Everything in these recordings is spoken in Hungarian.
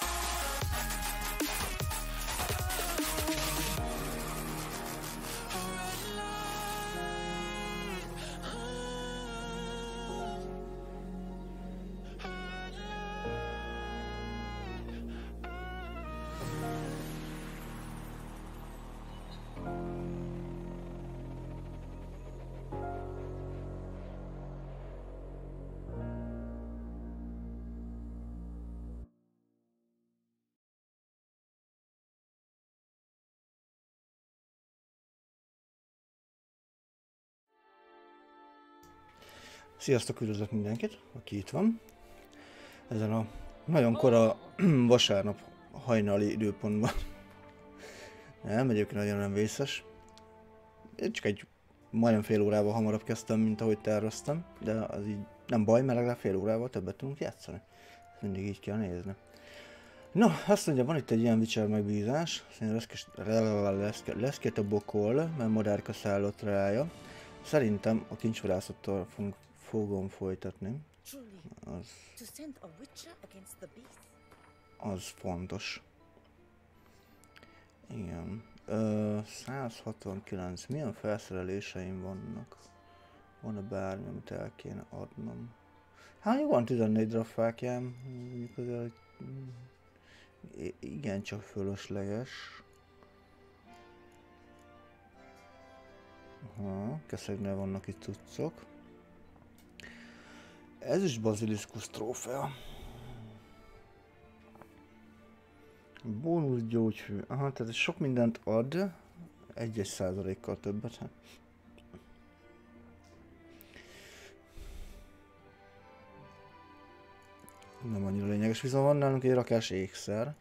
Bye. Sziasztok, üdvözlök mindenkit, aki itt van. Ezen a nagyon kora vasárnap hajnali időpontban. Nem, egyébként nagyon nem vészes. Én csak egy majdnem fél órával hamarabb kezdtem, mint ahogy terveztem, de az így nem baj, mert legalább fél órával többet tudunk játszani. Ezt mindig így kell nézni. No, azt mondja, van itt egy ilyen Witcher megbízás, leszket a bokol, mert modárka szállott rája. Szerintem a kincsvadászattal fogunk fogom folytatni. Az, az fontos. Igen. Ö, 169. Milyen felszereléseim vannak? Van-e bármi, amit el kéne adnom? Hát jó, van 14 drafákjám. Mondjuk azért, igen, csak fölösleges. Aha, keszegnél vannak itt cuccok. Ez is baziliszkusz trófea. Bónusz gyógyfű. Aha, tehát sok mindent ad. Egyes százalékkal többet. Hát. Nem annyira lényeges, viszont van nálunk egy rakás ékszer.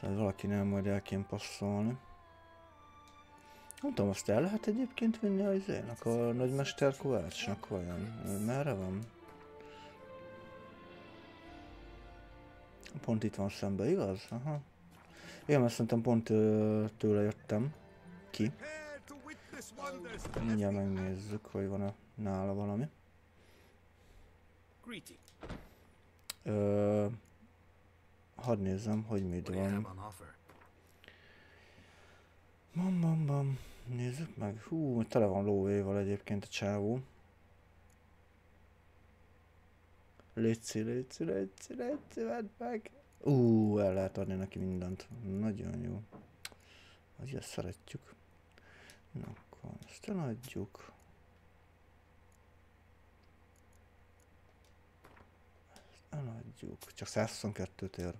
Szóval valakinél majd el kéne passzolni. Nem tudom, azt el lehet egyébként vinni az izének, a nagymester Kovácsnak vajon? Merre van? Pont itt van szembe, igaz? Aha. Igen, mert szerintem pont ö, tőle jöttem ki. Mindjárt megnézzük, hogy van-e nála valami. Ö, hadd nézzem, hogy mit van. Bam, bam, bam. Nézzük meg. Hú, tele van lóvéval egyébként a csávó. Léci, léci, léci, léci, vedd meg. Ú, el lehet adni neki mindent. Nagyon jó. Ezt szeretjük. Na, akkor ezt eladjuk. Ezt eladjuk. Csak 122-t ér.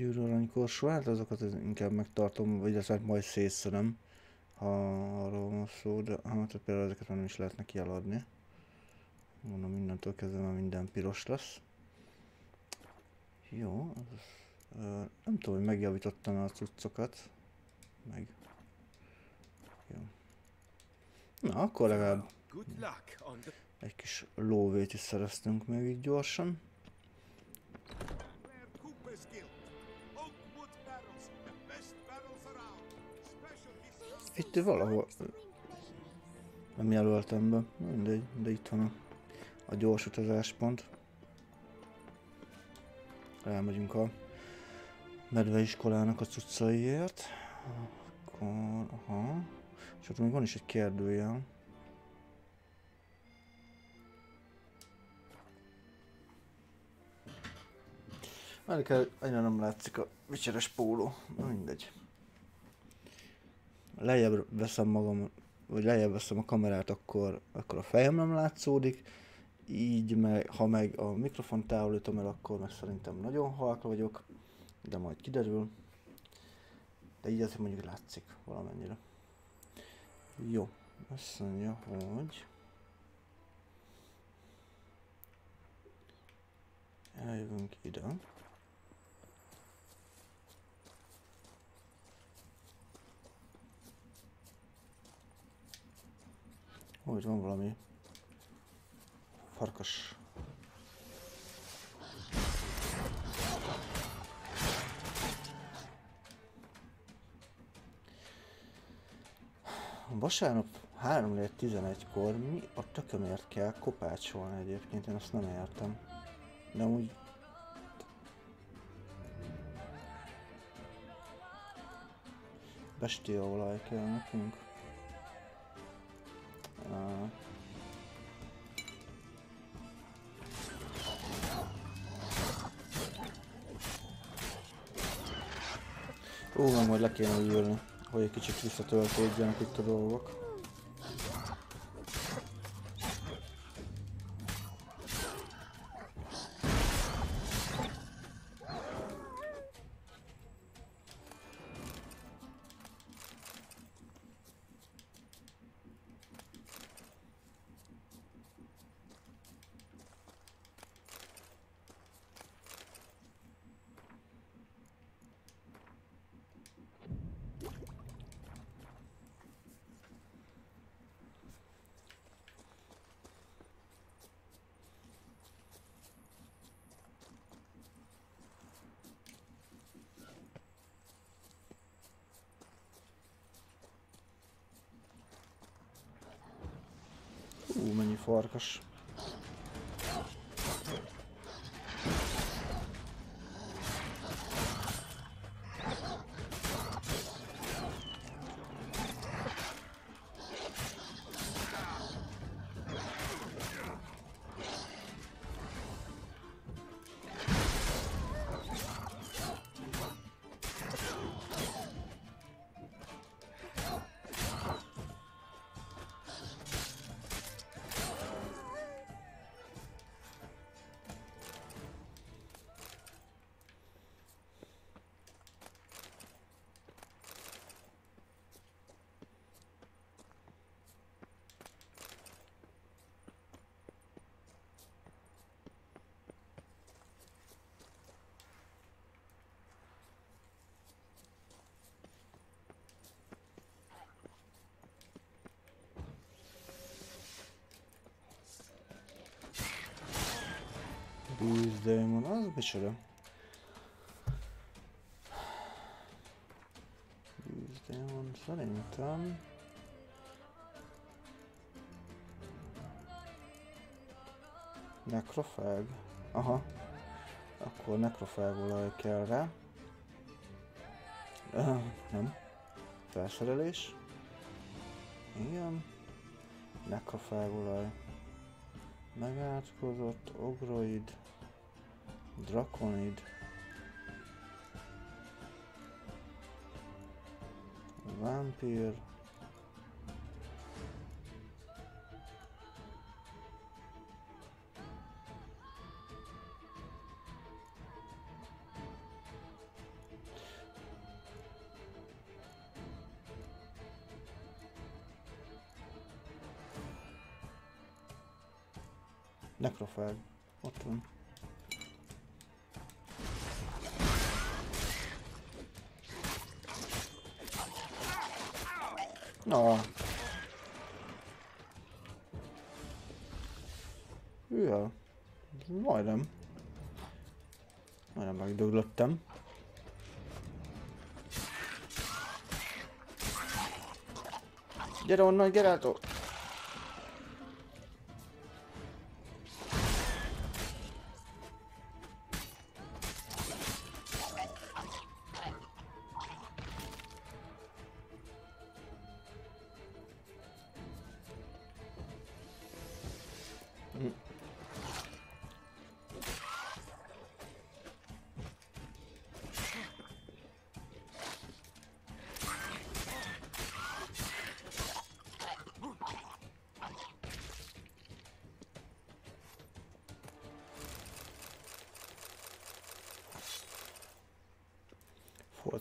Gyűrű aranykorsó, hát azokat inkább megtartom, vagy ezeket majd szétszedem, ha arról van szó, de hát például ezeket nem is lehetne eladni. Mondom, mindentől kezdve már minden piros lesz. Jó, az, uh, nem tudom, hogy megjavítottam a cuccokat. Meg. Jó. Na, akkor legalább egy kis lóvét is szereztünk még így gyorsan. Itt valahol... Nem jelöltem be, mindegy, de itt van a, a gyors utazáspont. Elmegyünk a medveiskolának a cuccaiért. Akkor, aha. És ott még van is egy kérdőjel. Már annyira nem látszik a vicseres póló. Mindegy. Lejjebb veszem magam, vagy lejjebb veszem a kamerát, akkor, akkor a fejem nem látszódik, így meg, ha meg a mikrofon távolítom el, akkor meg szerintem nagyon halk vagyok, de majd kiderül. De így azért mondjuk látszik valamennyire. Jó, azt mondja, hogy... Eljövünk ide. Hogy van valami farkas. Vasárnap 3.11-kor mi a tökömért kell kopácsolni egyébként, én azt nem értem. De úgy... Bestiaolaj kell nekünk. Ó, uh, majd le kéne ülni, hogy egy kicsit visszatöltődjenek itt a dolgok. Mennyi micsoda? Bűzdemon, szerintem... Nekrofág? Aha. Akkor nekrofágolaj kell rá. Uh, nem. Felszerelés. Igen. Nekrofágolaj. Megátkozott, ogroid. Draconid. Vampire. Gyere onnan,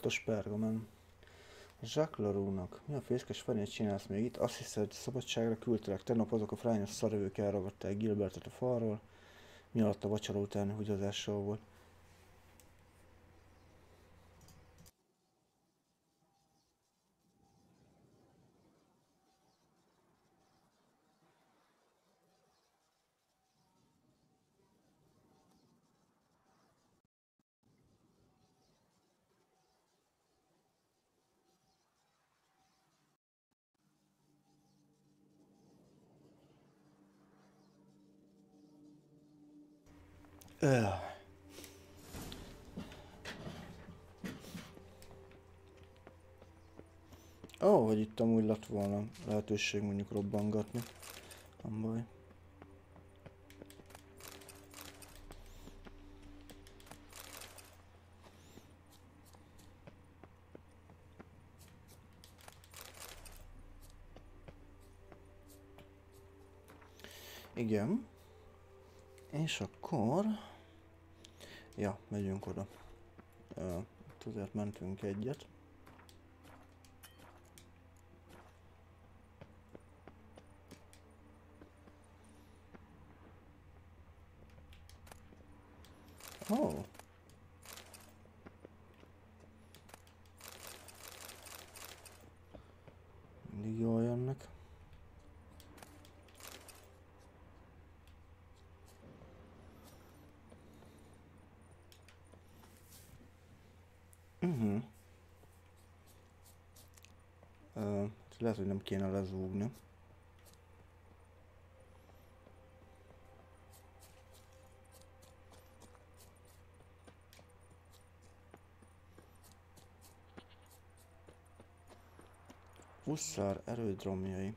Foltos pergamen. Jacques Larounak. Mi a fészkes fenét csinálsz még itt? Azt hiszed, szabadságra küldtelek. Tegnap azok a frányos szarövők elragadták Gilbertet a falról. Mi alatt a vacsora utáni húgyozással volt. Öh. Ó, oh, hogy itt amúgy lett volna lehetőség mondjuk robbangatni. Nem baj. Igen. És akkor... Ja, megyünk oda. Uh, azért mentünk egyet. Nem kéne lezúgni. Huszár erődromjai.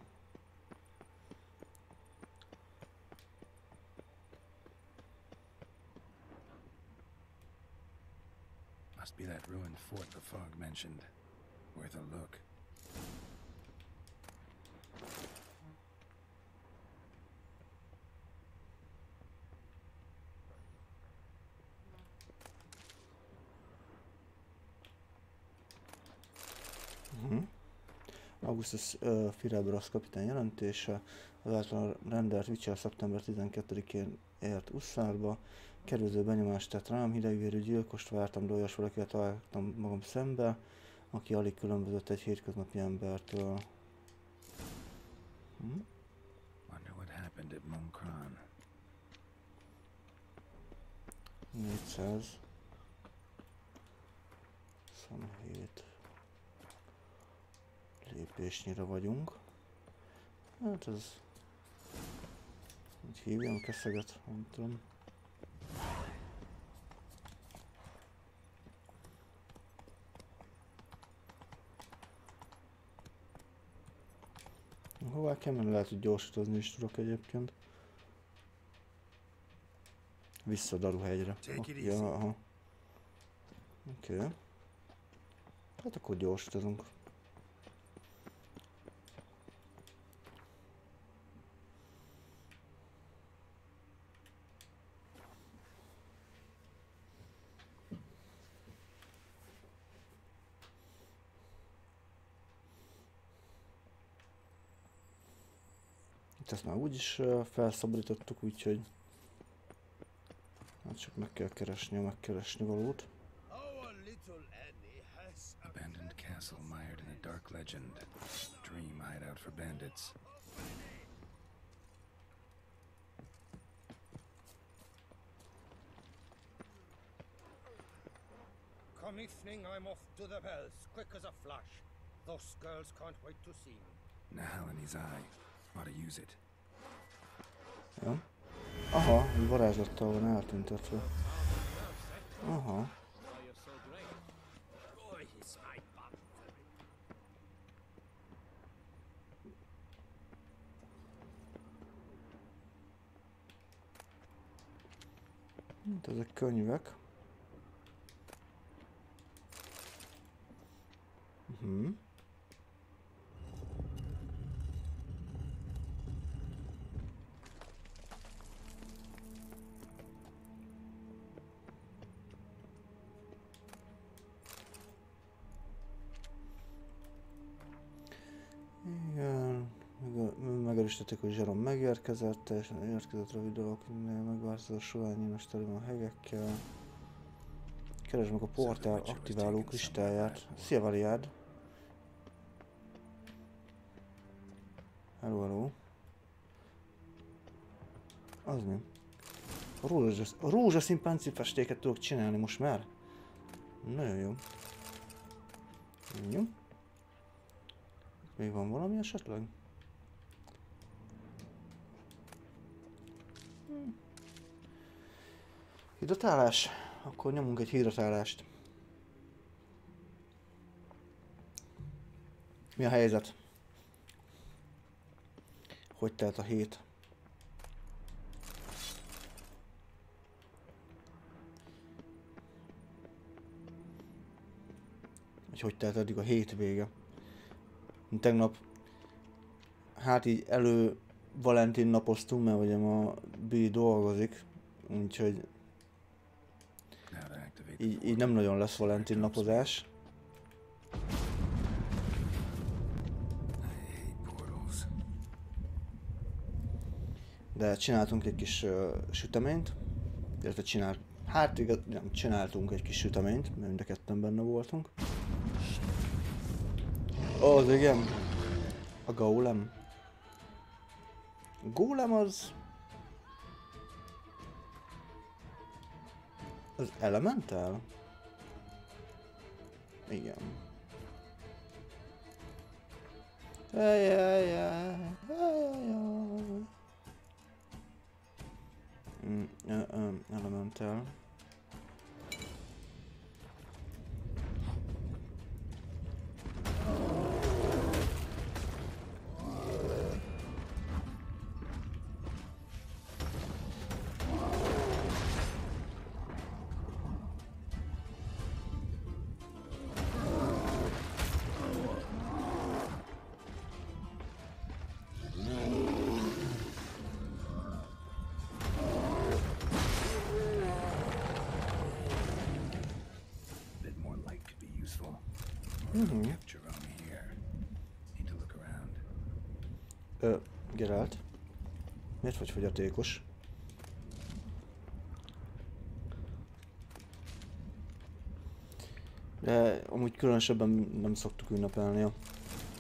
Must be that ruined fort the fog mentioned. Worth a look. Augustus uh, Firebrosz kapitány jelentése. Az által rendelt Witcher szeptember 12-én ért Usszárba. Kerülző benyomást tett rám, hidegvérű gyilkost vártam, de olyas valakivel találtam magam szembe, aki alig különbözött egy hétköznapi embertől. Hm? Wonder what happened at Monkran. 400. 27. Lépésnyire vagyunk. Hát ez... Hogy hívjam keszeget, nem tudom. Hová kell menni? Lehet, hogy gyorsítozni is tudok egyébként. Vissza Daruhegyre. Easy. Ja, aha. Oké. Okay. Hát akkor gyorsítozunk. Ezt már úgyis felszabadítottuk, úgyhogy... Hát csak meg kell keresni a megkeresni valót. Our little Annie has a Abandoned castle mired in a dark legend. Dream hideout for bandits. Come evening, I'm off to the bells, quick as a flash. Those girls can't wait to see me. Nahalani's eye. Ought to use it. Ja. Aha, egy varázslattal van eltüntetve. Aha. Hát ezek könyvek. Uh-huh. Hogy Zsaron megérkezett, teljesen érkezett rövid dolog, megváltozott a sovány a tele van hegekkel. Keresd meg a portál aktiváló kristályát. Szia Valiád! Hello, hello. Az mi? A rózsaszín, a rózsaszín páncélfestéket tudok csinálni most már? Nagyon jó. Jó. Még van valami esetleg? Hidratálás? Akkor nyomunk egy hidratálást. Mi a helyzet? Hogy telt a hét? Hogy hogy telt eddig a hétvége? Tegnap hát így elő Valentin napoztunk, mert ugye ma B dolgozik, úgyhogy így, így nem nagyon lesz Valentin napozás. De csináltunk egy kis uh, süteményt, illetve csinál, hát igaz, nem, csináltunk egy kis süteményt, mert mind a ketten benne voltunk. Az igen. A golem. A golem az... Az elemental? Igen. Ajajaj, ajajaj. Mm, uh, um, elemental. Vagy fogyatékos? De amúgy különösebben nem szoktuk ünnepelni a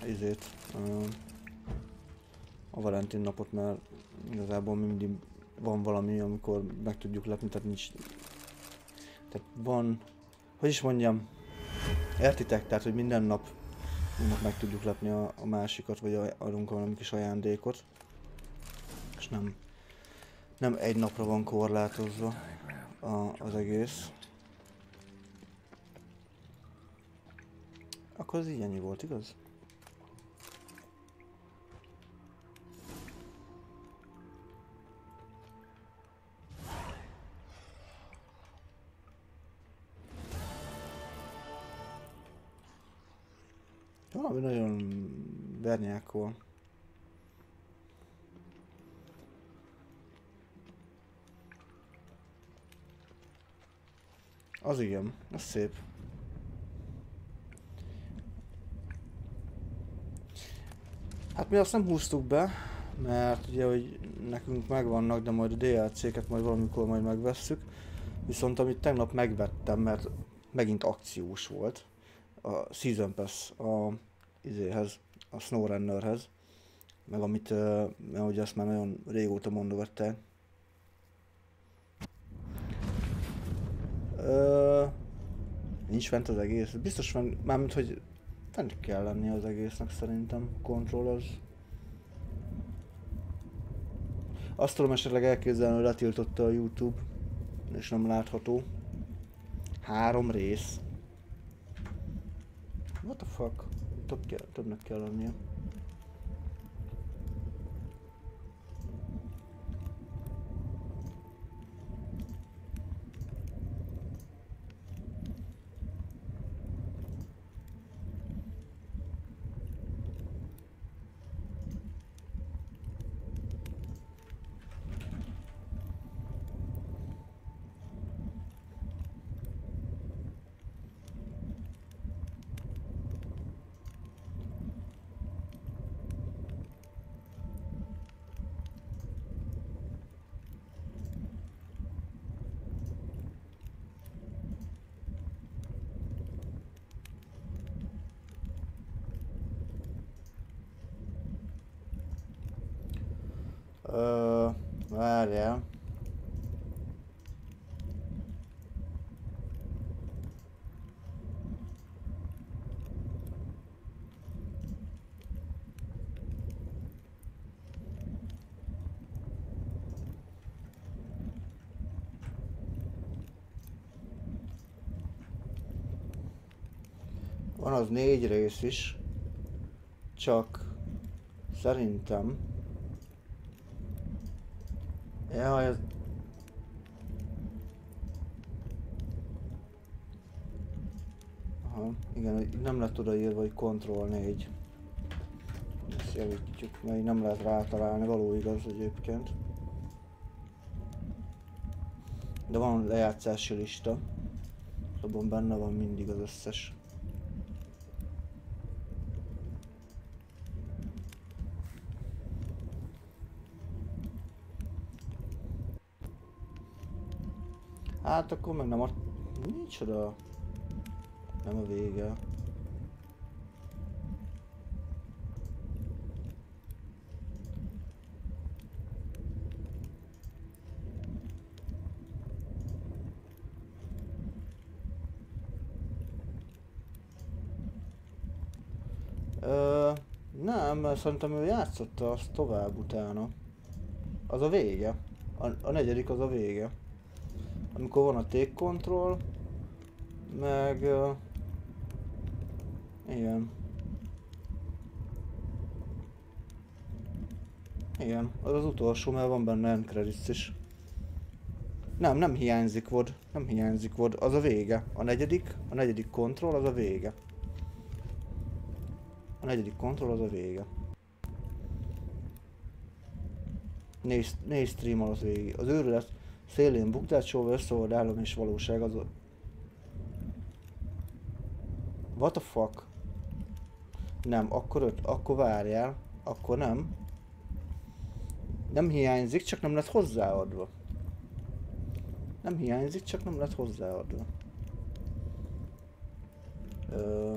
izét. A Valentin napot, mert igazából mindig van valami, amikor meg tudjuk lepni, tehát nincs... Tehát van... Hogy is mondjam? Értitek? Tehát, hogy minden nap nap meg tudjuk lepni a, a másikat, vagy adunk valami kis ajándékot. Nem, nem egy napra van korlátozva a, az egész. Akkor az így ennyi volt, igaz? Valami nagyon vernyákol. Az igen, az szép. Hát mi azt nem húztuk be, mert ugye, hogy nekünk megvannak, de majd a DLC-ket majd valamikor majd megvesszük. Viszont amit tegnap megvettem, mert megint akciós volt, a Season Pass a izéhez, a SnowRunnerhez, meg amit, mert ugye azt már nagyon régóta mondogatták. Nincs fent az egész. Biztos van, mármint, hogy fent kell lenni az egésznek szerintem. Control az. Azt tudom esetleg elképzelni, hogy letiltotta a Youtube, és nem látható. Három rész. What the fuck? Több kell, többnek kell lennie. Az négy rész is, csak szerintem... Ja, ez... Aha, igen, nem lett odaírva, hogy Ctrl 4. Ezt javítjuk, mert így nem lehet rátalálni, való igaz egyébként. De van lejátszási lista. Abban benne van mindig az összes. Hát akkor meg nem a... Nincs oda... Nem a vége. Ö, nem, mert szerintem ő játszotta azt tovább utána. Az a vége. A, a negyedik az a vége. Amikor van a take control, meg... Uh, igen. Igen, az az utolsó, mert van benne end credits is. Nem, nem hiányzik vod, nem hiányzik vod, az a vége. A negyedik, a negyedik kontroll az a vége. A negyedik kontroll az a vége. Négy, négy stream az vége. Az őrület szélén bukdácsolva összeold állam és valóság az... What the fuck? Nem, akkor öt, akkor várjál, akkor nem. Nem hiányzik, csak nem lett hozzáadva. Nem hiányzik, csak nem lett hozzáadva. Ö...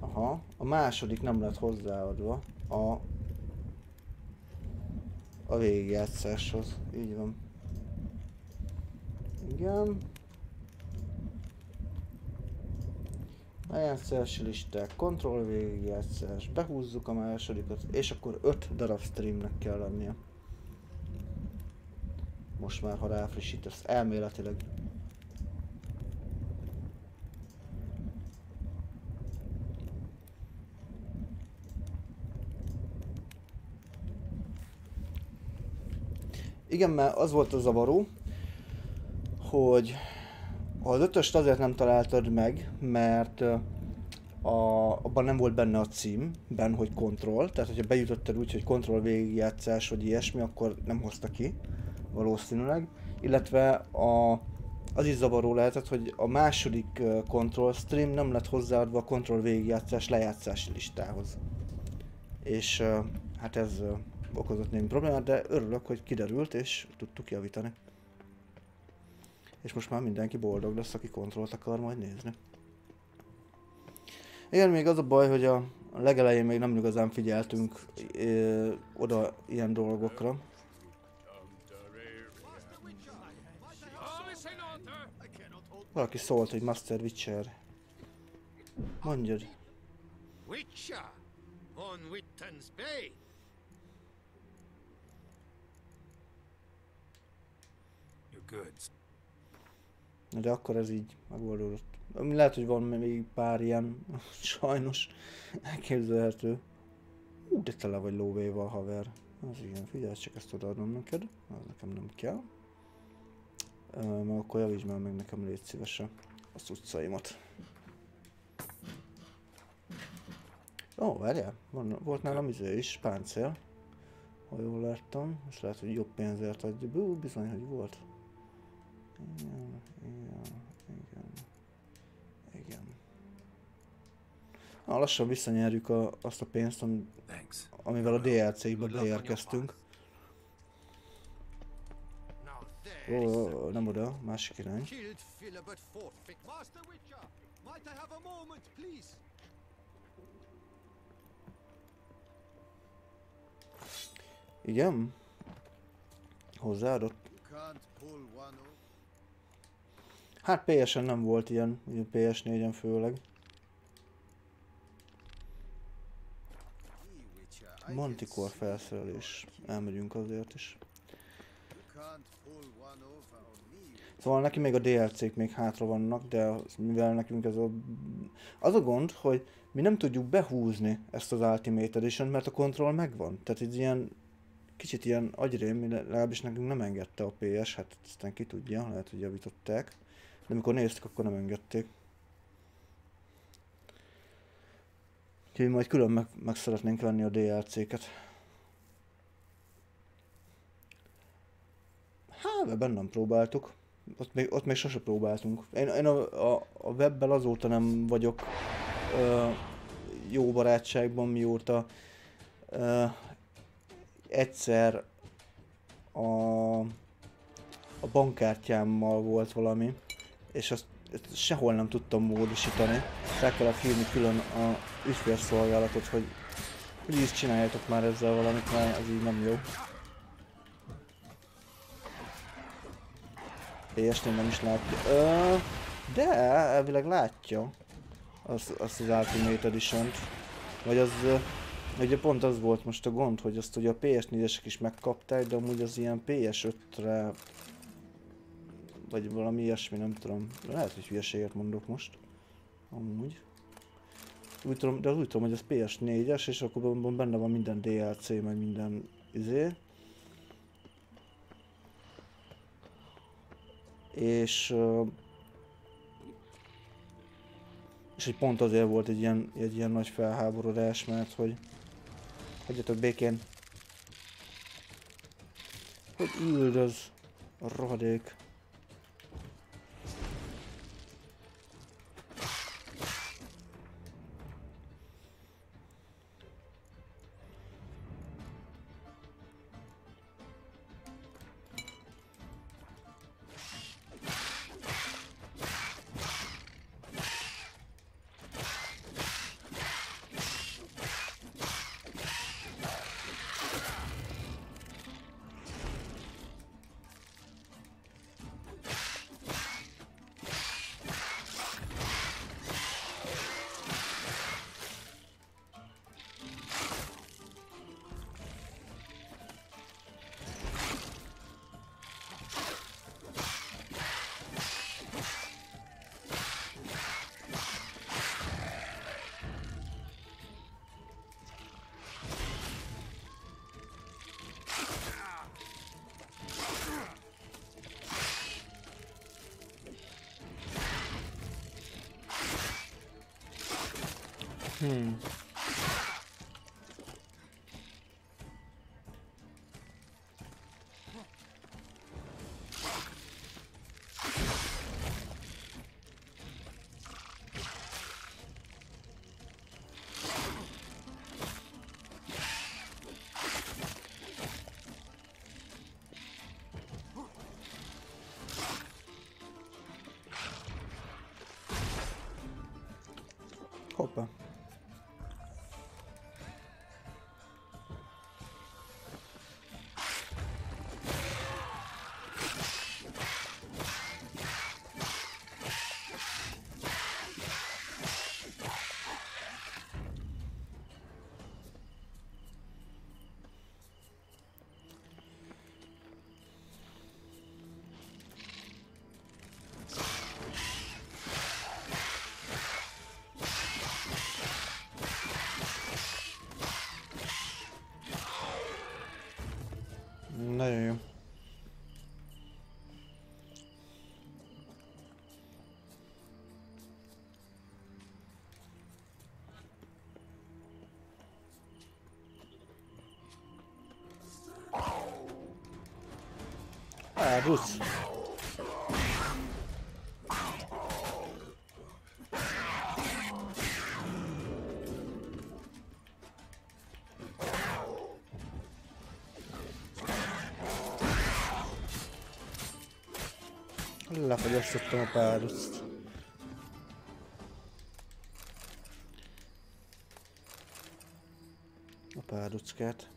Aha, a második nem lett hozzáadva. A a végigjátszáshoz. Így van. Igen. Lejátszási listák, kontroll végigjátszás, behúzzuk a másodikat, és akkor 5 darab streamnek kell lennie. Most már, ha ráfrissítesz, elméletileg. Igen, mert az volt a zavaró, hogy az ötöst azért nem találtad meg, mert a, abban nem volt benne a címben, hogy kontroll, tehát hogyha bejutottad úgy, hogy kontroll végigjátszás, vagy ilyesmi, akkor nem hozta ki, valószínűleg. Illetve a, az is zavaró lehetett, hogy a második control stream nem lett hozzáadva a kontroll végigjátszás lejátszási listához. És hát ez okozott némi problémát, de örülök, hogy kiderült és tudtuk javítani. És most már mindenki boldog lesz, aki kontrollt akar majd nézni. Igen, még az a baj, hogy a legelején még nem igazán figyeltünk ö, oda ilyen dolgokra. Valaki szólt, hogy Master Witcher. Mondjad. Witcher on Witten's Bay. Goods. Na de akkor ez így megoldódott. Lehet, hogy van még pár ilyen, sajnos elképzelhető. Ú, de tele vagy lóvéval, haver. Az igen, figyelj, csak ezt odaadom neked. Az nekem nem kell. Ö, meg akkor javítsd már meg nekem, légy szívesen a cuccaimat. Ó, várjál, van, volt nálam izé is, páncél. Ha jól láttam, és lehet, hogy jobb pénzért adja. Bú, bizony, hogy volt. Igen, igen, igen. Igen. Na, lassan visszanyerjük a, azt a pénzt, amivel a DLC-be beérkeztünk. Ó, oh, nem oda, másik irány. Igen? Hozzáadott? Hát PS-en nem volt ilyen, ugye PS4-en főleg. Manticore felszerelés. Elmegyünk azért is. Szóval neki még a DLC-k még hátra vannak, de mivel nekünk ez a... Az a gond, hogy mi nem tudjuk behúzni ezt az Ultimate Edition, mert a kontroll megvan. Tehát egy ilyen kicsit ilyen agyrém, legalábbis nekünk nem engedte a PS, hát aztán ki tudja, lehet, hogy javították. De amikor néztük, akkor nem engedték. Úgyhogy majd külön meg, meg szeretnénk venni a DLC-ket. Hát, webben nem próbáltuk. Ott még, ott még sose próbáltunk. Én, én a, a, a webbel azóta nem vagyok ö, jó barátságban, mióta ö, egyszer a, a bankkártyámmal volt valami, és azt sehol nem tudtam módosítani. Fel kellett hívni külön a ügyfélszolgálatot, hogy please csináljátok már ezzel valamit, mert ez így nem jó. ps nem is látja. Ö, de elvileg látja azt, azt az Ultimate edition -t. Vagy az, ugye pont az volt most a gond, hogy azt ugye a PS4-esek is megkapták, de amúgy az ilyen PS5-re vagy valami ilyesmi, nem tudom. Lehet, hogy hülyeséget mondok most. Amúgy. Úgy tudom, de úgy tudom, hogy az PS4-es, és akkor benne van minden DLC, meg minden izé. És... És hogy pont azért volt egy ilyen, egy ilyen nagy felháborodás, mert hogy... Hagyjatok békén. Hogy üldöz a rohadék. Á, busz. Lefagyasztottam a páruszt. A páruckát.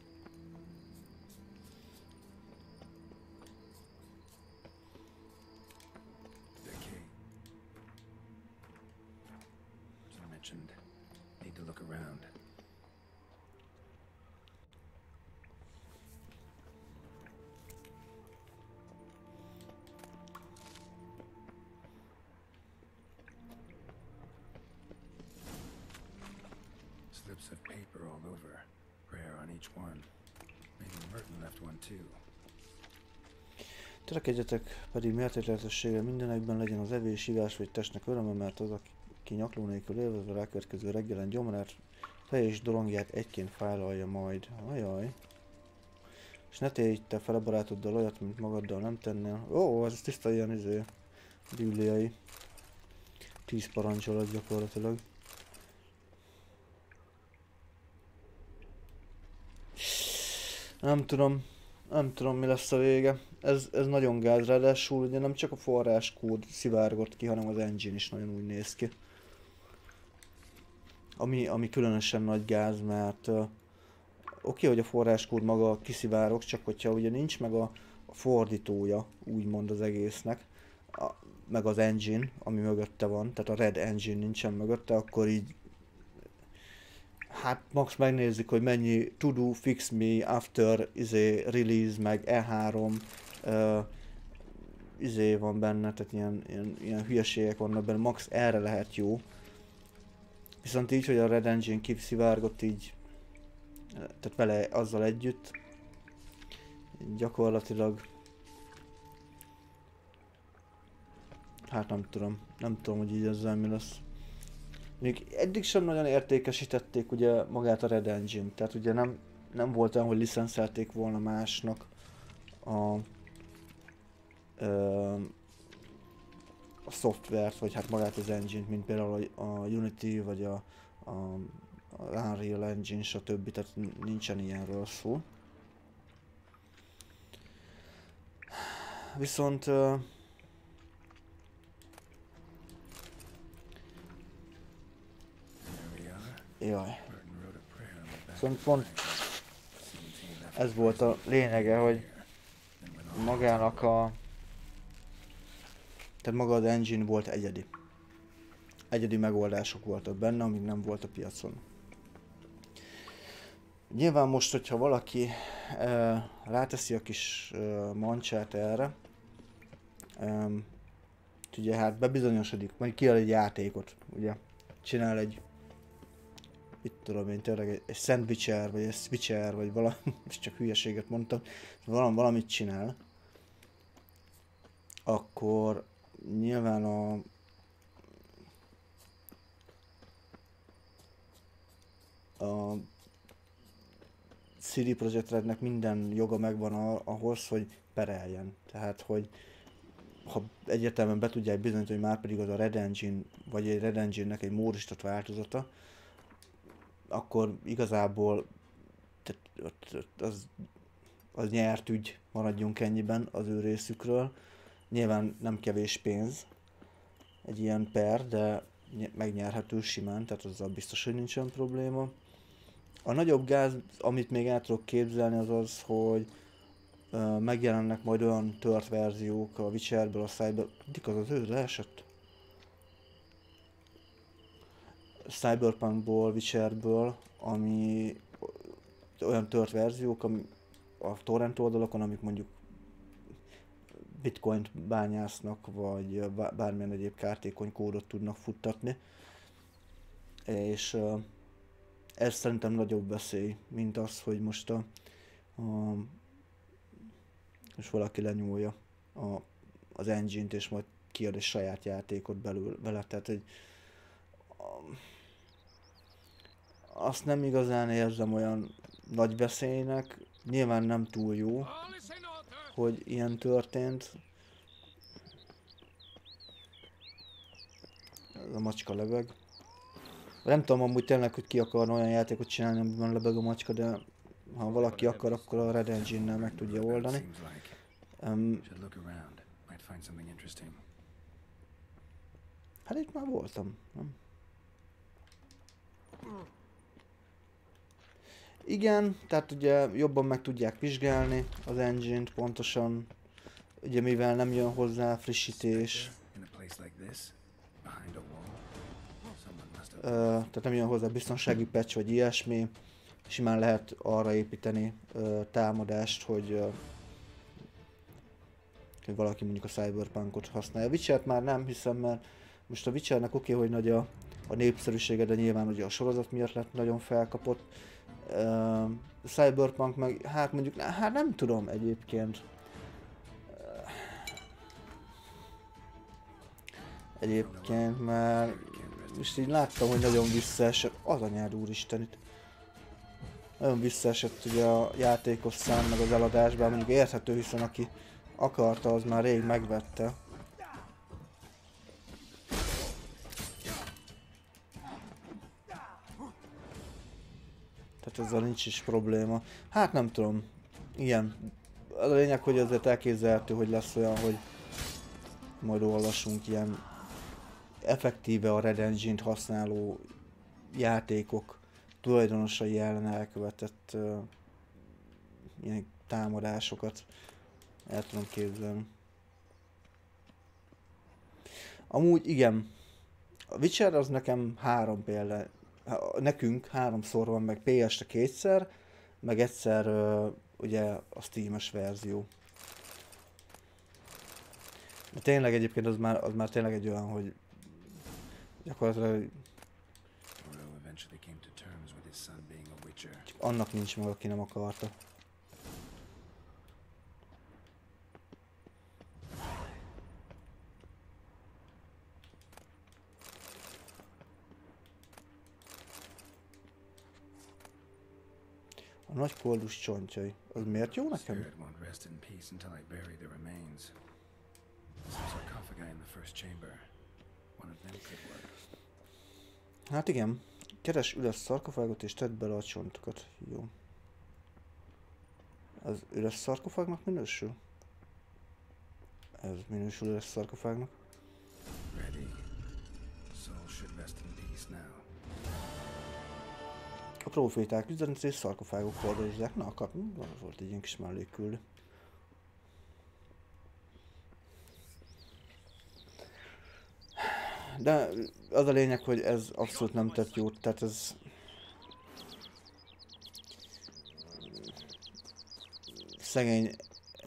Törekedjetek pedig mértékletességgel mindenekben legyen az evés, ivás vagy testnek öröme, mert az, aki nyakló nélkül élvezve rákövetkező reggelen gyomrát, fej és dolongját egyként fájlalja majd. Ajaj. És ne tégy te fel a barátoddal olyat, mint magaddal nem tennél. Ó, ez tiszta ilyen izé, bibliai. Tíz parancsolat gyakorlatilag. Nem tudom, nem tudom mi lesz a vége. Ez, ez nagyon gáz, ráadásul ugye nem csak a forráskód szivárgott ki, hanem az engine is nagyon úgy néz ki. Ami, ami különösen nagy gáz, mert uh, oké, hogy a forráskód maga kiszivárog, csak hogyha ugye nincs meg a, a fordítója, úgymond az egésznek, a, meg az engine, ami mögötte van, tehát a red engine nincsen mögötte, akkor így hát max megnézzük, hogy mennyi to do fix me after izé, release, meg E3 uh, izé van benne, tehát ilyen, ilyen, ilyen hülyeségek vannak benne, max erre lehet jó. Viszont így, hogy a Red Engine kiszivárgott így, tehát vele azzal együtt, gyakorlatilag hát nem tudom, nem tudom, hogy így ezzel mi lesz. Még eddig sem nagyon értékesítették ugye magát a Red Engine, tehát ugye nem, nem volt olyan, hogy licenszelték volna másnak a, ö, a szoftvert, vagy hát magát az engine-t, mint például a, a Unity, vagy a, a, a Unreal Engine, stb. Tehát nincsen ilyenről szó. Viszont ö, There we are. Jaj, pont ez volt a lényege, hogy magának a... Tehát maga az engine volt egyedi. Egyedi megoldások voltak benne, amik nem volt a piacon. Nyilván most, hogyha valaki e, ráteszi a kis e, mancsát erre, e, ugye hát bebizonyosodik, majd kiad egy játékot, ugye, csinál egy mit tudom én, tényleg egy, egy szendvicser, vagy egy switcher, vagy valami, most csak hülyeséget mondtam, valami, valamit csinál, akkor nyilván a a CD Projekt Rednek minden joga megvan a, ahhoz, hogy pereljen. Tehát, hogy ha egyértelműen be tudják bizonyítani, hogy már pedig az a Red Engine, vagy egy Red Engine-nek egy módosított változata, akkor igazából tehát az, az nyert ügy, maradjunk ennyiben az ő részükről. Nyilván nem kevés pénz egy ilyen per, de ny- megnyerhető simán, tehát azzal biztos, hogy nincsen probléma. A nagyobb gáz, amit még el tudok képzelni, az az, hogy megjelennek majd olyan tört verziók a Witcherből, a Cyber... Dik az az ő leesett? Cyberpunkból, Witcherből, ami olyan tört verziók, ami a torrent oldalakon, amik mondjuk bitcoint bányásznak, vagy bá- bármilyen egyéb kártékony kódot tudnak futtatni. És ez szerintem nagyobb veszély, mint az, hogy most a, a most valaki lenyúlja a, az engine-t, és majd kiad egy saját játékot belül, vele. Tehát egy, a, azt nem igazán érzem olyan nagy veszélynek. Nyilván nem túl jó, hogy ilyen történt. Ez a macska lebeg. Nem tudom amúgy tényleg, hogy ki akarna olyan játékot csinálni, amiben lebeg a macska, de ha valaki akar, akkor a Red Engine-nel meg tudja oldani. Um, hát itt már voltam, nem? Igen, tehát ugye jobban meg tudják vizsgálni az engine-t pontosan, ugye mivel nem jön hozzá frissítés. Must have tehát nem jön hozzá biztonsági patch vagy ilyesmi, simán lehet arra építeni ö, támadást, hogy, ö, hogy valaki mondjuk a Cyberpunkot használja. A Witcher-t már nem hiszem, mert most a Witchernek oké, okay, hogy nagy a, a népszerűsége, de nyilván ugye a sorozat miatt lett nagyon felkapott. Ö, Cyberpunk meg, hát mondjuk, hát nem tudom egyébként. Egyébként, mert most így láttam, hogy nagyon visszaesett, az anyád úristen itt. Nagyon visszaesett ugye a játékos szám meg az eladásban, mondjuk érthető, hiszen aki akarta, az már rég megvette. Tehát ezzel nincs is probléma. Hát nem tudom. Igen. A lényeg, hogy azért elképzelhető, hogy lesz olyan, hogy majd olvasunk ilyen effektíve a Red Engine-t használó játékok tulajdonosai ellen elkövetett uh, ilyen támadásokat el tudom képzelni. Amúgy igen, a Witcher az nekem három példa, nekünk háromszor van, meg PS-re kétszer, meg egyszer ugye a Steam-es verzió. De tényleg egyébként az már, az már tényleg egy olyan, hogy gyakorlatilag annak nincs meg, aki nem akarta. Nagy koldus csontjai. Az miért jó nekem? Hát igen. Keres üres szarkofágot és tedd bele a csontokat. Jó. Az üres szarkofágnak minősül? Ez minősül üres szarkofágnak. A proféták üzenet és szarkofágok hordozzák. Na, kap, volt egy ilyen kis mellékküldő. De az a lényeg, hogy ez abszolút nem tett jót, tehát ez... Szegény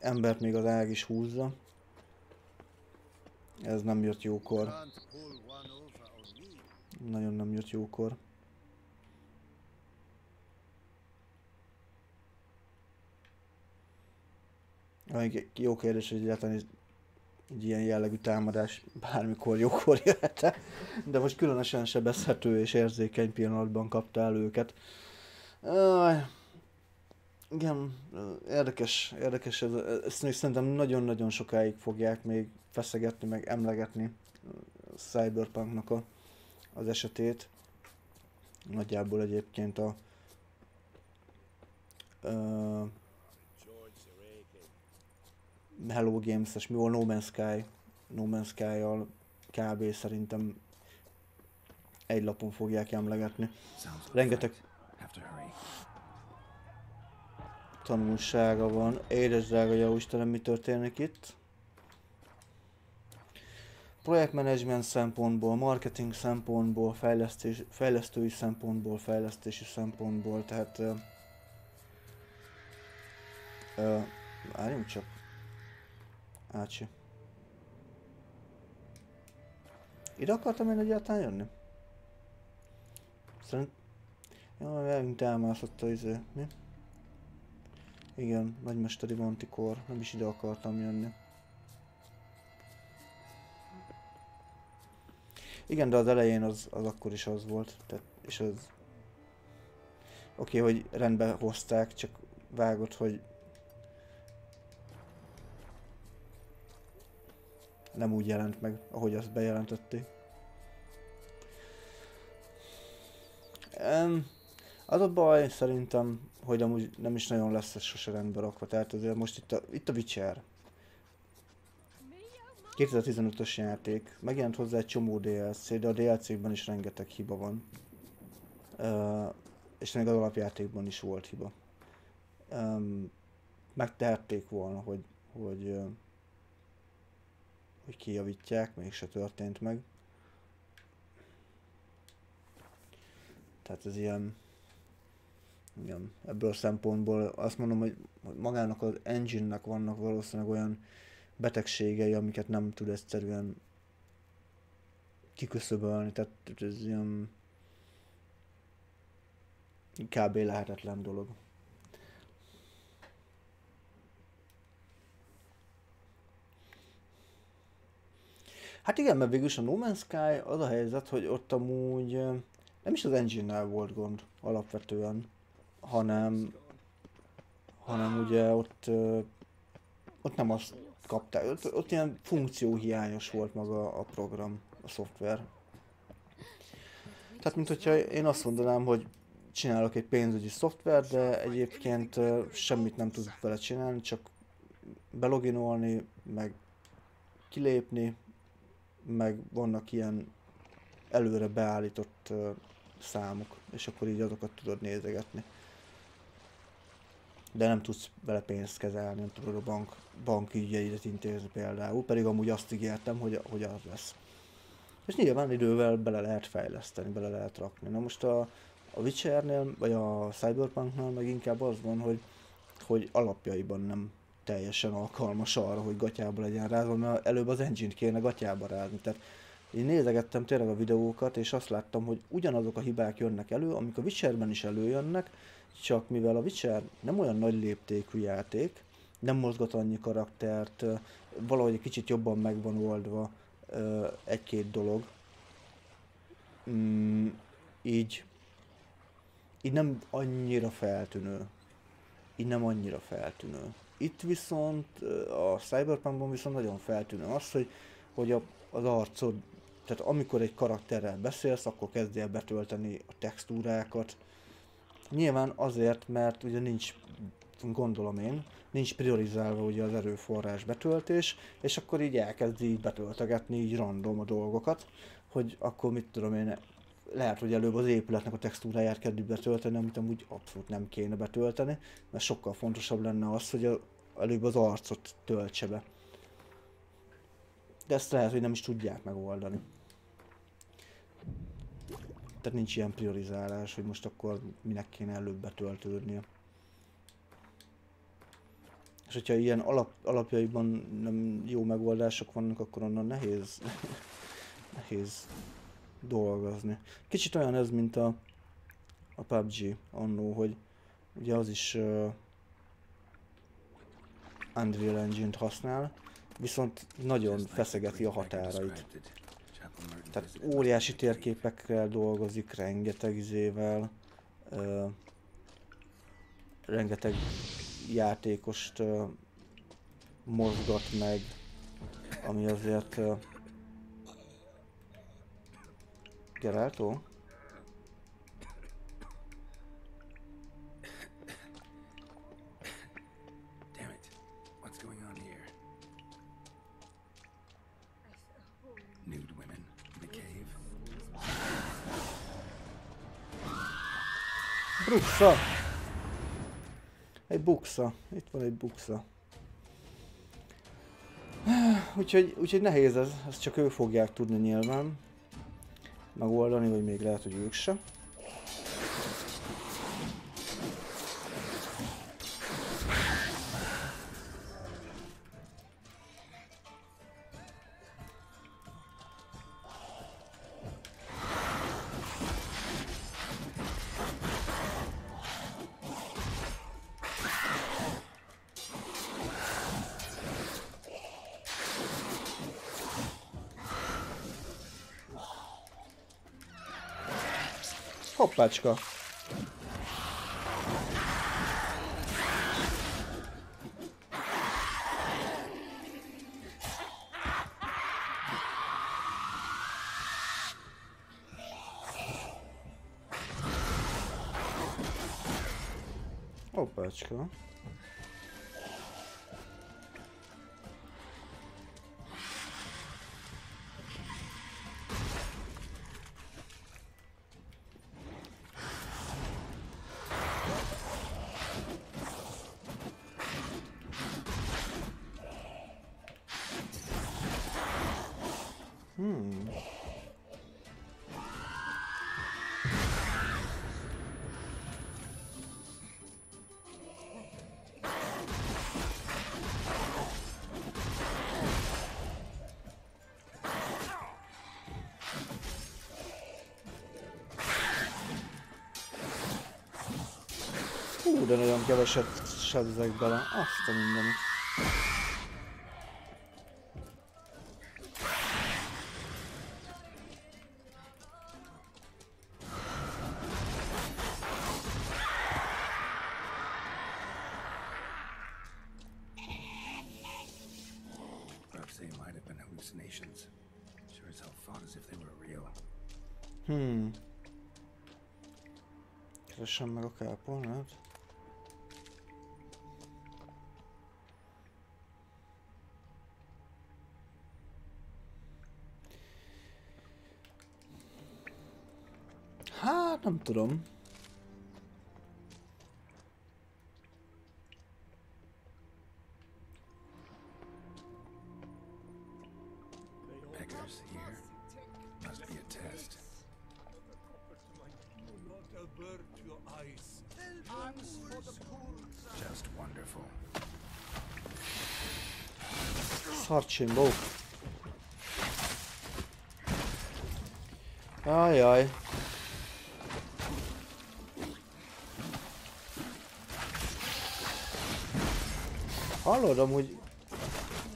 embert még az ág is húzza. Ez nem jött jókor. Nagyon nem jött jókor. Jó kérdés, hogy egyáltalán egy ilyen jellegű támadás bármikor jókor jöhet de most különösen sebezhető és érzékeny pillanatban kapta el őket. Igen, érdekes, érdekes, ez, ezt még szerintem nagyon-nagyon sokáig fogják még feszegetni, meg emlegetni Cyberpunknak a, az esetét. Nagyjából egyébként a uh, Hello Games-es, mi volt No Man's Sky, No Man's Sky-jal kb. szerintem egy lapon fogják emlegetni. Rengeteg tanulsága van. Édes drága jó Istenem, mi történik itt? Projektmenedzsment szempontból, marketing szempontból, fejlesztés, fejlesztői szempontból, fejlesztési szempontból, tehát... Uh, uh, várjunk csak. Ácsi. Ide akartam én egyáltalán jönni? Szerint... Jaj, megint elmászott a izé. Mi? Igen, nagymesteri Mantikor. Nem is ide akartam jönni. Igen, de az elején az, az akkor is az volt. Tehát, és az... Oké, okay, hogy rendbe hozták, csak vágott, hogy nem úgy jelent meg, ahogy azt bejelentették. Um, az a baj szerintem, hogy amúgy nem is nagyon lesz ez sose rendbe rakva, tehát azért most itt a, itt a Witcher. 2015-ös játék, megjelent hozzá egy csomó DLC, de a DLC-ben is rengeteg hiba van. Uh, és még az alapjátékban is volt hiba. Um, megtehették volna, hogy, hogy uh, hogy kijavítják, mégse történt meg. Tehát ez ilyen, igen, ebből a szempontból azt mondom, hogy magának az engine-nek vannak valószínűleg olyan betegségei, amiket nem tud egyszerűen kiküszöbölni, tehát ez ilyen kb. lehetetlen dolog. Hát igen, mert végülis a No Man's Sky az a helyzet, hogy ott amúgy nem is az engine-nel volt gond alapvetően, hanem, hanem ugye ott, ott nem azt kapták, ott, ott ilyen funkcióhiányos volt maga a program, a szoftver. Tehát, mint hogyha én azt mondanám, hogy csinálok egy pénzügyi szoftvert, de egyébként semmit nem tudok vele csinálni, csak beloginolni, meg kilépni, meg vannak ilyen előre beállított ö, számok, és akkor így azokat tudod nézegetni. De nem tudsz vele pénzt kezelni, nem tudod a bank, bank ügyeidet intézni például, pedig amúgy azt ígértem, hogy, hogy az lesz. És nyilván idővel bele lehet fejleszteni, bele lehet rakni. Na most a, a Witchernél, vagy a Cyberpunknál meg inkább az van, hogy, hogy alapjaiban nem teljesen alkalmas arra, hogy gatyába legyen rázva, mert előbb az engine kéne gatyába rázni. Tehát én nézegettem tényleg a videókat, és azt láttam, hogy ugyanazok a hibák jönnek elő, amik a Witcherben is előjönnek, csak mivel a Witcher nem olyan nagy léptékű játék, nem mozgat annyi karaktert, valahogy egy kicsit jobban meg van oldva egy-két dolog, mm, így, így nem annyira feltűnő. Így nem annyira feltűnő. Itt viszont a Cyberpunkban viszont nagyon feltűnő az, hogy, hogy a, az arcod, tehát amikor egy karakterrel beszélsz, akkor kezdj el betölteni a textúrákat. Nyilván azért, mert ugye nincs, gondolom én, nincs priorizálva ugye az erőforrás betöltés, és akkor így elkezdi így betöltegetni így random a dolgokat, hogy akkor mit tudom én, lehet, hogy előbb az épületnek a textúráját kezdi betölteni, amit amúgy abszolút nem kéne betölteni, mert sokkal fontosabb lenne az, hogy a, előbb az arcot töltse be. De ezt lehet, hogy nem is tudják megoldani. Tehát nincs ilyen priorizálás, hogy most akkor minek kéne előbb betöltődnie. És hogyha ilyen alap, alapjaiban nem jó megoldások vannak, akkor onnan nehéz, nehéz dolgozni. Kicsit olyan ez, mint a, a PUBG annó, hogy ugye az is uh, Unreal Engine-t használ, viszont nagyon feszegeti a határait. Tehát óriási térképekkel dolgozik, rengeteg izével, ö, rengeteg játékost ö, mozgat meg, ami azért... Ö, Geralto? Buksa! Egy buksa. Itt van egy buksa. Úgyhogy, úgyhogy nehéz ez, ezt csak ők fogják tudni nyilván megoldani, vagy még lehet, hogy ők se. paćko. O, paćko. Hell fought as if they were real. Hmm. Keresem meg a kápolnát. Hát nem tudom. Beggars here. Must be a test. Not avert your eyes. Just wonderful. Szarcsimbó. Ajaj. Hallod, amúgy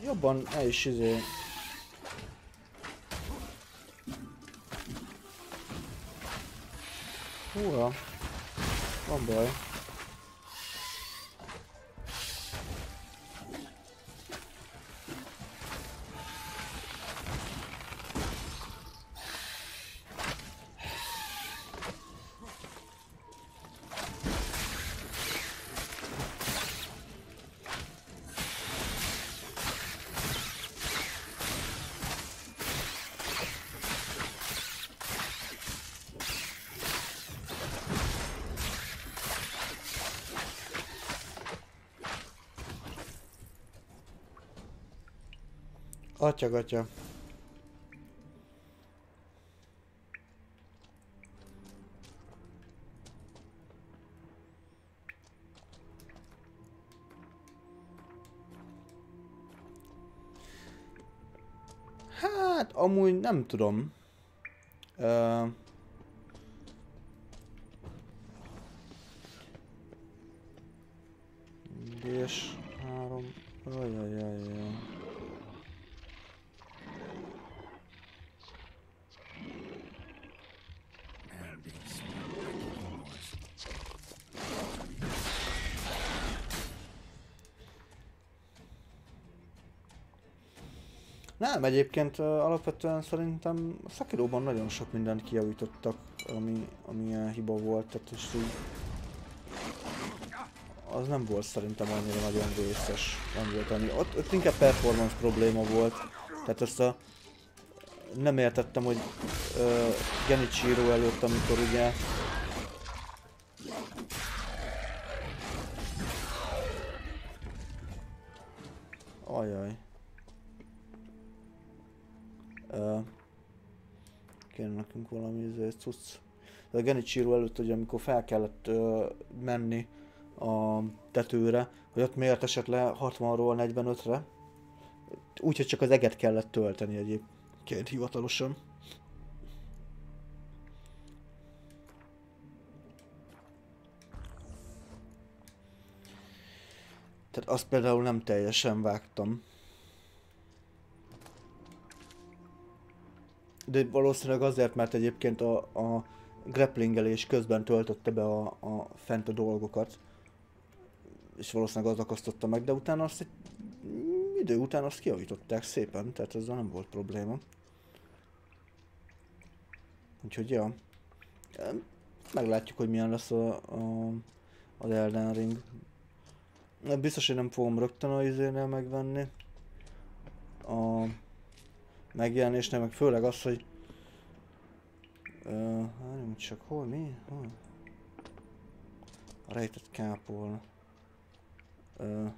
jobban el is izé... Húha. Van baj. Atya, gatya. Hát, amúgy nem tudom. Nem, egyébként alapvetően szerintem a Sekiroban nagyon sok mindent kijavítottak, ami, ami ilyen hiba volt, tehát és így az nem volt szerintem annyira nagyon vészes, nem volt annyi. Ott, ott inkább performance probléma volt, tehát ezt a nem értettem, hogy uh, Genichiro előtt, amikor ugye Ajaj. Kéne nekünk valami izé, cucc. A Genichiro előtt, ugye, amikor fel kellett uh, menni a tetőre, hogy ott miért esett le 60-ról 45-re. Úgyhogy csak az eget kellett tölteni egyébként hivatalosan. Tehát azt például nem teljesen vágtam. De valószínűleg azért, mert egyébként a, a grapplingelés közben töltötte be a, a fent a dolgokat. És valószínűleg az akasztotta meg, de utána azt egy idő után azt kijavították szépen, tehát ezzel nem volt probléma. Úgyhogy ja. Meglátjuk, hogy milyen lesz a, a, az Elden Ring. Biztos, hogy nem fogom rögtön a izénél megvenni. A megjelenésnél, meg főleg az, hogy... Uh, nem csak hol, mi? Hol? A rejtett kápolna. Uh,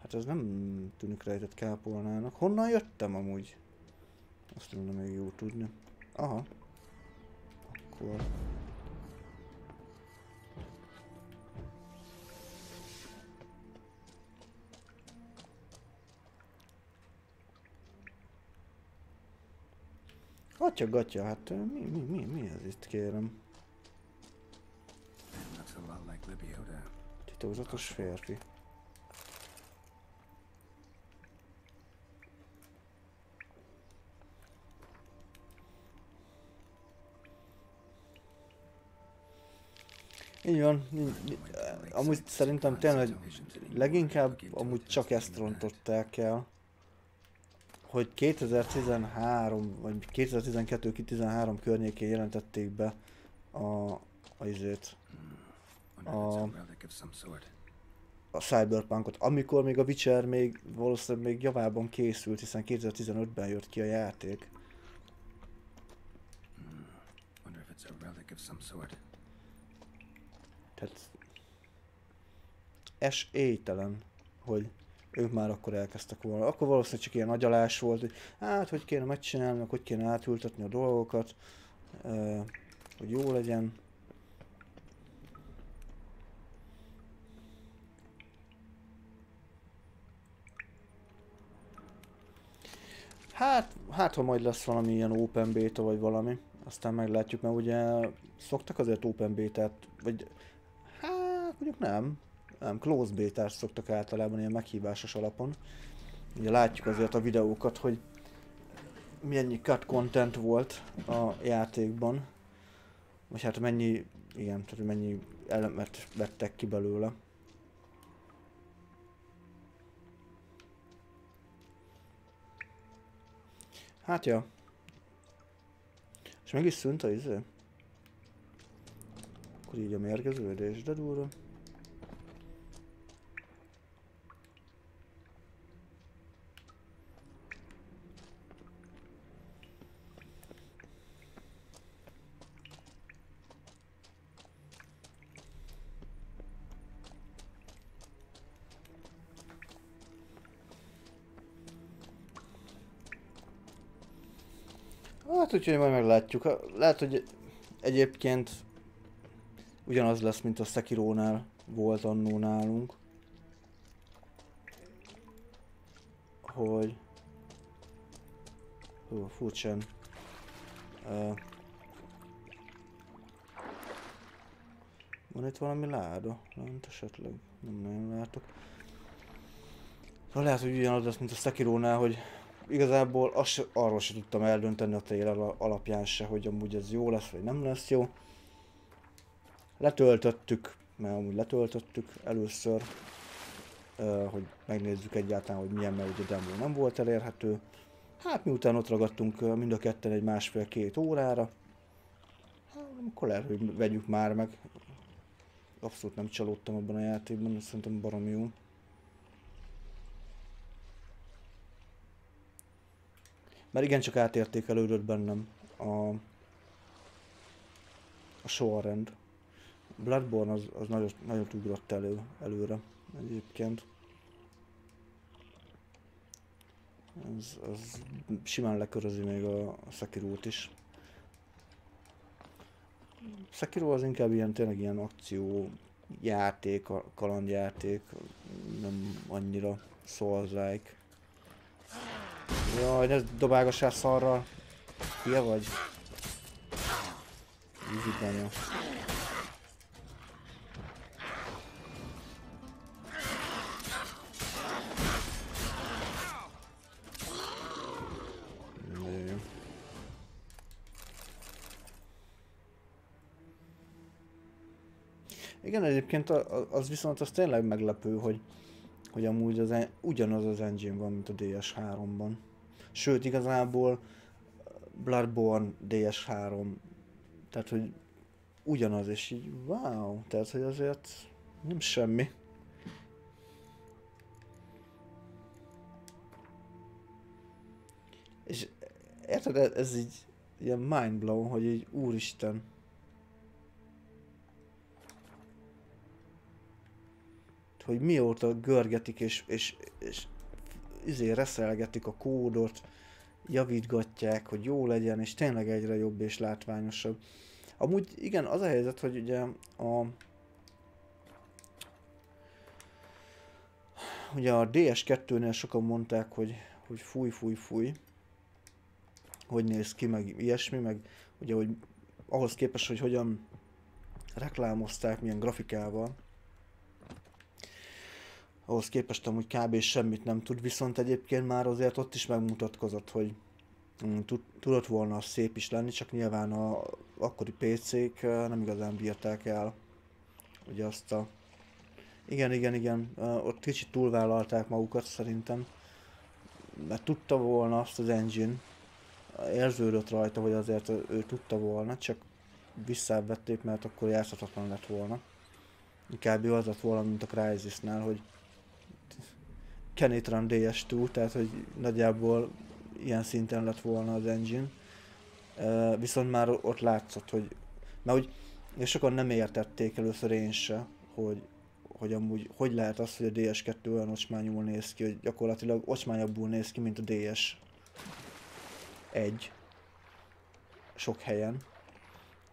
hát ez nem tűnik rejtett kápolnának. Honnan jöttem amúgy? Azt lenne még jó tudni. Aha. Akkor... Atya gatya, hát mi, mi, mi, mi ez itt kérem? Libioda. Titokzatos férfi. Így van, így- így- amúgy szerintem tényleg leginkább amúgy csak ezt rontották el, hogy 2013 vagy 2012-13 környékén jelentették be a, a izét, a a Cyberpunkot, amikor még a Witcher még valószínűleg még javában készült, hiszen 2015-ben jött ki a játék. Sort. Tehát esélytelen, hogy ők már akkor elkezdtek volna. Akkor valószínűleg csak ilyen agyalás volt, hogy hát hogy kéne megcsinálni, meg hogy kéne átültetni a dolgokat, hogy jó legyen. Hát, hát ha majd lesz valami ilyen open beta vagy valami, aztán meglátjuk, mert ugye szoktak azért open bétát, vagy hát mondjuk nem, nem, close bétát szoktak általában ilyen meghívásos alapon. Ugye látjuk azért a videókat, hogy mennyi cut content volt a játékban, vagy hát mennyi, igen, tehát mennyi elemet vettek ki belőle. Hát ja. És meg is szűnt a izé? Akkor így a mérgeződés, de durva. Hát úgyhogy majd meglátjuk. Lehet, hogy egyébként ugyanaz lesz, mint a Sekirónál volt annó nálunk. Hogy... Hú, furcsán. Uh, van itt valami láda? Lent esetleg? Nem nagyon látok. Ha lehet, hogy ugyanaz lesz, mint a Sekirónál, hogy igazából azt arról se tudtam eldönteni a trailer al- alapján se, hogy amúgy ez jó lesz, vagy nem lesz jó. Letöltöttük, mert amúgy letöltöttük először, hogy megnézzük egyáltalán, hogy milyen, mert ugye demo nem volt elérhető. Hát miután ott ragadtunk mind a ketten egy másfél-két órára, hát, akkor lehet, hogy vegyük már meg. Abszolút nem csalódtam abban a játékban, szerintem barom jó. Mert igencsak átértékelődött bennem a, a sorrend. Bloodborne az, az nagyon, nagyon ugrott elő, előre egyébként. Ez, az simán lekörözi még a, a is. Sekiro az inkább ilyen tényleg ilyen akció játék, kalandjáték, nem annyira Souls-like. Jaj, ne dobálgassál szarral. Hülye vagy? Easy banya. Igen, egyébként az viszont az tényleg meglepő, hogy, hogy amúgy az, en- ugyanaz az engine van, mint a DS3-ban. Sőt, igazából Bloodborne DS3, tehát hogy ugyanaz, és így wow, tehát hogy azért nem semmi. És érted, ez- így ilyen mind blown, hogy így úristen. Hogy mióta görgetik és, és, és izé reszelgetik a kódot, javítgatják, hogy jó legyen, és tényleg egyre jobb és látványosabb. Amúgy igen, az a helyzet, hogy ugye a ugye a DS2-nél sokan mondták, hogy, hogy fúj, fúj, fúj, hogy néz ki, meg ilyesmi, meg ugye, hogy ahhoz képest, hogy hogyan reklámozták, milyen grafikával, ahhoz képest amúgy kb. semmit nem tud, viszont egyébként már azért ott is megmutatkozott, hogy mm, tud- tudott volna szép is lenni, csak nyilván a akkori PC-k eh, nem igazán bírták el ugye azt a... Igen, igen, igen, eh, ott kicsit túlvállalták magukat szerintem, mert tudta volna azt az engine, érződött rajta, hogy azért ő, tudta volna, csak visszavették, mert akkor játszhatatlan lett volna. Inkább az lett volna, mint a Crysis-nál, hogy Kenitran DS2, tehát hogy nagyjából ilyen szinten lett volna az engine. Uh, viszont már ott látszott, hogy, mert hogy és sokan nem értették először én se, hogy, hogy amúgy hogy lehet az, hogy a DS2 olyan ocsmányul néz ki, hogy gyakorlatilag ocsmányabbul néz ki, mint a DS egy sok helyen.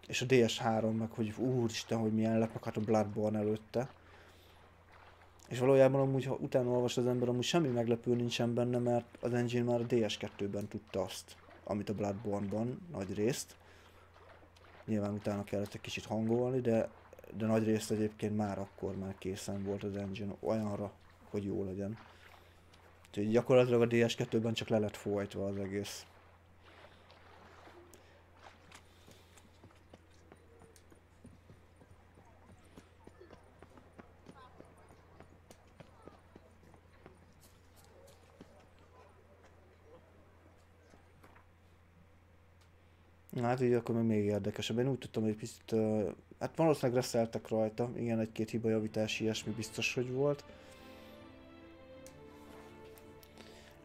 És a DS3 meg, hogy úristen, hogy milyen meg hát a Bloodborne előtte. És valójában amúgy, ha utána olvas az ember, amúgy semmi meglepő nincsen benne, mert az engine már a DS2-ben tudta azt, amit a Bloodborne-ban nagy részt. Nyilván utána kellett egy kicsit hangolni, de, de nagy részt egyébként már akkor már készen volt az engine olyanra, hogy jó legyen. Úgyhogy gyakorlatilag a DS2-ben csak le lett folytva az egész. Na hát így akkor még érdekesebb. Én úgy tudtam, hogy picit, hát valószínűleg reszeltek rajta, igen, egy-két hibajavítás, ilyesmi biztos, hogy volt.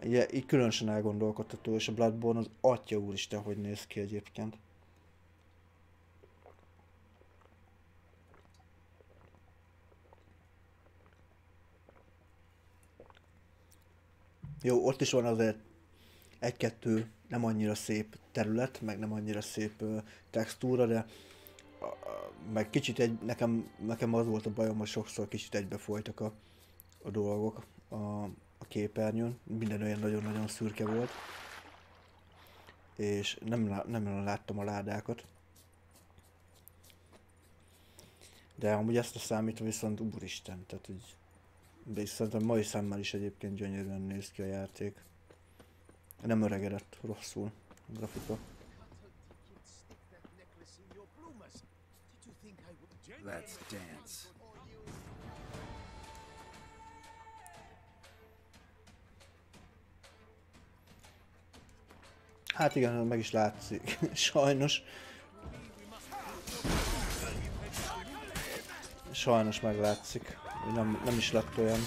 Ugye, így különösen elgondolkodtató, és a Bloodborne az atya úristen, hogy néz ki egyébként. Jó, ott is van azért egy-kettő nem annyira szép terület, meg nem annyira szép textúra, de meg kicsit egy, nekem, nekem az volt a bajom, hogy sokszor kicsit egybefolytak a, a dolgok a, a képernyőn. Minden olyan nagyon-nagyon szürke volt. És nem, nem láttam a ládákat. De amúgy ezt a számítva viszont úristen, tehát hogy de szerintem mai szemmel is egyébként gyönyörűen néz ki a játék. Nem öregedett rosszul a grafika. Let's dance. Hát igen, meg is látszik. Sajnos. Sajnos meglátszik. Nem, nem is lett olyan.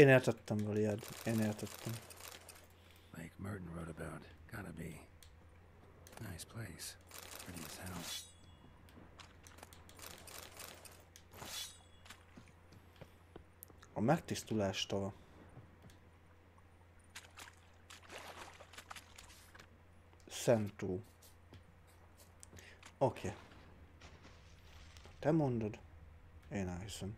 Én értettem Valiad. Én értettem. Like Merton wrote about. Gotta be. Nice place. Pretty as hell. A megtisztulástól. Szentú. Oké. Okay. Te mondod, én elhiszem.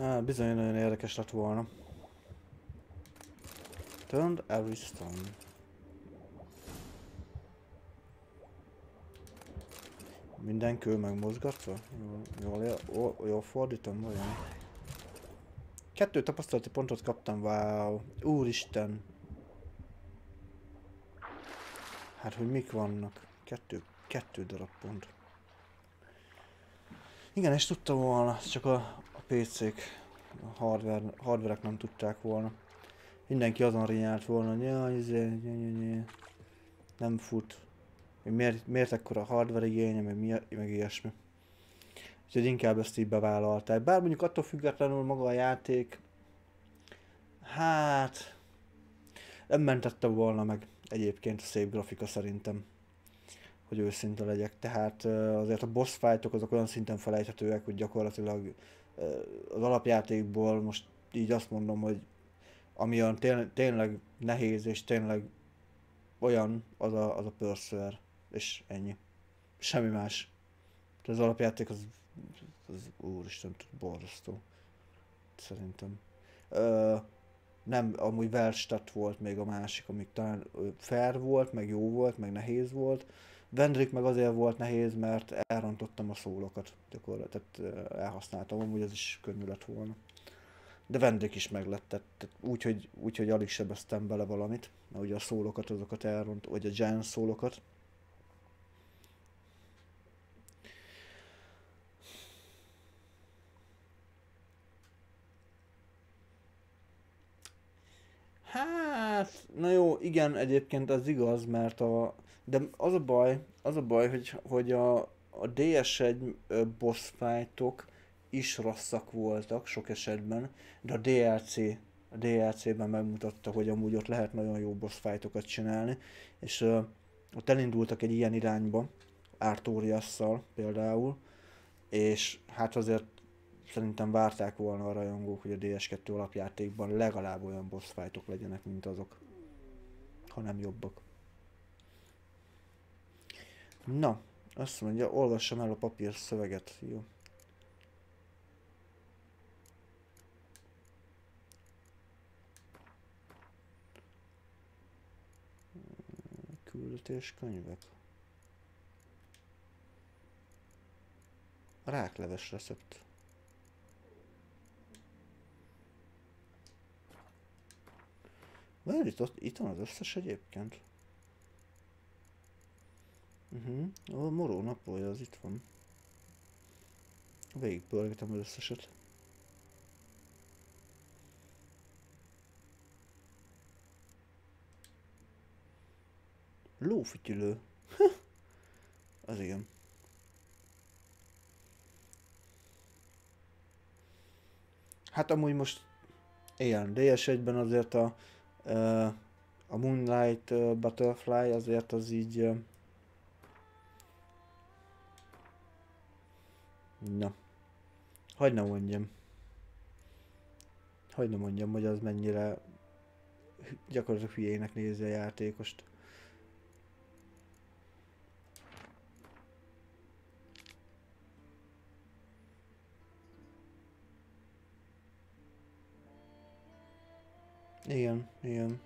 Á, bizony nagyon érdekes lett volna. Turned every stone. Minden kő megmozgatva? Jól, jól, jól, jól fordítom, vajon? Kettő tapasztalati pontot kaptam, wow. Úristen. Hát, hogy mik vannak? Kettő, kettő darab pont. Igen, és tudtam volna, csak a PC-k, hardware, hardverek nem tudták volna. Mindenki azon rinyált volna, hogy jaj, izé, nem fut. Miért, miért ekkora hardware igénye, meg, mi, meg ilyesmi. Úgyhogy inkább ezt így bevállalták. Bár mondjuk attól függetlenül maga a játék, hát nem mentette volna meg egyébként a szép grafika szerintem, hogy őszinte legyek. Tehát azért a boss fightok azok olyan szinten felejthetőek, hogy gyakorlatilag az alapjátékból most így azt mondom, hogy ami olyan tény, tényleg nehéz és tényleg olyan, az a, az a Pursuer. És ennyi. Semmi más. De az alapjáték az, az úristen, borzasztó. Szerintem. Ö, nem, amúgy Velstadt volt még a másik, amik talán fair volt, meg jó volt, meg nehéz volt. Vendrik meg azért volt nehéz, mert elrontottam a szólokat gyakorlatilag, elhasználtam, amúgy ez is könnyű lett volna. De Vendrik is meglett, tehát, tehát úgy, hogy, úgy, hogy alig sebeztem bele valamit, mert ugye a szólokat azokat elront, vagy a giant szólokat. Hát, na jó, igen, egyébként az igaz, mert a... De az a baj, az a baj, hogy, hogy a, a DS1 ö, boss fightok is rosszak voltak sok esetben, de a DLC, a DLC-ben megmutatta, hogy amúgy ott lehet nagyon jó boss fightokat csinálni, és ö, ott elindultak egy ilyen irányba, Artoriasszal például, és hát azért szerintem várták volna a rajongók, hogy a DS2 alapjátékban legalább olyan boss fightok legyenek, mint azok. Ha nem jobbak. Na, azt mondja, olvassam el a papír szöveget. Jó. Küldetés könyvek. A rákleves recept. Várj, itt, itt van az összes egyébként. Uh-huh. A moró naplója az itt van. Végigbörgetem az összeset. Lófütyülő. az igen. Hát amúgy most ilyen DS1-ben azért a, a Moonlight Butterfly azért az így Na. Hogy ne mondjam. Hogy ne mondjam, hogy az mennyire gyakorlatilag hülyének nézi a játékost. Igen, igen.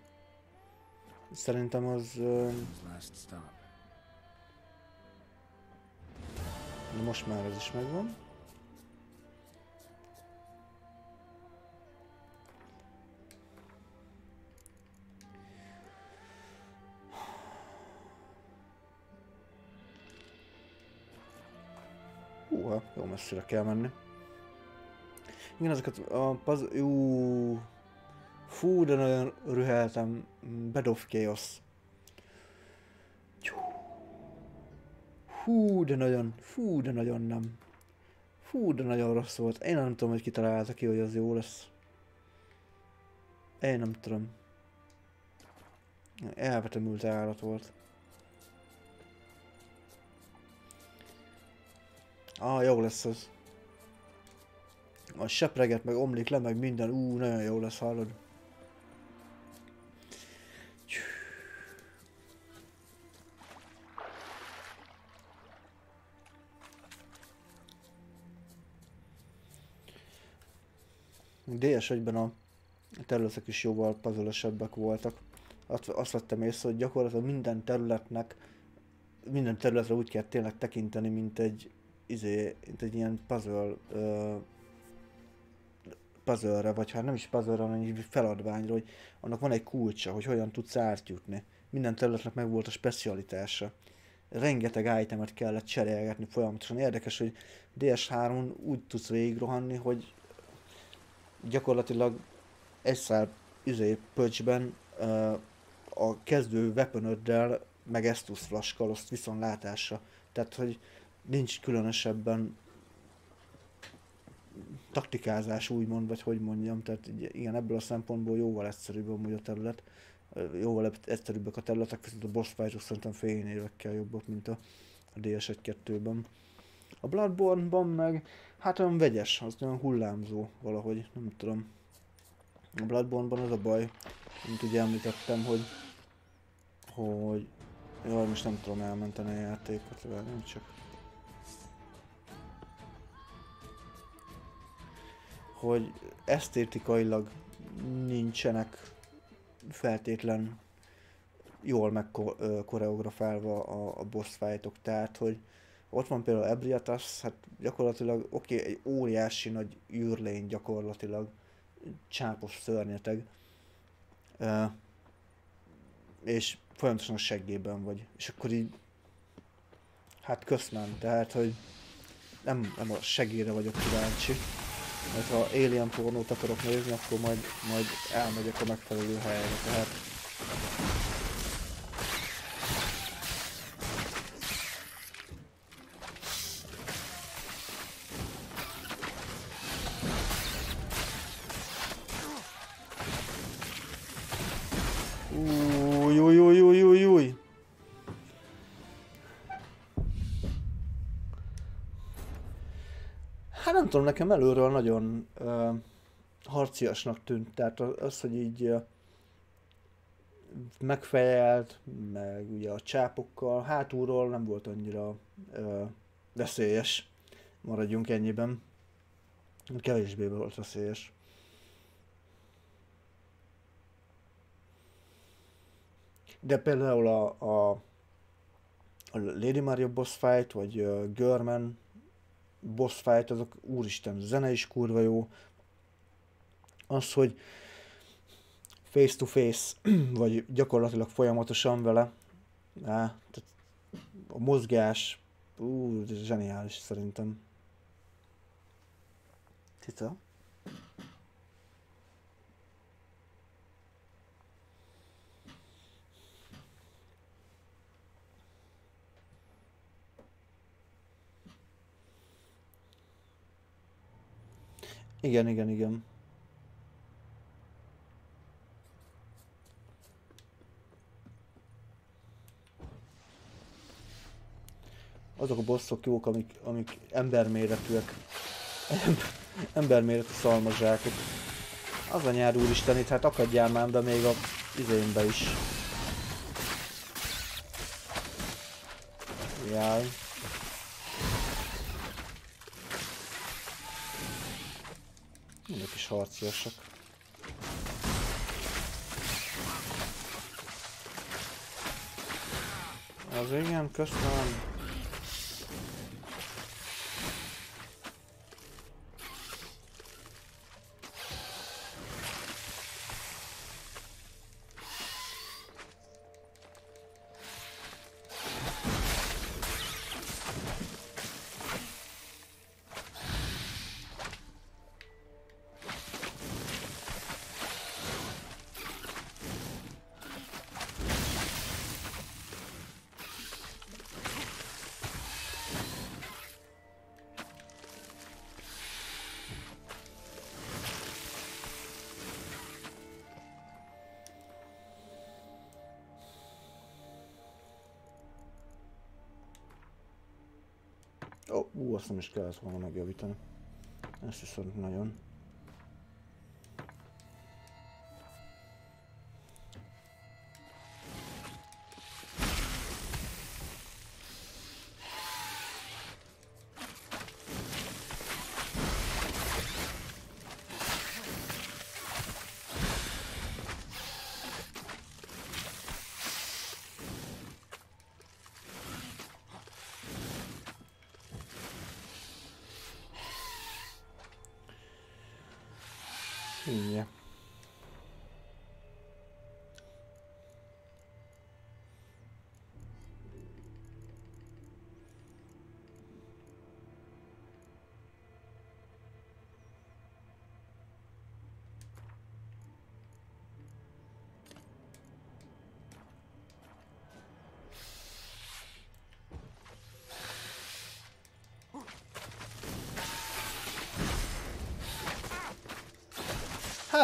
Szerintem az... ö, Stop. Most már ez is megvan. Húha, jó messzire kell menni. Igen, ezeket a paz... Jú... Fú, de nagyon rüheltem. Bed of Chaos. Fú, de nagyon, fú, de nagyon nem. Fú, de nagyon rossz volt. Én nem tudom, hogy kitalálta ki, hogy az jó lesz. Én nem tudom. Elvetemült állat volt. Ah, jó lesz az. A sepreget, meg omlik le, meg minden. Ú, nagyon jó lesz, hallod. DS1-ben a területek is jóval puzzle voltak. Azt, vettem észre, hogy gyakorlatilag minden területnek, minden területre úgy kell tényleg tekinteni, mint egy, izé, mint egy ilyen puzzle, uh, puzzle vagy hát nem is puzzle hanem egy feladványra, hogy annak van egy kulcsa, hogy hogyan tudsz átjutni. Minden területnek meg volt a specialitása. Rengeteg itemet kellett cserélgetni folyamatosan. Érdekes, hogy DS3-on úgy tudsz végigrohanni, hogy gyakorlatilag egy szál üzé pöcsben a kezdő weaponöddel meg Estus flaskal azt viszont. Tehát, hogy nincs különösebben taktikázás úgymond, vagy hogy mondjam, tehát igen, ebből a szempontból jóval egyszerűbb amúgy a terület, jóval egyszerűbbek a területek, viszont a boss fightok szerintem fél évekkel jobbak, mint a DS1-2-ben. A Bloodborne-ban meg hát olyan vegyes, az olyan hullámzó valahogy, nem tudom. A Bloodborne-ban az a baj, mint ugye említettem, hogy hogy jaj, most nem tudom elmenteni a játékot, nem csak hogy esztétikailag nincsenek feltétlen jól megkoreografálva a, a boss fightok, tehát hogy ott van például Ebriatas, hát gyakorlatilag oké, okay, egy óriási nagy űrlény gyakorlatilag, csápos szörnyeteg, uh, és folyamatosan a seggében vagy, és akkor így, hát köszönöm, tehát hogy nem, nem a segére vagyok kíváncsi, mert ha alien pornót akarok nézni, akkor majd, majd elmegyek a megfelelő helyre, tehát tudom, nekem előről nagyon uh, harciasnak tűnt, tehát az, hogy így uh, megfejelt, meg ugye a csápokkal, hátulról nem volt annyira uh, veszélyes. Maradjunk ennyiben. Kevésbé volt veszélyes. De például a, a, a Lady Mario boss fight, vagy uh, Görman boss fight, azok úristen, zene is kurva jó. Az, hogy face to face, vagy gyakorlatilag folyamatosan vele, á, tehát a mozgás, ú, zseniális szerintem. Tita? Igen, igen, igen. Azok a bosszok jók, amik, amik emberméretűek. emberméretű szalmazsákok. Az a nyár úristen, itt hát akadjál már be még a izénbe is. Jaj. Is harciasak. Az igen, köszönöm. Azt nem is kellett volna megjavítani. Ezt viszont nagyon.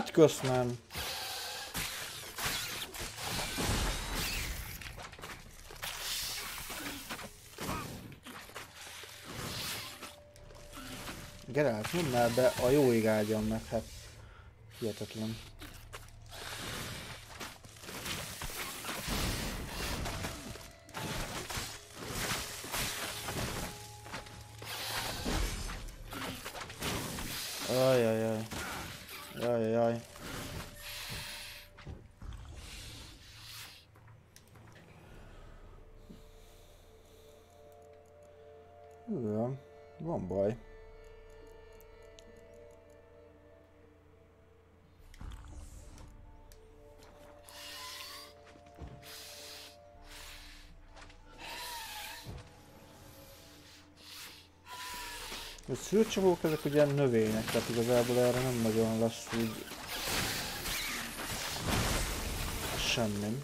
Hát köszönöm. Geralt, mondd be, a jó ég áldjon meg, hát hihetetlen. Szűrcsomók ezek ugye növények, tehát igazából erre nem nagyon lesz úgy semmi.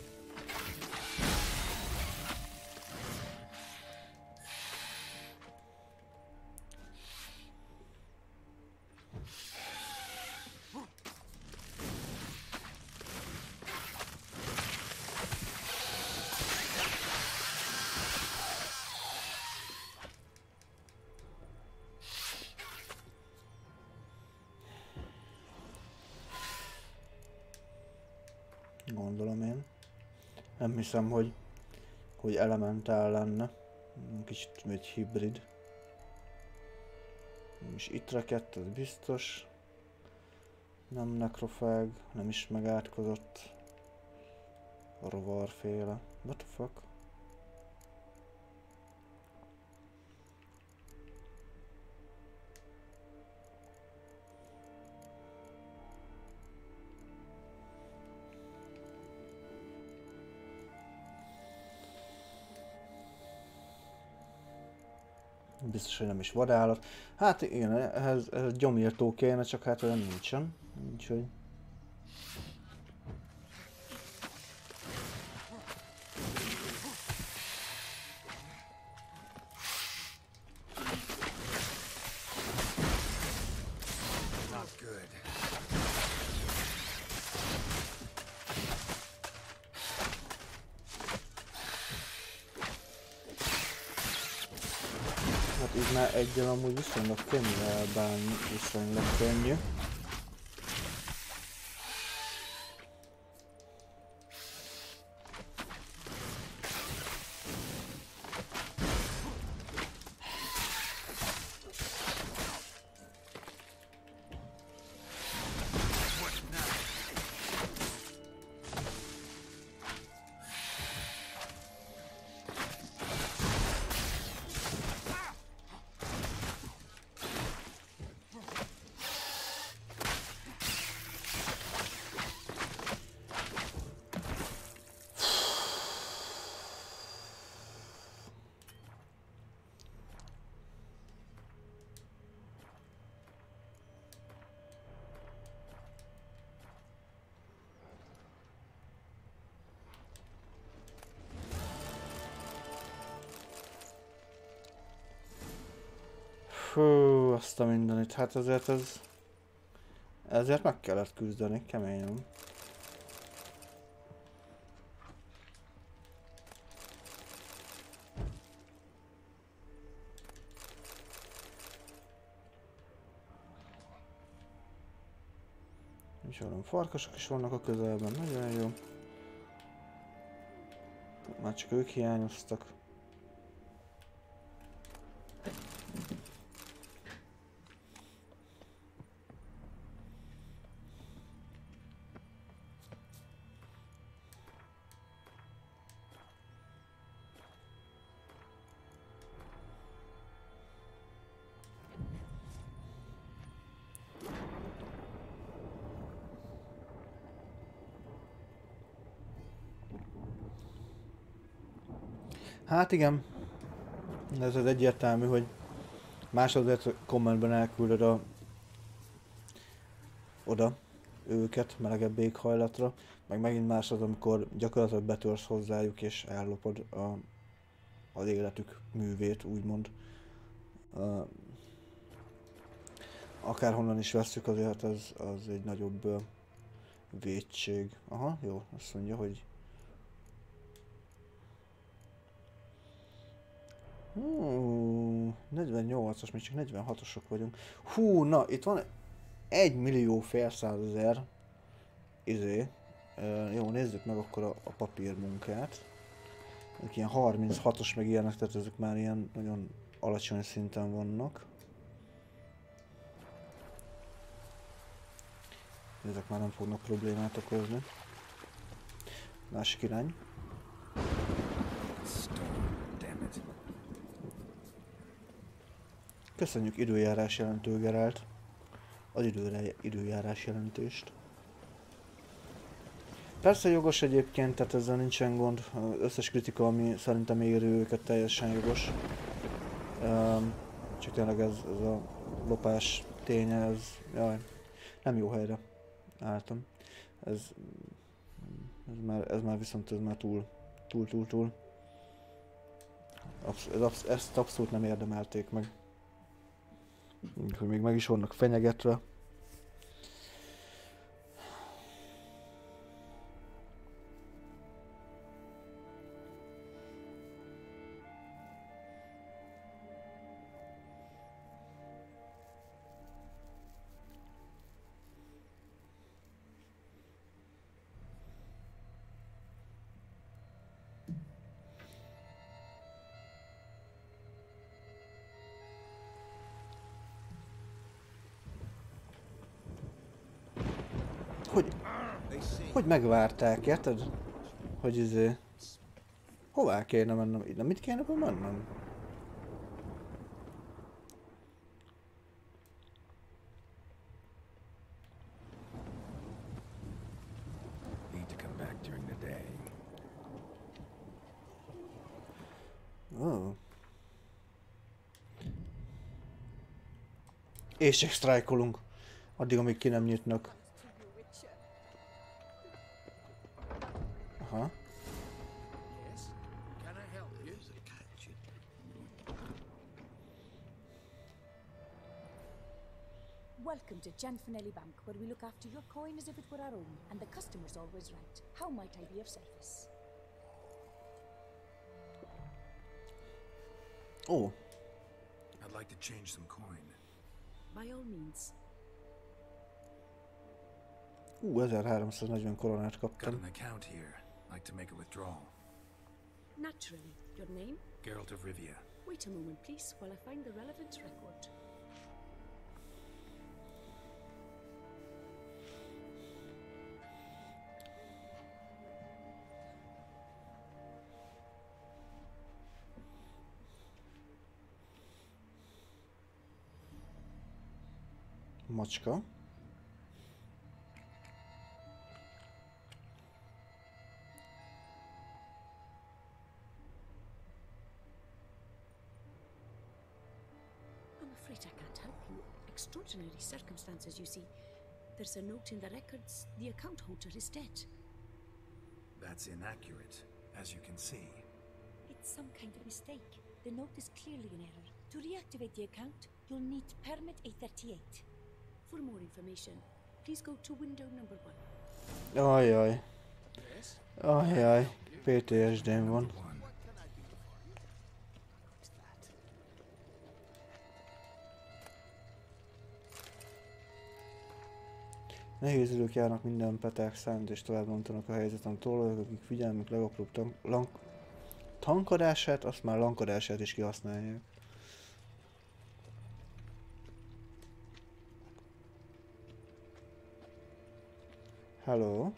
Hiszem, hogy, hogy elementál lenne. Kicsit egy hibrid. És itt rekett, ez biztos. Nem nekrofág, nem is megátkozott. Rovarféle. What the fuck? Biztos, hogy nem is vadállat. Hát igen, ehhez, ehhez gyomírtó kéne, csak hát olyan nincsen. Úgyhogy... így már egyel amúgy viszonylag könnyű elbánni, viszonylag könnyű. Fú, azt a mindenit. Hát ezért ez... Ezért meg kellett küzdeni, keményen. És olyan farkasok is vannak a közelben, nagyon jó. Már csak ők hiányoztak. Hát igen. Ez az egyértelmű, hogy másodért kommentben elküldöd a oda őket melegebb éghajlatra, meg megint más az, amikor gyakorlatilag betörsz hozzájuk és ellopod a, az életük művét, úgymond. Uh, akárhonnan is veszük, azért az, az egy nagyobb vétség. Aha, jó, azt mondja, hogy Hú, 48-as, még csak 46-osok vagyunk. Hú, na, itt van 1 millió fél százezer izé. Jó, nézzük meg akkor a, a papírmunkát. Ezek ilyen 36-os meg ilyenek, tehát ezek már ilyen nagyon alacsony szinten vannak. Ezek már nem fognak problémát okozni. Másik irány. Storm, damn it. Köszönjük időjárás jelentő Gerált. Az időre, időjárás jelentést. Persze jogos egyébként, tehát ezzel nincsen gond. Összes kritika, ami szerintem érő őket teljesen jogos. Csak tényleg ez, ez a lopás ténye, ez jaj, nem jó helyre álltam. Ez, ez, már, ez már viszont ez már túl, túl, túl, túl. Absz- ezt abszolút nem érdemelték meg. Hogy még meg is vannak fenyegetve. Hogy megvárták, érted? Hogy izé... Hová kéne mennem? Ide mit kéne mennem? Oh. Éjség sztrájkolunk. Addig, amíg ki nem nyitnak. Welcome to Janfanelli Bank, where we look after your coin as if it were our own, and the customer's always right. How might I be of service? Oh. I'd like to change some coin. By all means. ú, 1340 koronát Got an account here. Like to make a withdrawal. Naturally. Your name? Geralt of Rivia. Wait a moment, please, while I find the relevant record. Macska. I'm afraid I can't help you. Extraordinary circumstances, you see. There's a note in the records. The account holder is dead. That's inaccurate, as you can see. It's some kind of mistake. The note is clearly an error. To reactivate the account, you'll need permit A38. For more information, please go to window number one. Ajjaj. Yes? Ajjaj. PTSD-m van. Nehéz idők járnak minden peták szánt és tovább mondanak a helyzeten tolvajok, akik figyelmük legapróbb tank, lank, tankadását, azt már lankadását is kihasználják. Hello?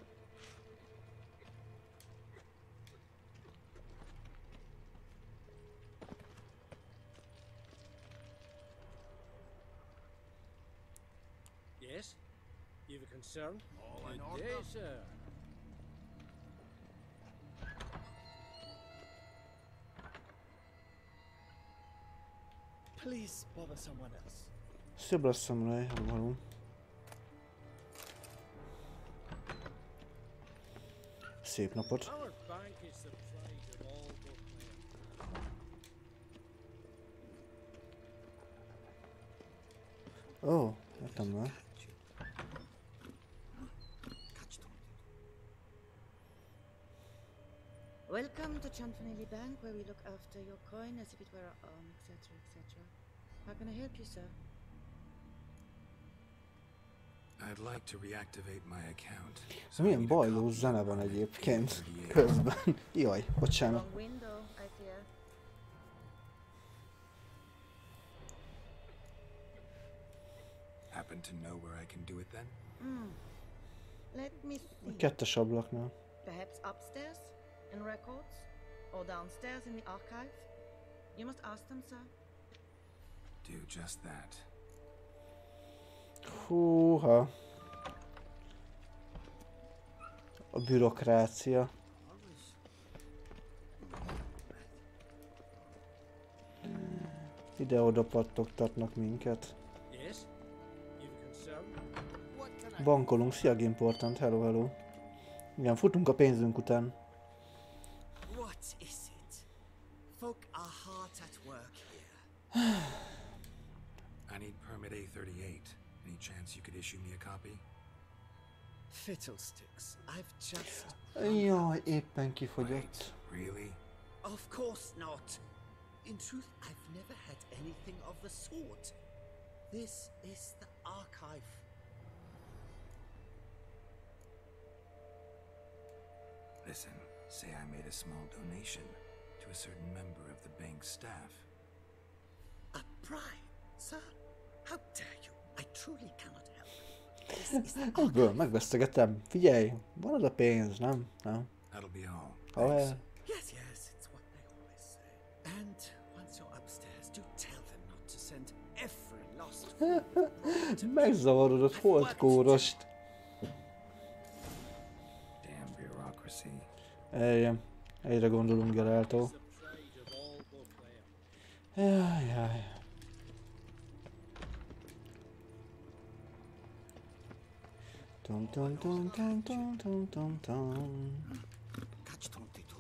Yes? You've a concern? All in order? day, sir. Please bother someone else. Szibra Samurai, való. Szép napot. Our bank is the pride of all Dorkmere. Ó. Welcome to Chanfanelli Bank, where we look after your coin as if it were our own, etc., etc. How can I help you, sir? I'd like to reactivate my account. Ez milyen bajló zene van egyébként közben. Jaj, bocsánat. Wrong window, I fear. Happen to know where I can do it then? Hmm. Let me see. Kettes ablaknál. Perhaps upstairs in records? Or downstairs in the archive? You must ask them, sir. Do just that. Húha. A bürokrácia. Ide-oda pattogtatnak minket. Bankolunk, szia Important, hello, hello. Igen, futunk a pénzünk után. What is it? Folk are hard at work here. I need permit A38. Any chance you could issue me a copy? Fiddlesticks. I've just. Jaj, éppen kifogyott. Really? Of course not. In truth, I've never had anything of the sort. This is the archive. Listen, say I made a small donation to a certain member of the bank's staff. A bribe, sir? How dare Ebből archive. megvesztegetem. Figyelj, van az a pénz, nem? Nem. That'll be all. Ha Thanks. el... Yes, yes, it's what they always say. And once you're upstairs, do tell them not to send every lost fool to Megzavarodott holdkórost. Damn bureaucracy. Egyre gondolunk all Beauclair. Jaj, jaj. Tum tum tum tum tum tum tum tum. Catch 22.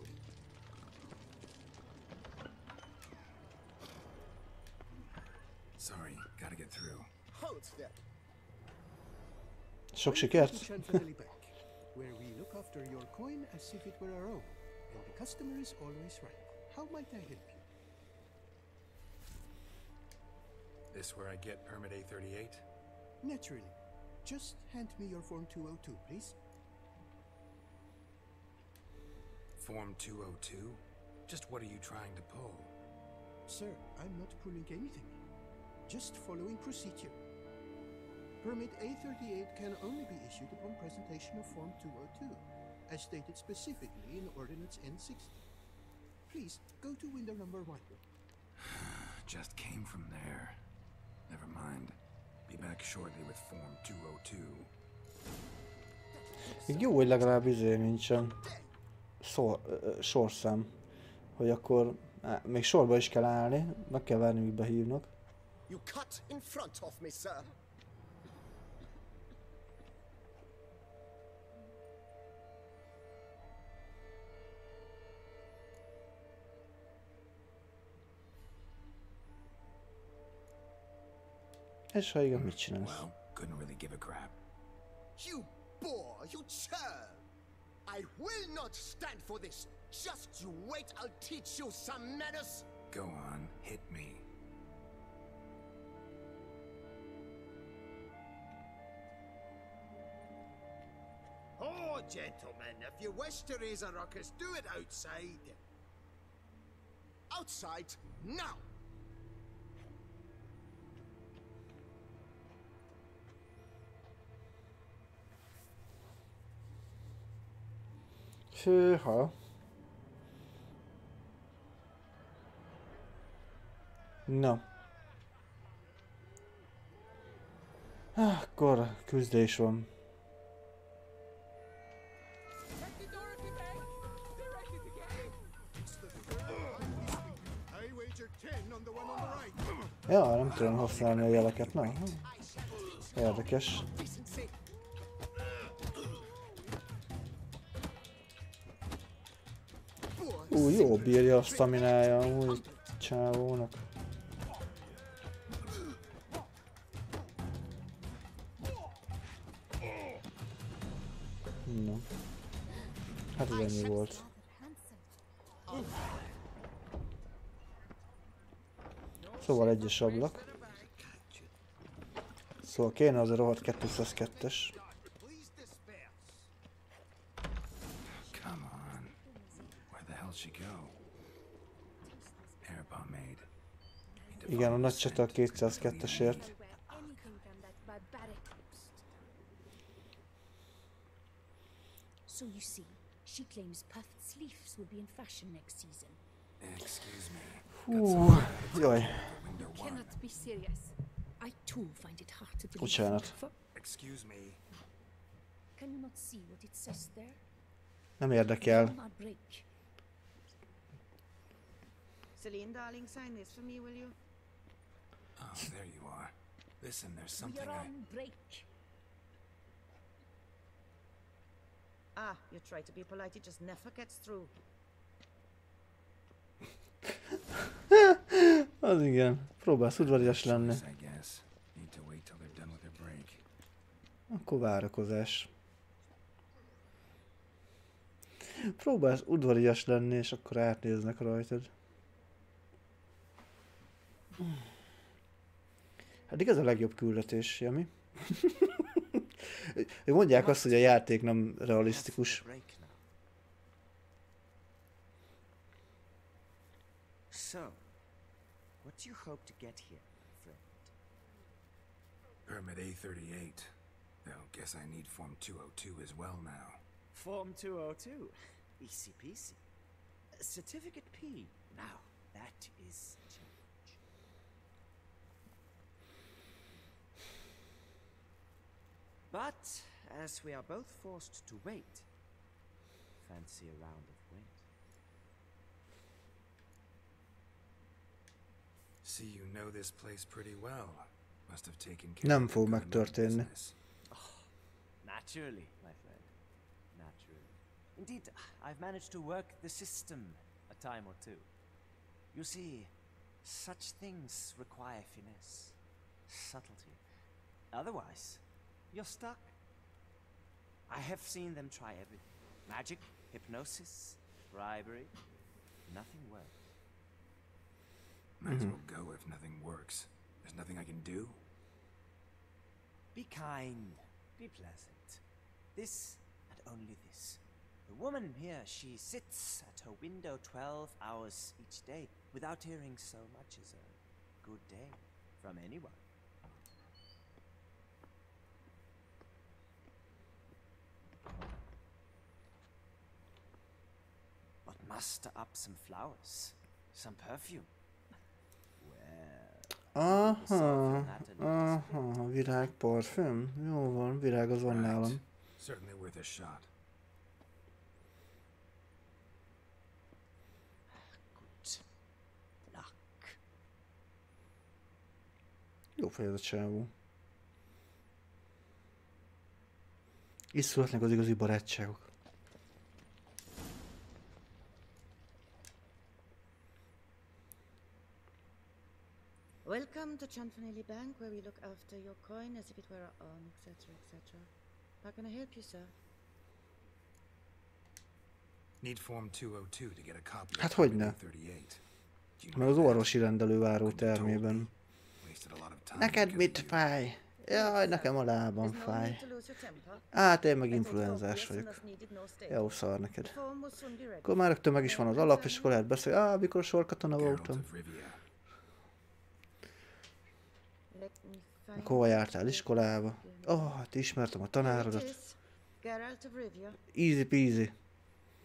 Sorry, gotta get through. Hold there. Sok sikert? Where we look after your coin as if it were our own, and the customer is always right. How might I help you? This where I get permit A38? Naturally. Just hand me your Form 202, please. Form 202? Just what are you trying to pull? Sir, I'm not pulling anything. Just following procedure. Permit A38 can only be issued upon presentation of Form 202, as stated specifically in Ordinance N60. Please, go to window number one. Just came from there. Never mind. Be back shortly with Form 202. Még jó, hogy legalább izé nincsen szor, ö, sorszám. Hogy akkor á, még sorba is kell állni, meg kell várni, míg behívnak. You cut in front of me, sir. És ha igen, mit csinálsz? Well, couldn't really give a crap. You bore, you churl! I will not stand for this. Just you wait, I'll teach you some manners. Go on, hit me. Oh, gentlemen, if you wish to raise a ruckus, do it outside. Outside, now! Hűha. Na. Akkor küzdés van. I wager 10 on the one on the right. Ja, nem tudom használni a jeleket, na. Érdekes. Ú, jó bírja a staminája amúgy csávónak. Na. Hát ez ennyi volt. Szóval egyes ablak. Szóval kéne az a rohadt 202-es. Please disperse. Come on. Where the hell'd she go? Air pomade. Need to Igen, a nagy csata a scent. 202-esért. anything from that barbaric host. claims puffed sleeves will be in fashion next season. Excuse me. Hú, jaj. Cannot be serious. I too find it hard to believe. Bocsánat. For- Excuse me. Can you not see what it says there? nem érdekel. Celine, darling, sign this for me, will you? Oh, there you are. Listen, there's something I. on break. Ah, you try to be polite, it just never gets through. Az igen. Próbálsz udvarias lenni. Choice, I guess. Need to wait till they're done with their break. Akkor várakozás. Próbálsz udvarias lenni, és akkor átnéznek rajtad. Hát ez a legjobb küldetés, Jami. Mondják azt, hogy a játék nem realisztikus. So, what do you hope to get here, friend? Permit A38. Though, guess I need Form 202 as well now. Form 202. Easy peasy. Certificate P. Now, that is But, as we are both forced to wait, fancy a round of wait. See, you know this place pretty well. Must have taken care Nem of the fog megtörténni. business. Oh, naturally, my friend. Naturally. Indeed, I've managed to work the system a time or two. You see, such things require finesse, subtlety. Otherwise, you're stuck. I have seen them try everything magic, hypnosis, bribery. Nothing works. Might as hmm. well go if nothing works. There's nothing I can do. Be kind, be pleasant. This and only this. The woman here, she sits at her window 12 hours each day without hearing so much as a good day from anyone. Muster up some flowers, some perfume. Well, Aha, aha, virág, parfüm. Jó van, virág az van nálam. Certainly worth a shot. good luck. Jó fej ez a csávó. Itt születnek az igazi barátságok. Welcome to Chanfanelli Bank, where we look after your coin as if it were our own, etc., etc. How can I help you, sir? Need Form 202 to get a copy Hát of hogyne. Permit A38. Do you Meg know az orvosi rendelőváró termében. me. Wasted a lot of time Neked mit fáj? Jaj, nekem a lábam fáj. Hát én meg influenzás vagyok. Jó szar neked. Akkor már rögtön meg is van az alap, és akkor lehet beszélni. Á, mikor sorkatona voltam. of Rivia. Let me find Akkor hova jártál iskolába? Ó, oh, hát ismertem a tanárodat. Easy peasy.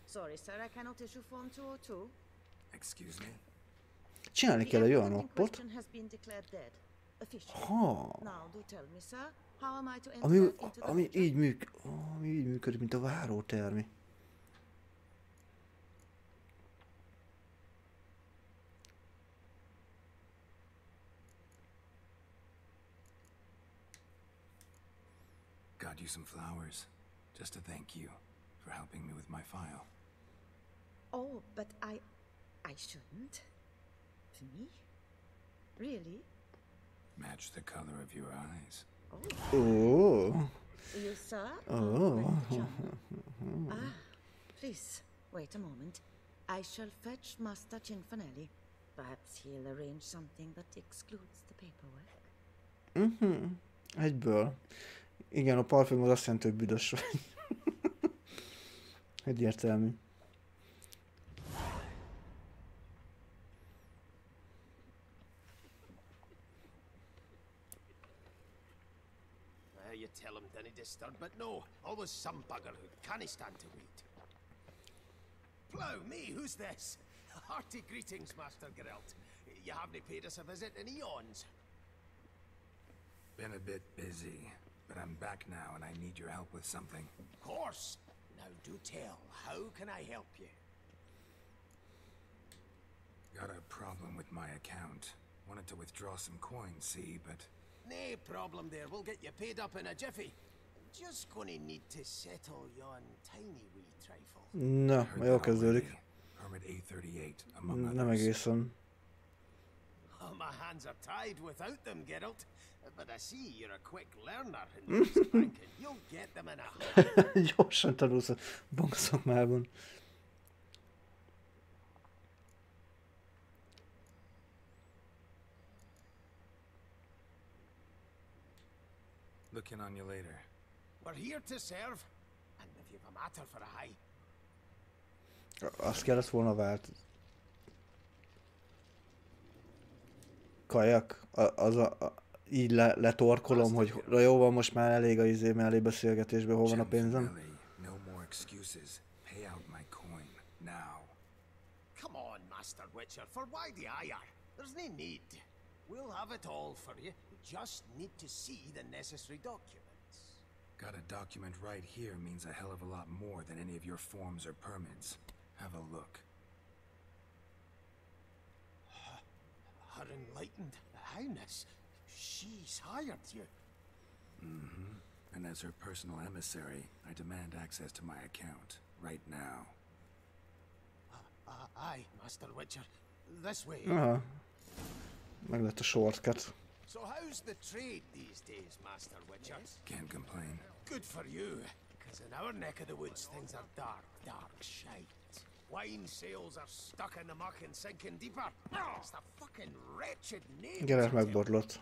Sorry, sir, I cannot issue Form 202. Excuse me? Csinálni kell egy olyan appot, ha, ami, ami így, műk, ami így működik, mint a várótermi. You some flowers. Just to thank you for helping me with my file. Oh, but I... I shouldn't. To Me? Really? Match the color of your eyes. Oh, Ó, you, sir? Oh. my ah, please, wait a moment. I shall fetch Master Chinfanelli. Perhaps he'll arrange something that excludes the paperwork. Mm-hmm. egyből. Igen, a parfüm az azt jelenti, hogy büdös vagy. Egyértelmű. You tell him, then he disturbed, but no, always some bugger who can't stand to wait. Plow me, who's this? Hearty greetings, Master Geralt. You haven't paid us a visit in eons. Been a bit busy, but I'm back now and I need your help with something. Of course. Now do tell, how can I help you? Got a problem with my account. Wanted to withdraw some coins, see, but No problem there, we'll get you paid up in a jiffy. Just gonna need to settle yon tiny wee trifle. Na, heard ma jól that kezdődik. already. Permit A38, among Nem others. egészen. Oh, my hands are tied without them, Geralt. But I see you're a quick learner in banking. You'll get them in a Gyorsan tanulsz a bankszakmában. Looking on you later. We're here to serve. And if you've a matter for a high, Azt kellett volna vált. Kajak? Az a, a, így le, letorkolom, hogy na jó van, most már elég a izé mellé beszélgetésbe, hol van a pénzem? Gentlemanly, no more excuses. Pay out my coin. Now. come on, Master Witcher, for why the ire? There's no need. We'll have it all for you. You just need to see the necessary documents. Got a document right here means a hell of a lot more than any of your forms or permits. Have a look. Her enlightened highness, she's hired you. Mm-hmm. And as her personal emissary, I demand access to my account. Right now. Uh, aye, Master Witcher. This way. Aha. Meg lett a shortcut. So how's the trade these days, Master Witcher? Can't complain. Good for you, because in our neck of the woods things are dark, dark shite. Wine sales are stuck in the muck and sinking deeper. It's the fucking wretched name. Gyere, megborlott.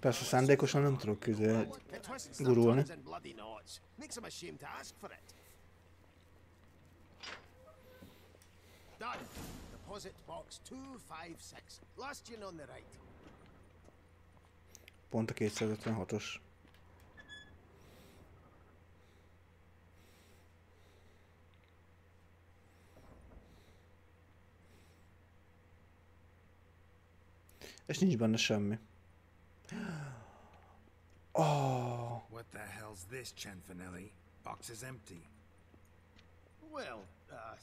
Persze szándékosan nem tudok küzdeni, gurulni. Pont a 256-os. És nincs benne semmi. Oh, What the hell's this, Chenfinelli? Box is empty. Well, uh,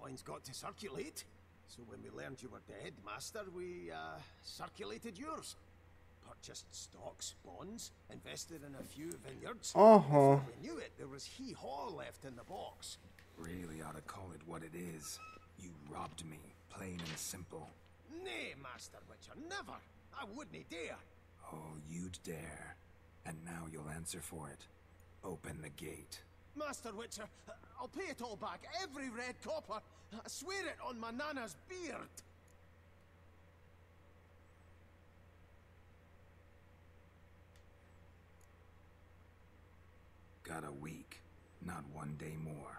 coins got to circulate. So when we learned you were dead, Master, we, uh, circulated yours. Purchased stocks, bonds, invested in a few vineyards. aha. We knew it, there was hee-haw left in the box. Really ought to call it what it is. You robbed me, plain and simple. Nay, Master Witcher, never! I wouldn't dare! Oh, you'd dare. And now you'll answer for it. Open the gate. Master Witcher, I'll pay it all back, every red copper. I swear it on my nana's beard. Got a week, not one day more.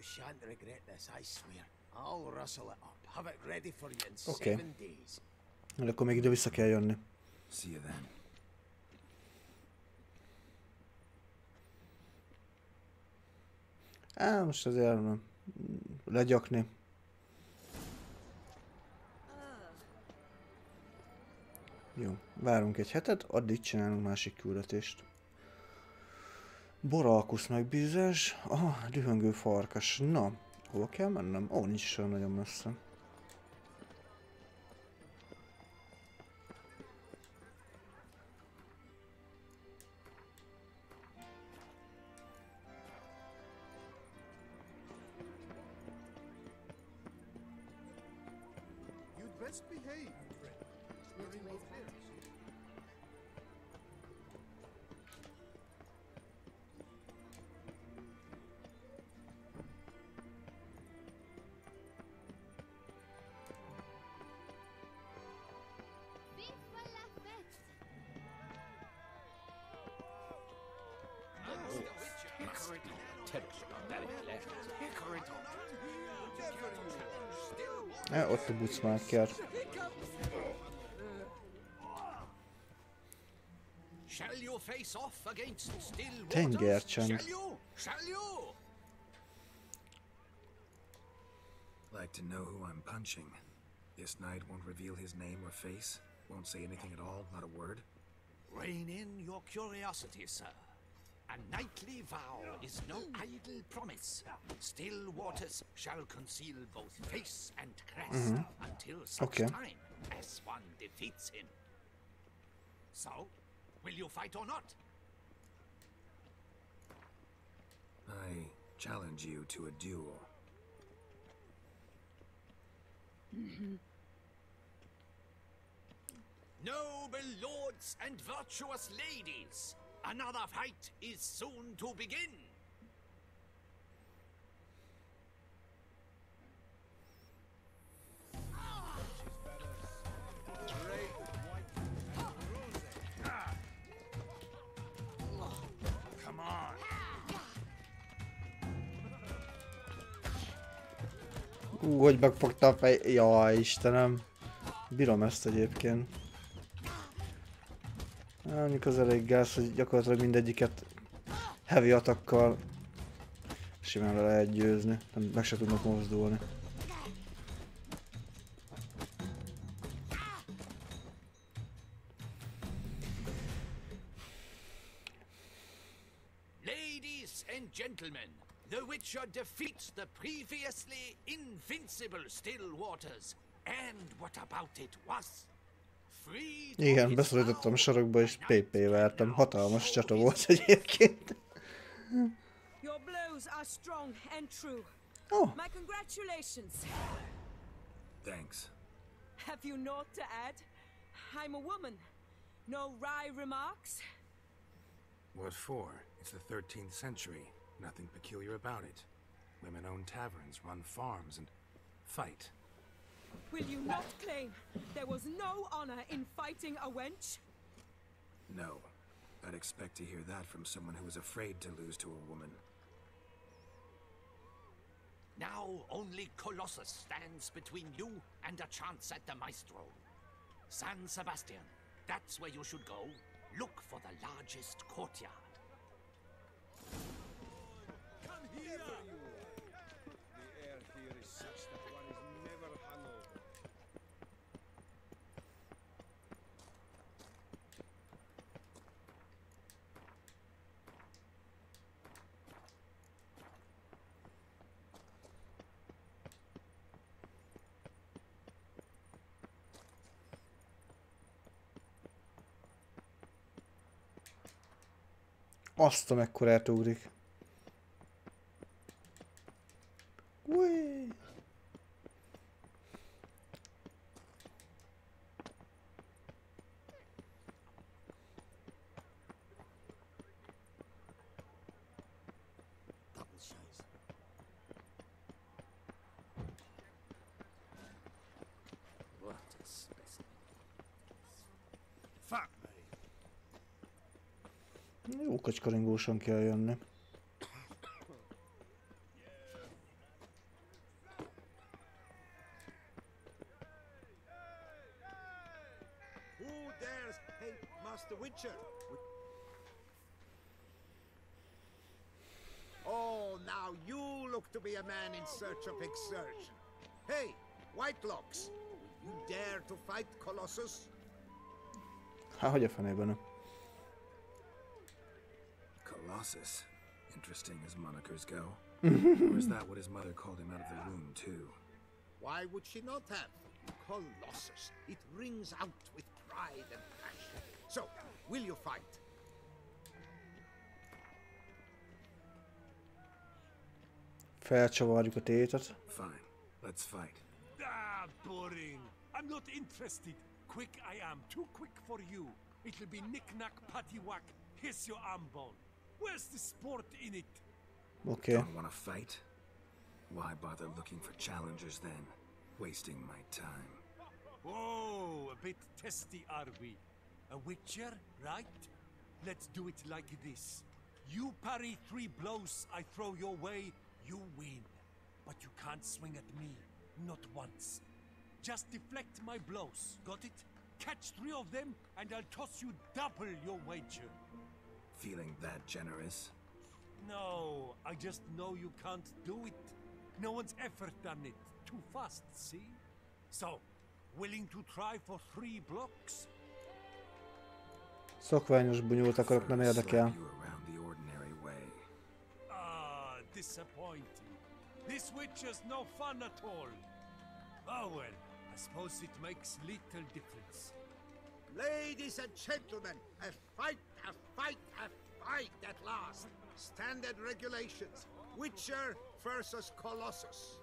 You shan't regret this, I swear. I'll rustle it up, have it ready for you in Okay. seven days. De akkor még ide vissza kell jönni. See you then. Á, most azért nem. Legyakni. Jó, várunk egy hetet, addig csinálunk másik küldetést. Boralkusz megbízás. Aha, dühöngő farkas. Na, hova kell mennem? Ó, nincs olyan nagyon messze. Ott a. Shall you face off against still waters? Tengercsend. Shall you? Shall you? Like to know who I'm punching. This knight won't reveal his name or face. Won't say anything at all, not a word. Rein in your curiosity, sir. A knightly vow is no idle promise. Still waters shall conceal both face and crest mm-hmm. until such Okay. time as one defeats him. So, will you fight or not? I challenge you to a duel. Mm-hmm. Noble lords and virtuous ladies, another fight is soon to begin. Come on. Ú, hogy megfogta a fej... Jaj, Istenem. Bírom ezt egyébként. Á, Mondjuk az elég gáz, hogy gyakorlatilag mindegyiket heavy atakkal simán le lehet győzni. Nem, meg se tudnak mozdulni. Defeats the previously invincible Stillwaters. And what about it was? Freed of Igen, its beszorítottam vow sarokba és and PP vertem. now Hatalmas so csata is volt egyébként. Your blows are strong and true. Oh, My congratulations. Thanks. Have you naught to add? I'm a woman. No wry remarks? What for? It's the 13th century. Nothing peculiar about it. Women own taverns, run farms, and fight. Will you not claim there was no honor in fighting a wench? No. I'd expect to hear that from someone who was afraid to lose to a woman. Now only Colossus stands between you and a chance at the Maestro. San Sebastian, that's where you should go. Look for the largest courtyard. Come here! Azt a mekkorát ugrik. Ui. Double shies. What a specimen. Fuck me. Jó kacskaringósan kell jönni. Oh, now you look to be a man in search of exertion. Hey, Whitelocks, you dare to fight Colossus? Há, hogy a fenében nem. Colossus. Interesting as monikers go. or is that what his mother called him out of the womb, too? Why would she not have? Colossus. It rings out with pride and passion. So, will you fight? Felcsavarjuk a tétet. Fine. Let's fight. Ah, boring. I'm not interested. Quick I am, too quick for you. It'll be knick-knack, paddywhack, here's your arm bone. Where's the sport in it? Oké. Okay. Don't want to fight? Why bother looking for challengers then? Wasting my time. Oh, a bit testy are we? A witcher, right? Let's do it like this. You parry three blows I throw your way, you win. But you can't swing at me, not once. Just deflect my blows, got it? Catch three of them, and I'll toss you double your wager. Feeling that generous? No, I just know you can't do it. No one's ever done it. Too fast, see? So, willing to try for three blocks? Szokványos bonyolult akarok, nem érdekel. Slap you around the ordinary way. Ah, disappointing. This witcher's no fun at all. Oh well, I suppose it makes little difference. Ladies and gentlemen, a fight, a fight, a fight at last. Standard regulations. Witcher versus Colossus.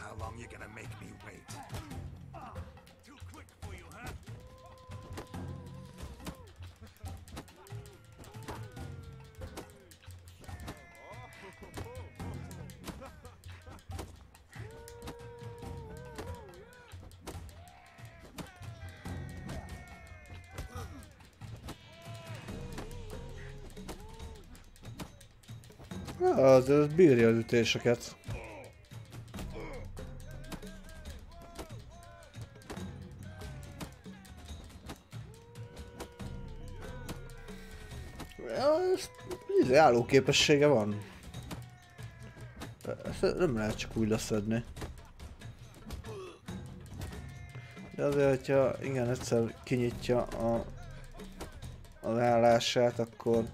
How long you gonna make me Az, az bírja az ütéseket. Ja, izé, állóképessége van. Ezt nem lehet csak úgy leszedni. De azért, hogyha igen, egyszer kinyitja a, az állását, akkor.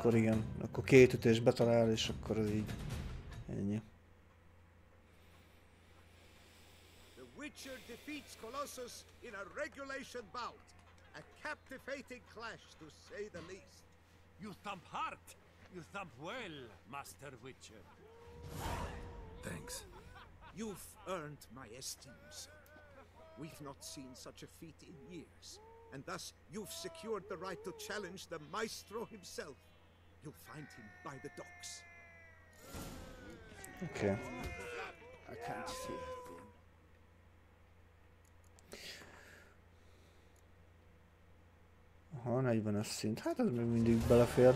Akkor igen, akkor két ütés betalál, és akkor az így ennyi. The Witcher defeats Colossus in a regulation bout. A captivating clash, to say the least. You thump hard. You thump well, Master Witcher. Thanks. You've earned my esteem, sir. We've not seen such a feat in years, and thus you've secured the right to challenge the maestro himself. You'll find him by the docks. Okay. I can't see a thing. Aha, 40 szint. Hát ez még mindig belefér.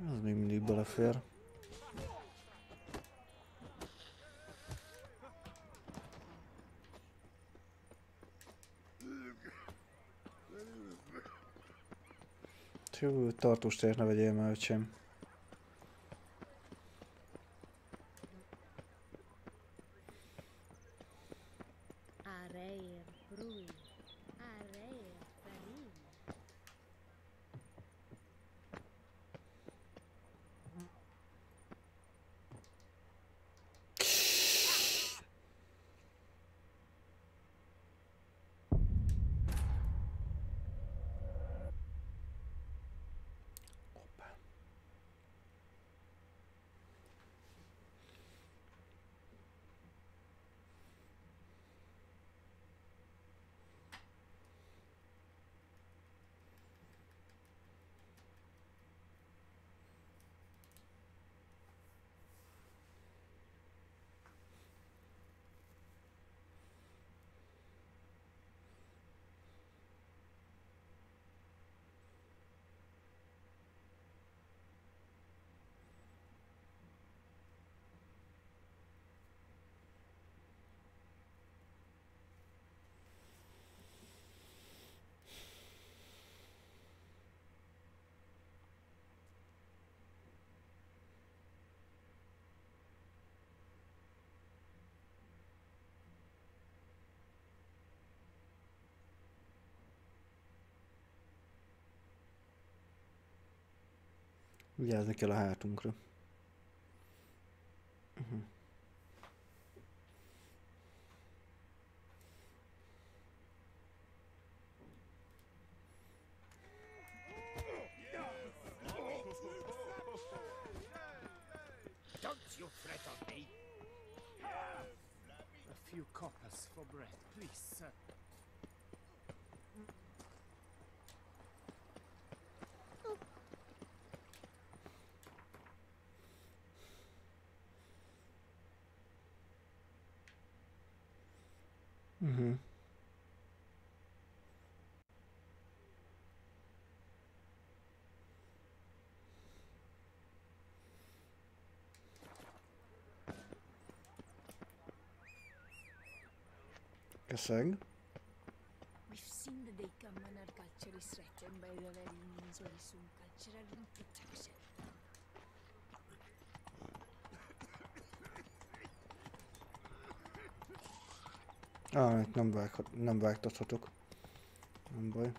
Ez még mindig belefér. Jó, tartós tért ne vegyél már, öcsém. Vigyázni kell a hátunkra. Uh-huh. Don't you fret on me. A few coppers for bread, please, sir. Uh-huh. Köszönjük. We've seen that they come when our culture is threatened by the very means we assume cultural protection. Ah, nem, vághat, nem vágtathatok. Nem baj.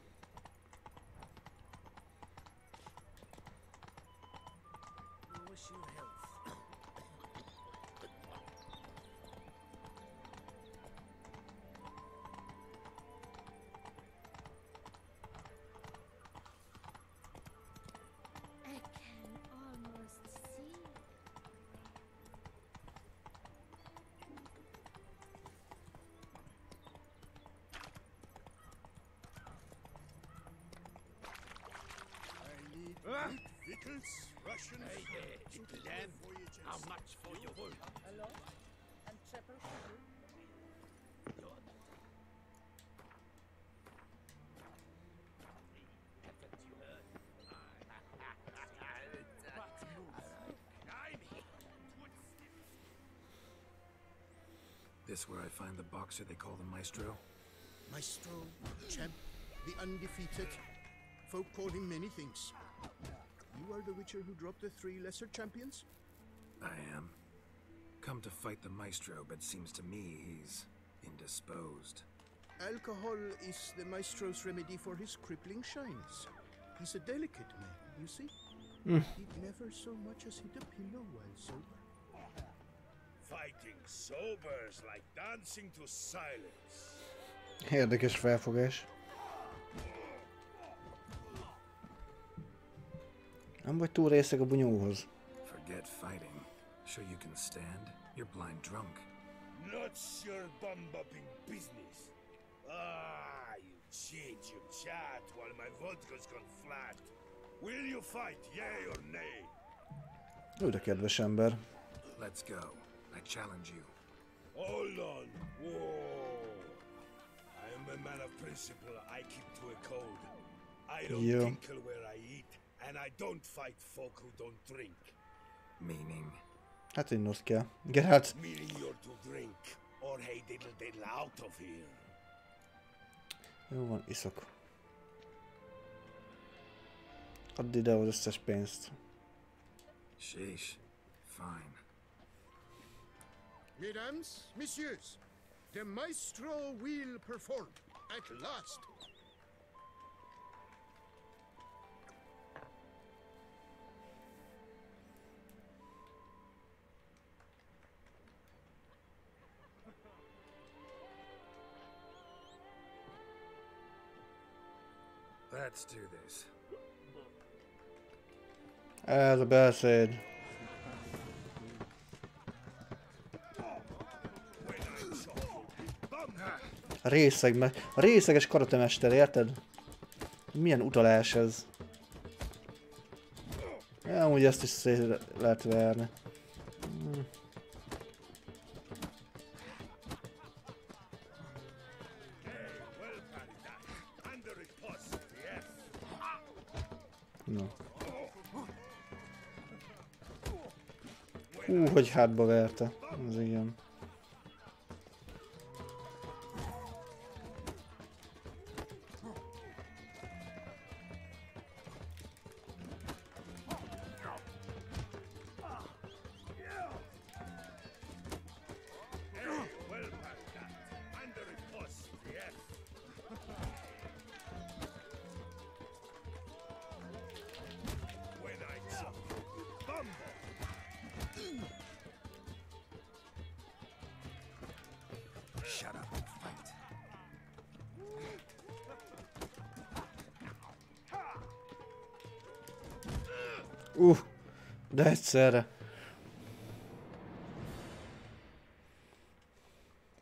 Boxer they call the Maestro? Maestro, champ, the undefeated. Folk call him many things. You are the Witcher who dropped the three lesser champions? I am. Come to fight the Maestro, but seems to me he's indisposed. Alcohol is the Maestro's remedy for his crippling shyness. He's a delicate man, you see? Mm. He'd never so much as hit a pillow while sober. Fighting sobers like dancing to silence. Érdekes felfogás. Nem vagy túl részeg a bunyóhoz. Forget fighting. Sure you can stand? You're blind drunk. Not your bum-bopping business. Ah, you change your chat while my vodka's gone flat. Will you fight, yay or nay? Ő de kedves ember. Let's go. I challenge you. Hold on. Whoa. I am a man of principle. I keep to a code. I don't Yeah. tinkle where I eat, and I don't fight folk who don't drink. Meaning? Hát innod kell. Geralt, Meaning you're to drink, or hey diddle diddle out of here. jó van, iszok. Add ide az összes pénzt. Sheesh. Fine. Mesdames, messieurs, the Maestro will perform at last. Let's do this. Ez a beszéd. A részeg, me- a részeges karatemester, érted? Milyen utalás ez? Ja, amúgy ezt is szét lehet verni. No. Hú, hogy hátba verte. Ez igen. De egyszerre.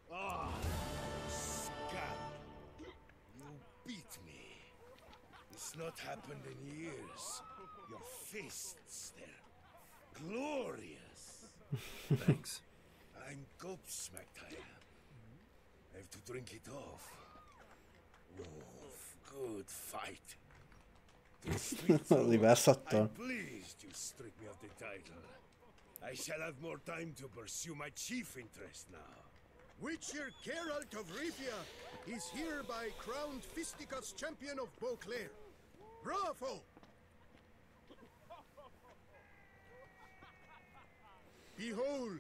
Ah, scab. You beat me. It's not happened in years. Your fists, they're glorious. Thanks. I'm gobsmacked, I am. have to drink it off. Wolf, good fight. To speak Az truth, ivászattal. I'm pleased you stripped me of the title. I shall have more time to pursue my chief interest now. Witcher Geralt of Rivia is hereby crowned Fisticuffs champion of Beauclair. Bravo! Behold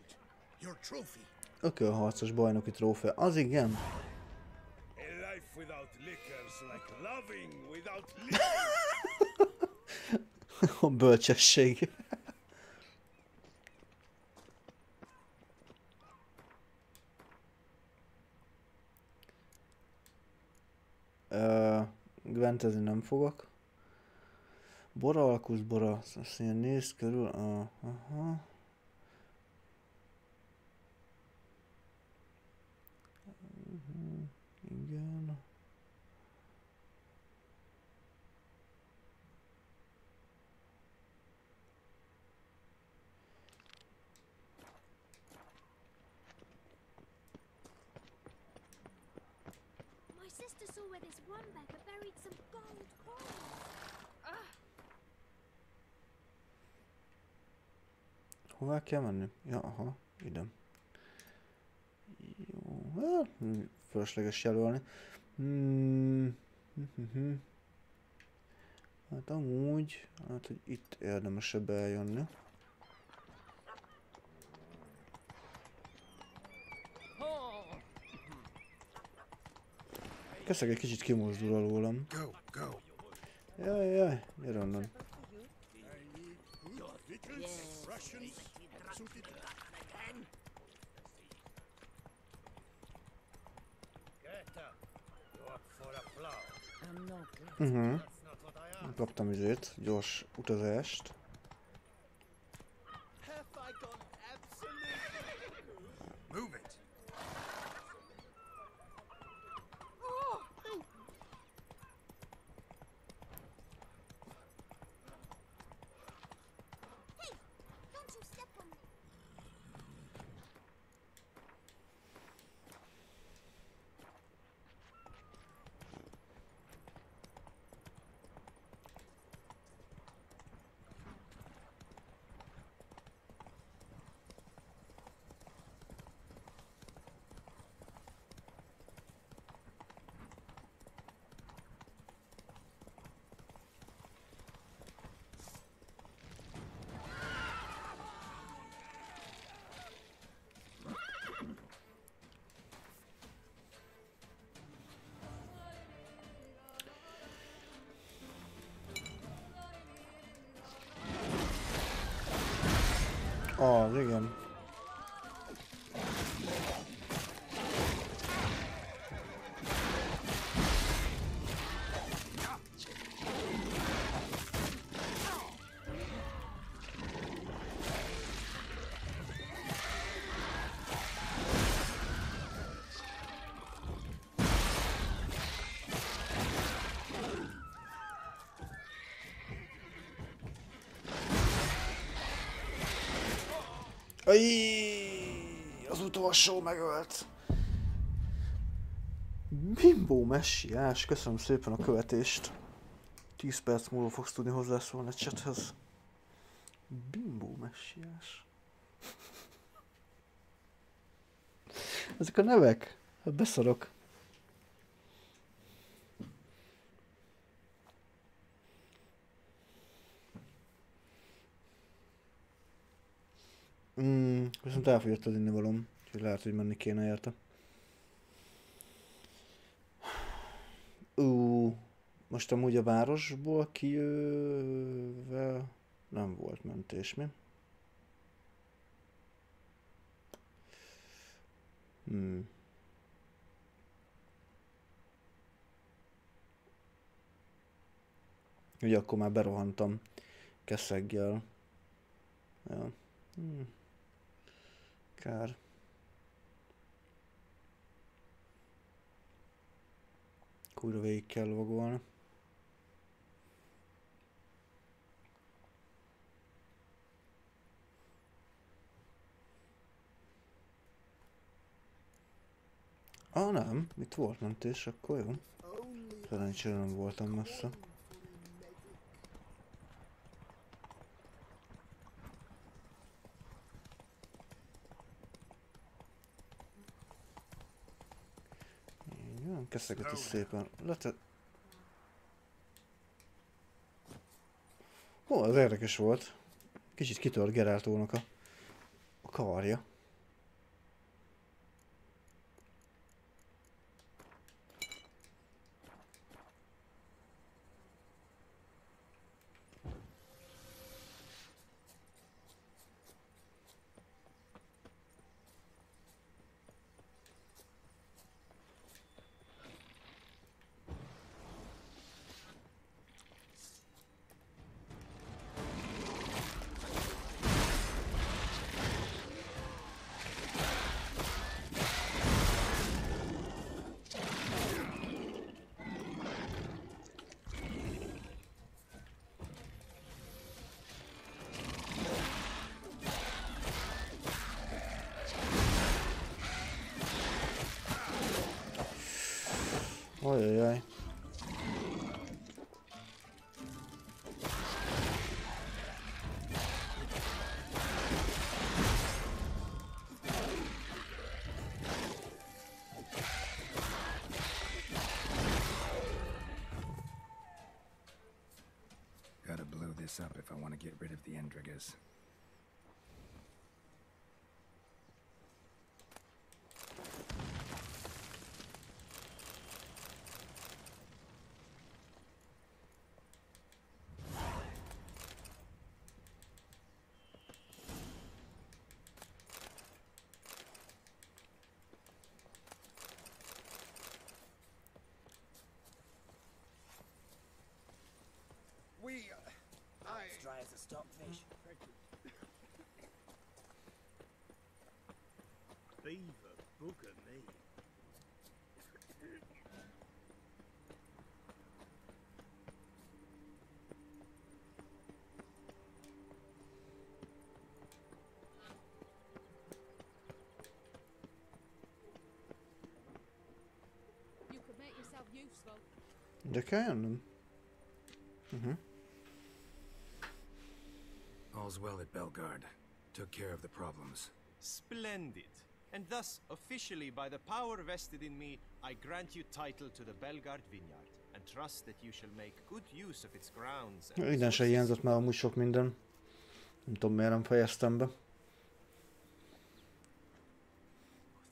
your trophy. Ökölharcos bajnoki trófea. Az igen. A life without liquors like loving without A bölcsesség. Gwentezni nem fogok. Bora alkusz, bora, azt ilyen néz körül. Aha. Mhm, Igen. My sister saw where this one beggar buried some gold coins. Ugh. Hová kell menni? Ja, aha, ide. Jó, hát, fölösleges jelölni. Hmm. Hát amúgy, hát hogy itt érdemesebb eljönni. Keszeg egy kicsit kimozdul alólam. Jaj, jaj, gyere onnan. Vickers, Russians, suited. I'm not Mhm. Kaptam izét, gyors utazást. Ajj, az utolsó megölt. Bimbo messiás, köszönöm szépen a követést. 10 perc múlva fogsz tudni hozzászólni a chathez. Bimbo messiás. Ezek a nevek? Hát beszarok. Mm, viszont elfogyott az innivalom, úgyhogy lehet, hogy menni kéne érte. Ú, most amúgy a városból kijöve nem volt mentés, mi? Hmm. Ugye akkor már berohantam keszeggel. Ja. Hmm. Kár. Újra végig kell lovagolni. Ah, nem. Itt volt mentés, akkor jó. Szerencsére nem voltam messze. Van, keszegeti szépen. Lete... Ó, az érdekes volt. Kicsit kitört Geráltónak a, a karja. Beaver booger me. You could make yourself useful. De kell jönnöm? Uh-huh. All's well at Belgard. Took care of the problems. Splendid. And thus, officially, by the power vested in me, I grant you title to the Belgard vineyard, and trust that you shall make good use of its grounds and Innen se hiányzott már amúgy sok minden. Nem tudom miért nem fejeztem be. Oh,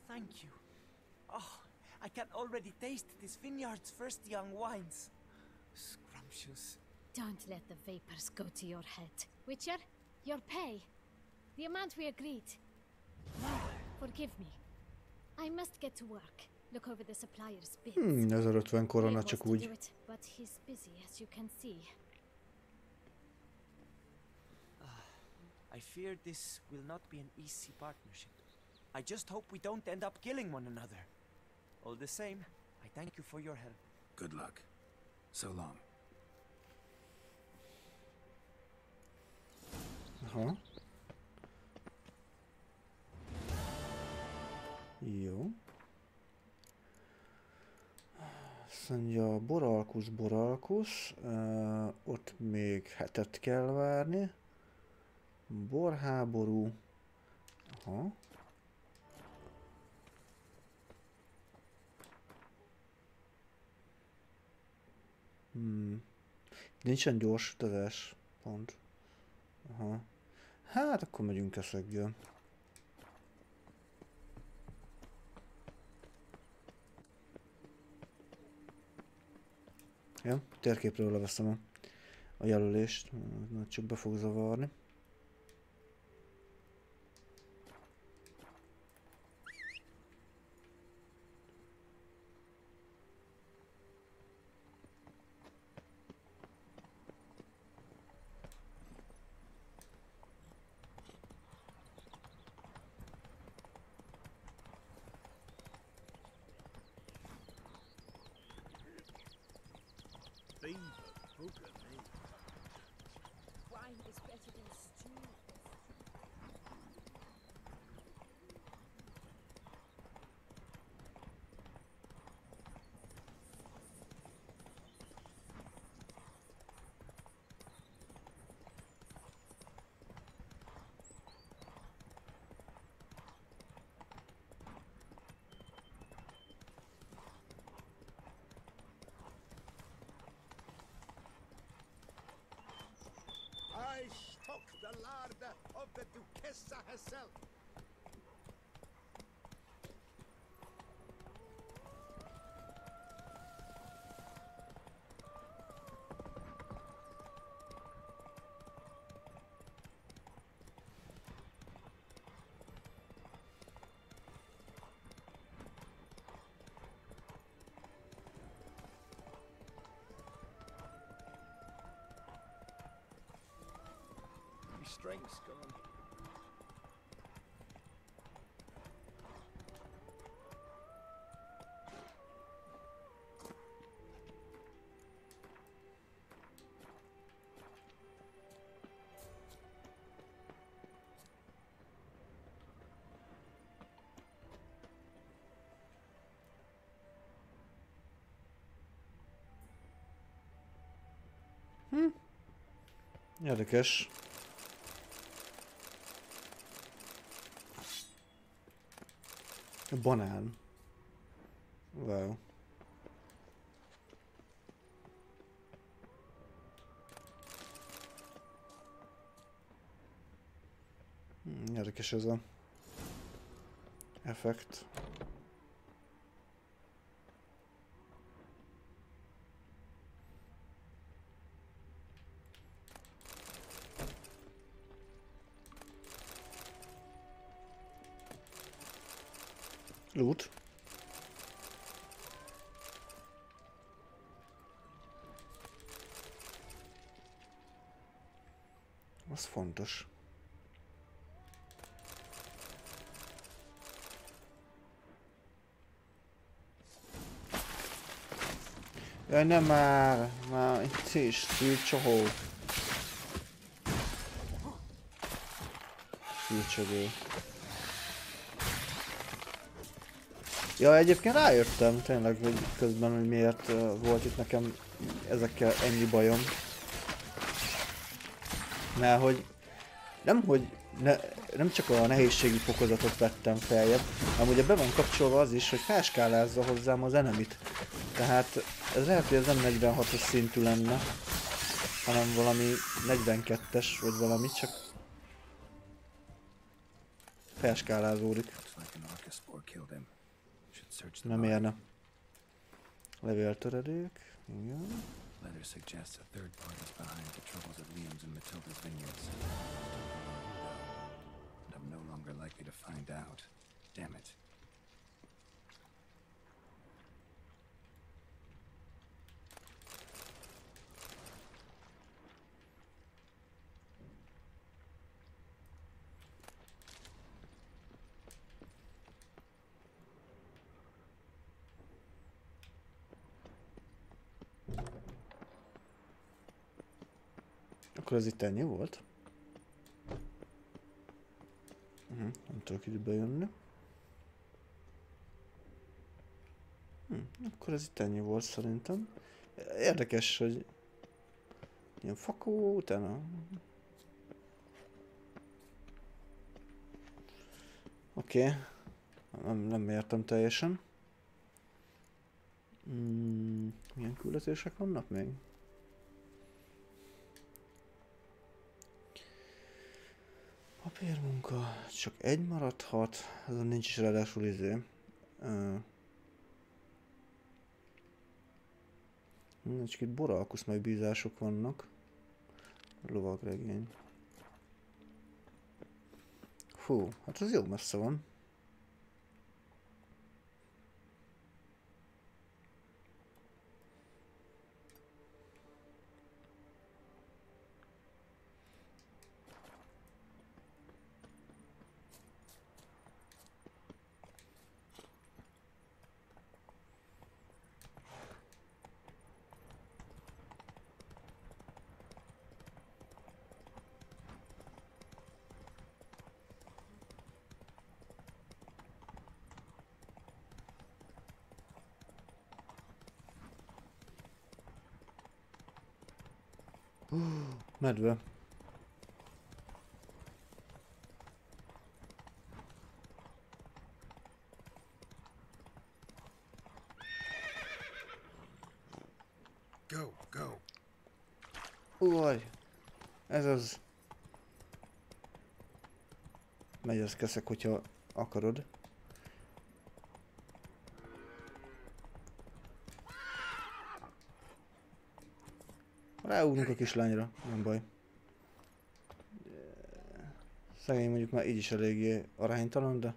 thank you. Oh, I can already taste this vineyard's first young wines. Scrumptious. Don't let the vapors go to your head. Witcher, your pay. The amount we agreed. Now, forgive me. I must get to work. Look over the supplier's bids. Hmm, 1050 korona Ray csak wants to úgy. it, but he's busy, as you can see. I fear this will not be an easy partnership. I just hope we don't end up killing one another. All the same, I thank you for your help. Good luck. So long. Aha. Jó. Azt mondja, boralkusz, boralkusz. Uh, ott még hetet kell várni. Borháború. Aha. Hmm. Nincsen gyors utazás. Pont. Aha. Hát akkor megyünk eszeggel. Ja, térképről leveszem a, a jelölést, mert csak be fog zavarni. Érdekes. Banán. Wow. Hm, Érdekes ez a effekt. Loot. Az fontos. Jaj, nem már! Már itt is szűrcsohó. Szűrcsogó. Ja, egyébként rájöttem tényleg, hogy közben, hogy miért volt itt nekem ezekkel ennyi bajom. Mert hogy nem, hogy ne, nem csak a nehézségi fokozatot vettem feljebb, hanem ugye be van kapcsolva az is, hogy felskálázza hozzám az enemit. Tehát ez lehet, hogy ez nem 46-os szintű lenne, hanem valami 42-es, vagy valami, csak felskálázódik. Nem érne. Levéltöredék. Igen. Letter suggests a third party's behind the troubles at Liam's and Matilda's vineyards. And I'm no longer likely to find out. Damn it. Akkor ez itt ennyi volt? Uh-huh. Nem tudok itt bejönni. Hm, akkor ez itt ennyi volt szerintem. Érdekes, hogy ilyen fakó utána. Oké. Okay. Nem, nem értem teljesen. Mm, milyen küldetések vannak még? Papírmunka, csak egy maradhat, azon nincs is ráadásul izé. Uh, csak itt boralkusz megbízások vannak. Lovagregény. Fú, hát az jó messze van. medve. Go, go. Uaj, ez az. Megy az keszek, hogyha akarod. Ráugrunk a kislányra, nem baj. Szegény mondjuk már így is eléggé aránytalan, de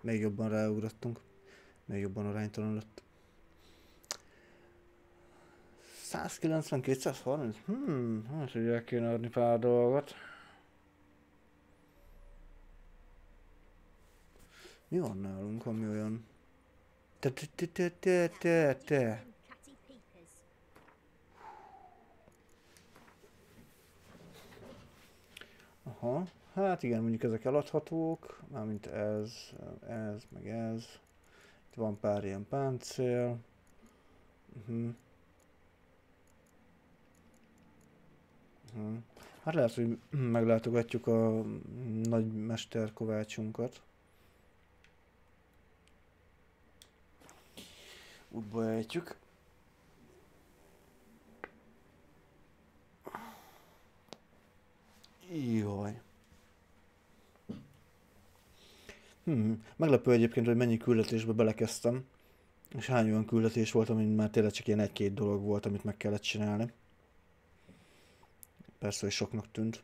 még jobban ráugrottunk. Még jobban aránytalan lett. 190-230? Hmm, hát hogy el kéne adni pár dolgot. Mi van nálunk, ami olyan... Te te te te te te te. Aha, hát igen, mondjuk ezek eladhatók, mármint ez, ez, meg ez. Itt van pár ilyen páncél. Uh-huh. Uh-huh. Hát lehet, hogy meglátogatjuk a nagy mesterkovácsunkat. Útba ejtjük. Jaj. Hmm. Meglepő egyébként, hogy mennyi küldetésbe belekezdtem. És hány olyan küldetés volt, amin már tényleg csak ilyen egy-két dolog volt, amit meg kellett csinálni. Persze, hogy soknak tűnt.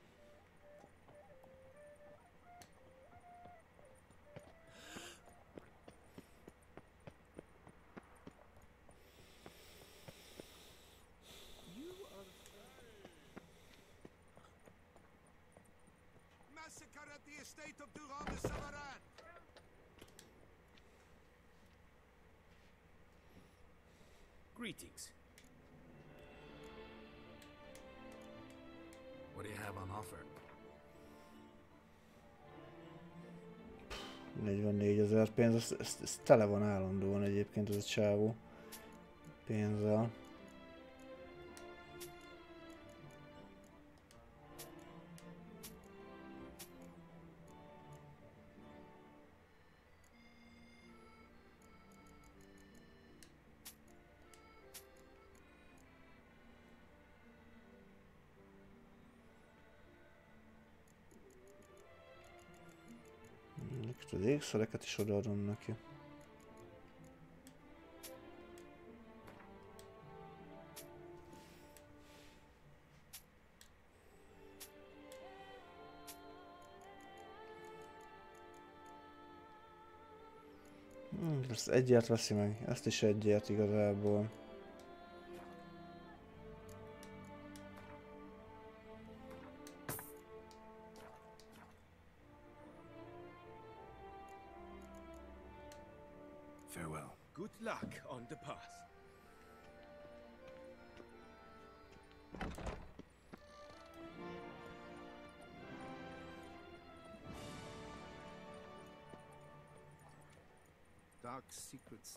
Greetings. What do you have on offer? 44 ezer pénz, ez, ez, ez, tele van állandóan egyébként ez a csávó pénzzel. Ékszereket is odaadom neki. Hmm, ezt egyért veszi meg, ezt is egyért igazából.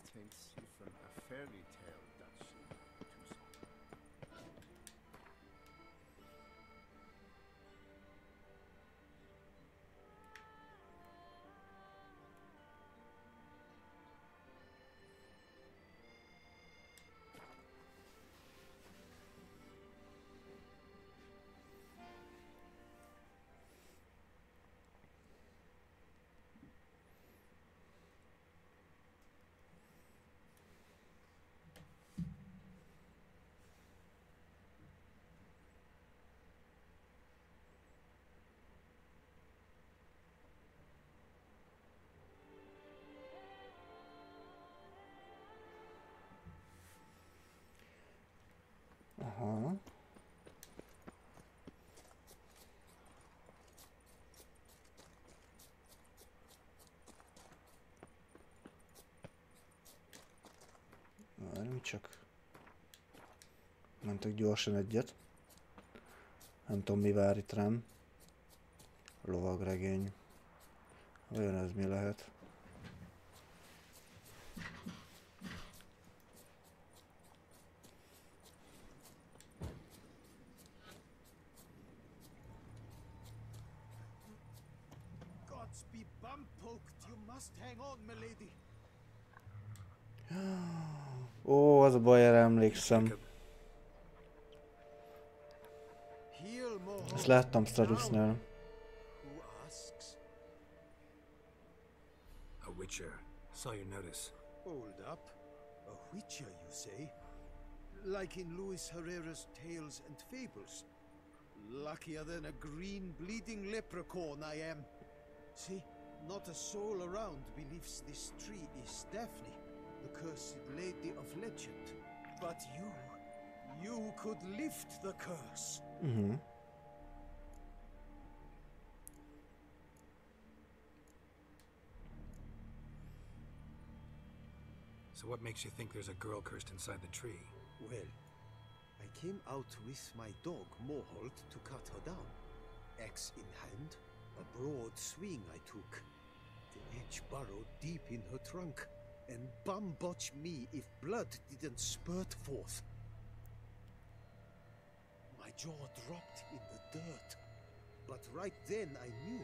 Takes you from a fairy tale Várjunk csak. Mentek gyorsan egyet. Nem tudom mi vár itt rám. Lovagregény. Olyan ez mi lehet? Erre emlékszem. Ezt láttam Stradusnál. A witcher. Saw your notice. Hold up. A witcher, you say? Like in Luis Herrera's Tales and Fables. Luckier than a green bleeding leprechaun I am. See, not a soul around believes this tree is Daphne, the cursed lady of legend. But you, you could lift the curse. Mm-hmm. So what makes you think there's a girl cursed inside the tree? Well, I came out with my dog Moholt to cut her down. Axe in hand, a broad swing I took. The edge burrowed deep in her trunk, and bum botch me if blood didn't spurt forth. My jaw dropped in the dirt. But right then I knew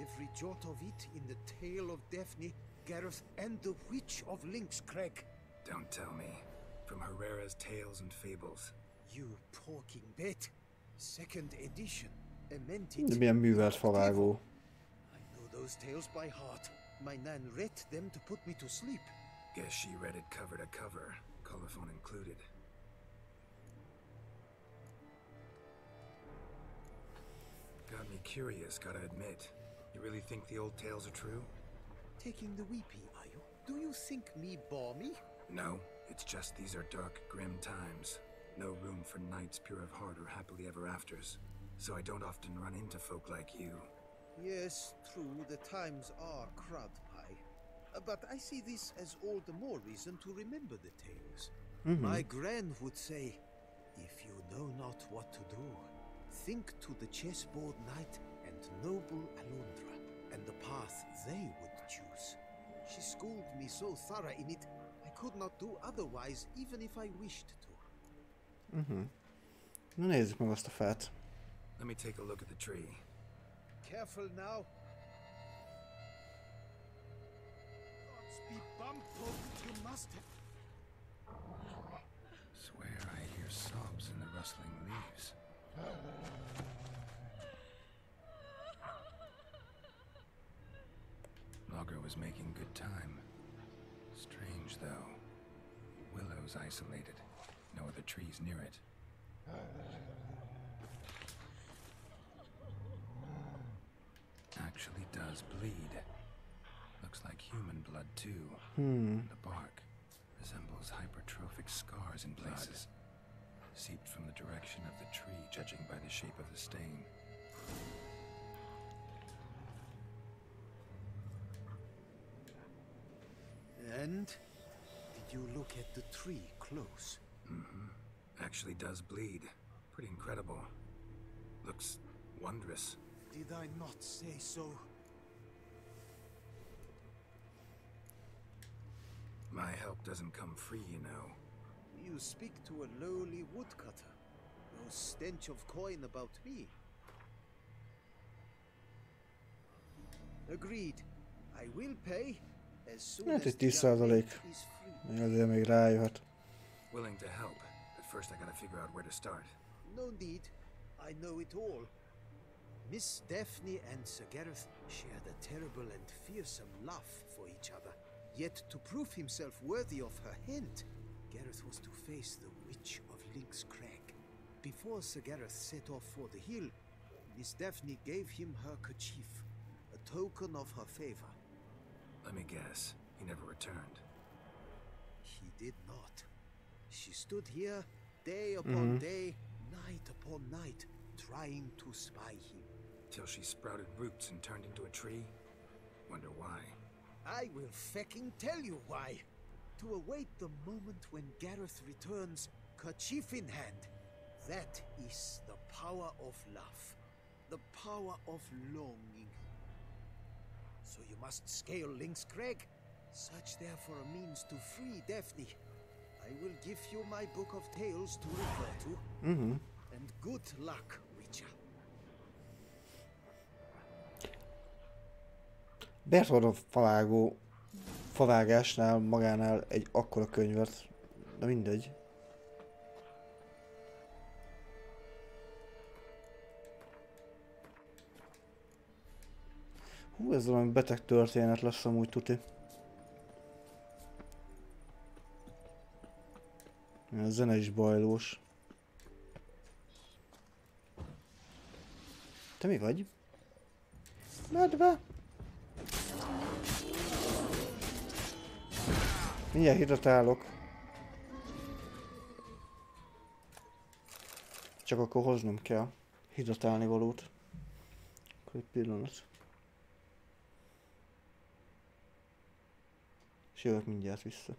every jot of it in the tale of Daphne, Gareth, and the Witch of Lynx Crag. Don't tell me. From Herrera's Tales and Fables. You porking bet. Second edition. De Amended. milyen művelt I Know those tales by heart. My nan read them to put me to sleep. Guess she read it cover to cover, colophon included. Got me curious, gotta admit. You really think the old tales are true? Taking the weepy, are you? Do you think me balmy? No, it's just these are dark, grim times. No room for knights pure of heart or happily ever afters. So I don't often run into folk like you. Yes, true, the times are crud pie. Uh, but I see this as all the more reason to remember the tales. Mhm. My gran would say, if you know not what to do, think to the chessboard knight and noble Alundra, and the path they would choose. She schooled me so thorough in it, I could not do otherwise, even if I wished to. Mm-hmm. Na nézzük meg azt a fát. Let me take a look at the tree. Careful now. Gods be bumpo, you must have. Swear I hear sobs in the rustling leaves. Logger was making good time. Strange, though. Willow's isolated. No other trees near it. Actually does bleed. Looks like human blood, too. Hmm. The bark resembles hypertrophic scars in places. Seeped from the direction of the tree, judging by the shape of the stain. And did you look at the tree close? Mm-hmm. Actually does bleed. Pretty incredible. Looks wondrous. Did I not say so? My help doesn't come free, you know. You speak to a lowly woodcutter. No stench of coin about me. Agreed. I will pay as soon Hát as egy the 10 százalék. is free. Még azért még rájöhet. Willing to help, but first I gotta figure out where to start. No need. I know it all. Miss Daphne and Sir Gareth shared a terrible and fearsome love for each other. Yet to prove himself worthy of her hint, Gareth was to face the Witch of Lynx Crag. Before Sir Gareth set off for the hill, Miss Daphne gave him her kerchief, a token of her favor. Let me guess. He never returned. He did not. She stood here day upon Mhm. day, night upon night, trying to spy him. Till she sprouted roots and turned into a tree? Wonder why. I will fecking tell you why. To await the moment when Gareth returns, kerchief in hand. That is the power of love. The power of longing. So you must scale Lynx Crag. Search there for a means to free Daphne. I will give you my book of tales to refer to. Mhm. And good luck, A favágó favágásnál magánál egy akkora könyvet? De mindegy. Hú, ez valami beteg történet lesz amúgy tuti. A zene is bajlós. Te mi vagy? Medve? Mindjárt hidratálok. Csak akkor hoznom kell hidratálni valót. Akkor egy pillanat. És jövök mindjárt vissza.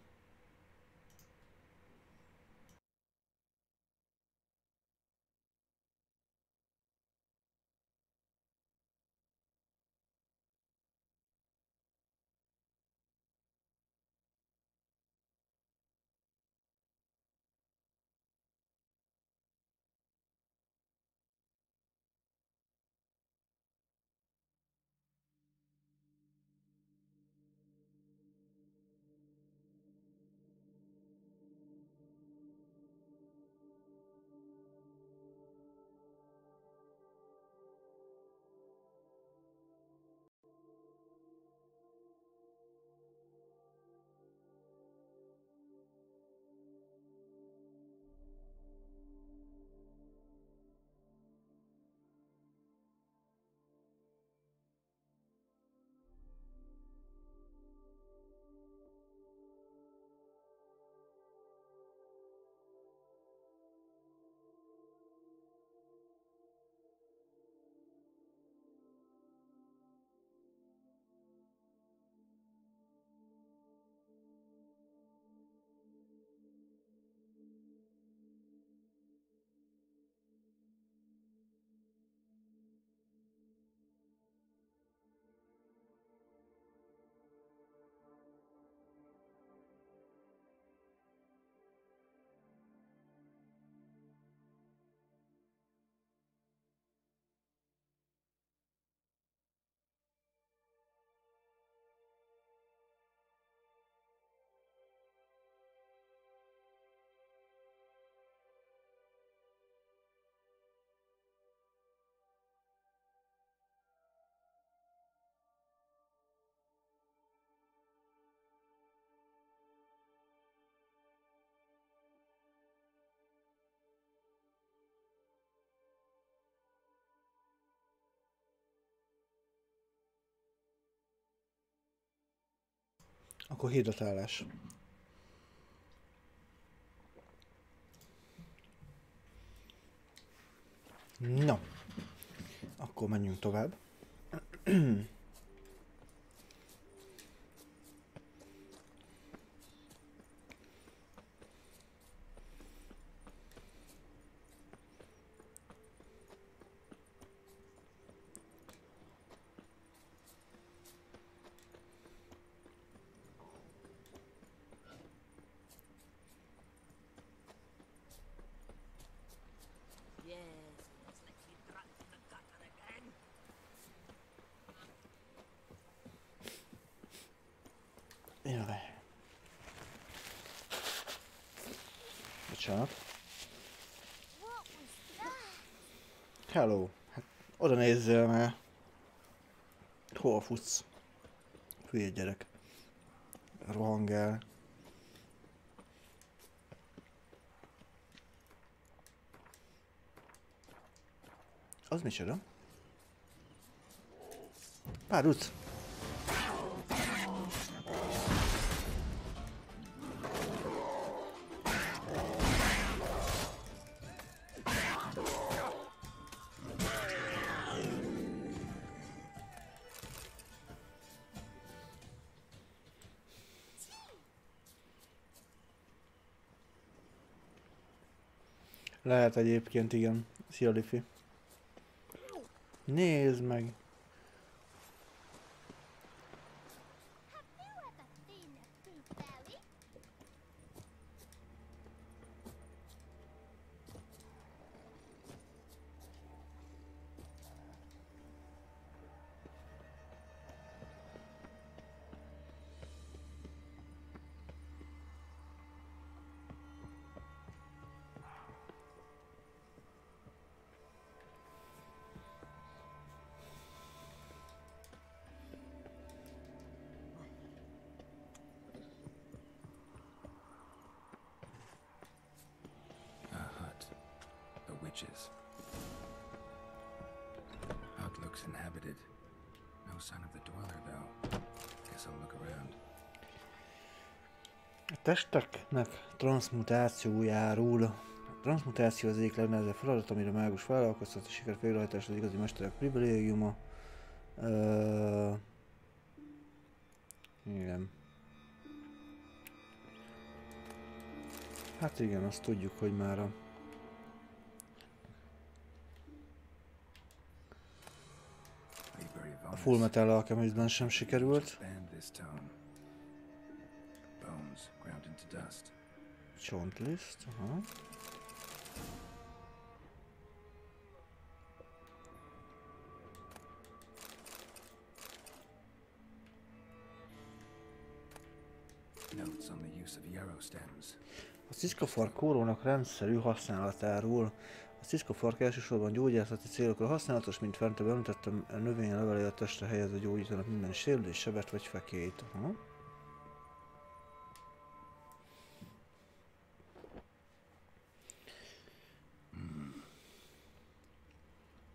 Akkor hidratálás. Na, akkor menjünk tovább. Jaj. Bocsánat. Hello. Hát nézzél már. Hol futsz? Hülye gyerek. Rohangál. Az micsoda? Párduc. Lehet egyébként, igen. Szia, Lifi. Nézd meg! Testeknek transmutációjáról. A transmutáció az egyik legnehezebb feladat, amire mágus vállalkoztat, és siker végrehajtás az igazi mesterek privilégiuma. Uh, igen. Hát igen, azt tudjuk, hogy már a a Full Metal Alchemistben sem sikerült. Chontlist, aha. Notes on the use of yarrow stems. A Ciscofor kórónak rendszerű használatáról. A Ciscofork elsősorban gyógyászati célokra használatos, mint fent említettem, a növény levelé a testre helyezve gyógyítanak minden sérülés, sebet vagy fekét. Aha.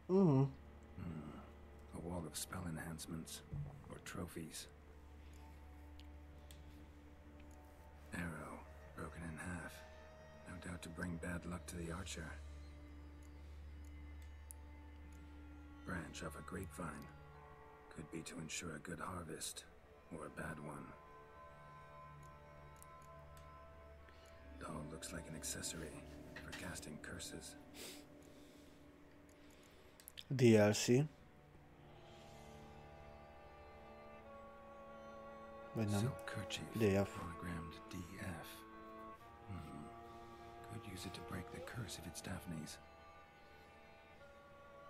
Mm. Mm. A wall of spell enhancements or trophies. Arrow broken in half. No doubt to bring bad luck to the archer. Branch of a grapevine. Could be to ensure a good harvest, or a bad one. Doll looks like an accessory for casting curses. DLC. Vagy nem? DF. Monogrammed DF. Hmm. Could use it to break the curse if it's Daphne's.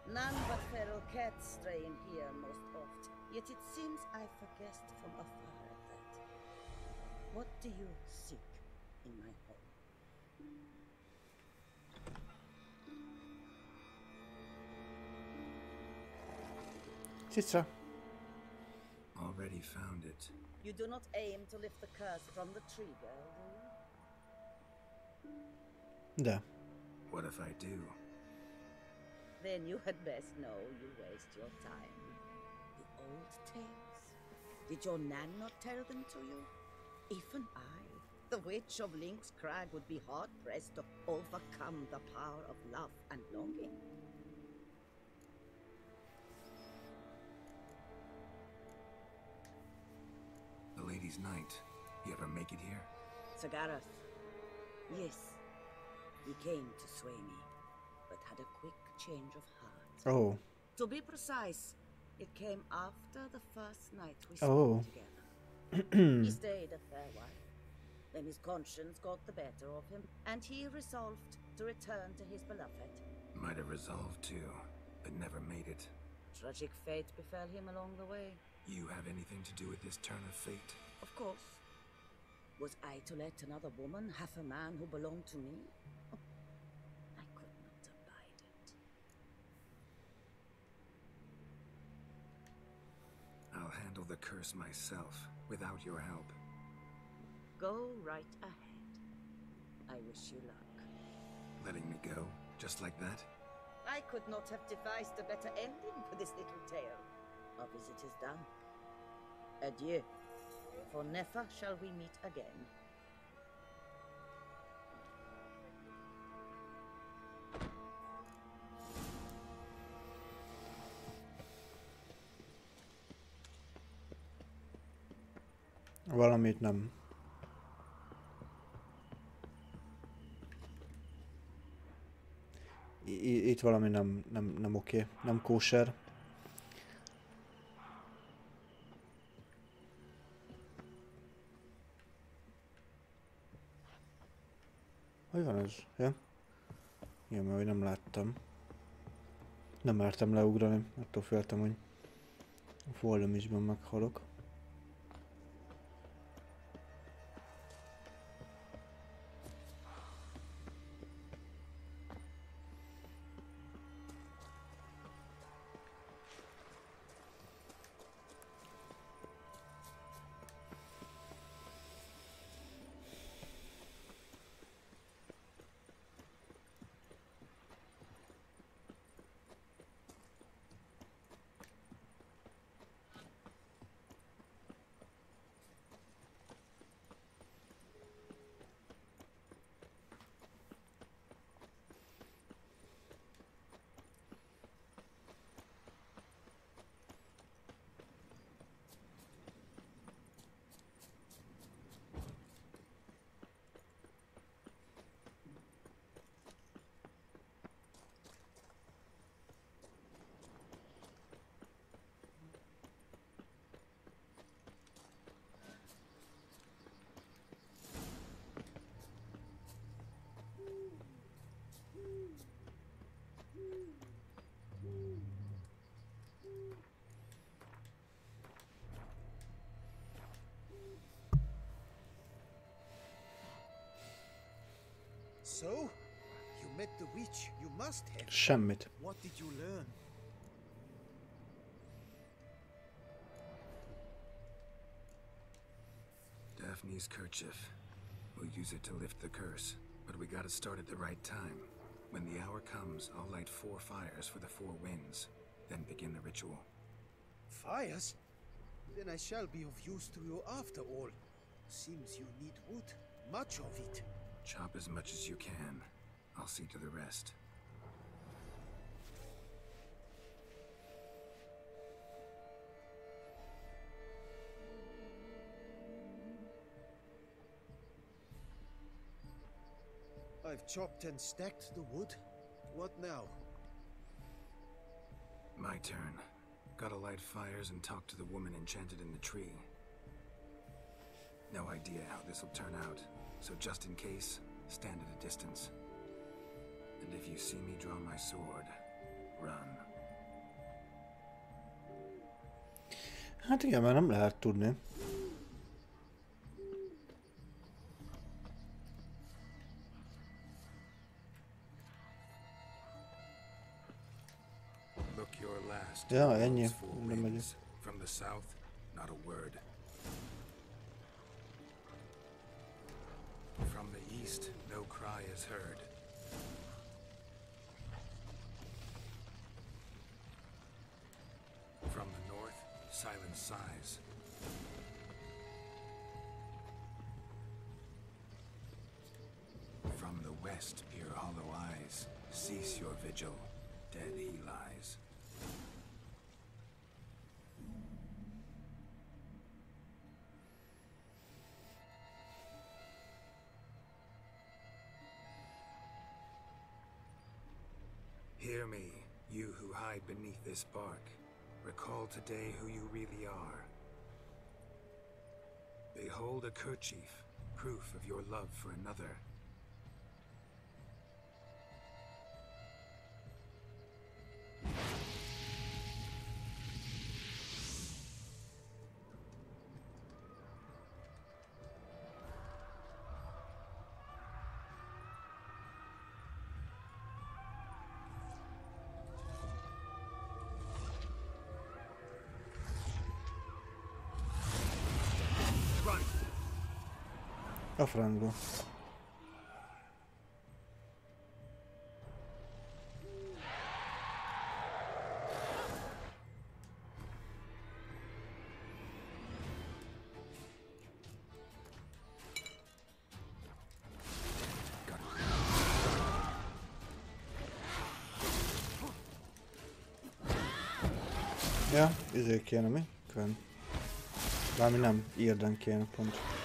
None but feral cats stray in here most oft. Yet it seems I've guessed from afar that. What do you seek in my home? Cica. Already found it. You do not aim to lift the curse from the tree girl, do you? Da. What if I do? Then you had best know you waste your time. The old tales? Did your nan not tell them to you? Even I, the witch of Link's Crag, would be hard pressed to overcome the power of love and longing. The Lady's Night. You ever make it here? Sagarath. Yes. He came to sway me, but had a quick change of heart. Oh. To be precise, it came after the first night we oh. spent Oh. together. he stayed a fair while. Then his conscience got the better of him, and he resolved to return to his beloved. Might have resolved to, but never made it. Tragic fate befell him along the way. You have anything to do with this turn of fate? Of course. Was I to let another woman have a man who belonged to me? Oh, I could not abide it. I'll handle the curse myself, without your help. Go right ahead. I wish you luck. Letting me go, just like that? I could not have devised a better ending for this little tale. Our visit is done. Adieu. For never shall we meet again. Valamit nem. I- itt valami nem, nem, nem oké, okay. nem kóser. Ja? Igen, mert nem láttam. Nem mertem leugrani, attól féltem, hogy a Fallemisben meghalok. Must have. Semmit. What did you learn? Daphne's kerchief. We'll use it to lift the curse, but we gotta start at the right time. When the hour comes, I'll light four fires for the four winds, then begin the ritual. Fires? Then I shall be of use to you after all. Seems you need wood. Much of it. Chop as much as you can. I'll see to the rest. I've chopped and stacked the wood. What now? My turn. Gotta light fires and talk to the woman enchanted in the tree. No idea how this'll turn out, so just in case, stand at a distance. And if you see me draw my sword, run. Hát igen, mert nem lehet tudni. Look your last. Ja, ennyi. Nem megyek. From the south, not a word. Cry is heard. From the north, silent sighs. From the west, peer hollow eyes. Cease your vigil. Dead he lies. This bark. Recall today who you really are. Behold a kerchief, proof of your love for another. A francba. Ja, izé kéne mi? Kön. Valami nem, írden kéne pont.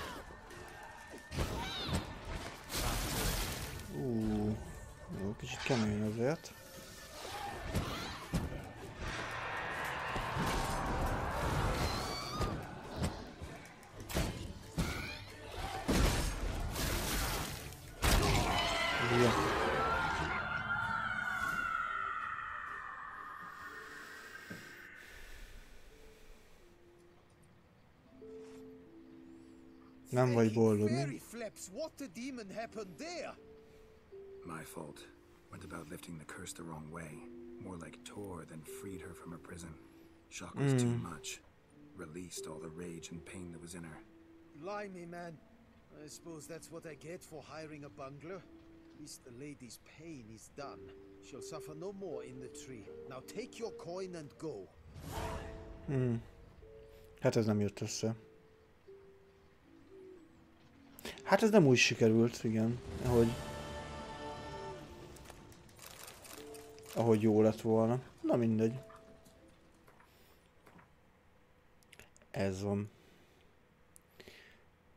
Nem vagy boldog, mi? Fairy what the demon happened there? My fault. Went about lifting the curse the wrong way. More like tore than freed her from her prison. Shock was too Mm. much. Released all the rage and pain that was in her. Blimey, man. I suppose that's what I get for hiring a bungler. At least the lady's pain is done. She'll suffer no more in the tree. Now take your coin and go. Hmm. Hát ez nem jött össze. Hát ez nem úgy sikerült, igen, ahogy... Ahogy jó lett volna. Na mindegy. Ez van.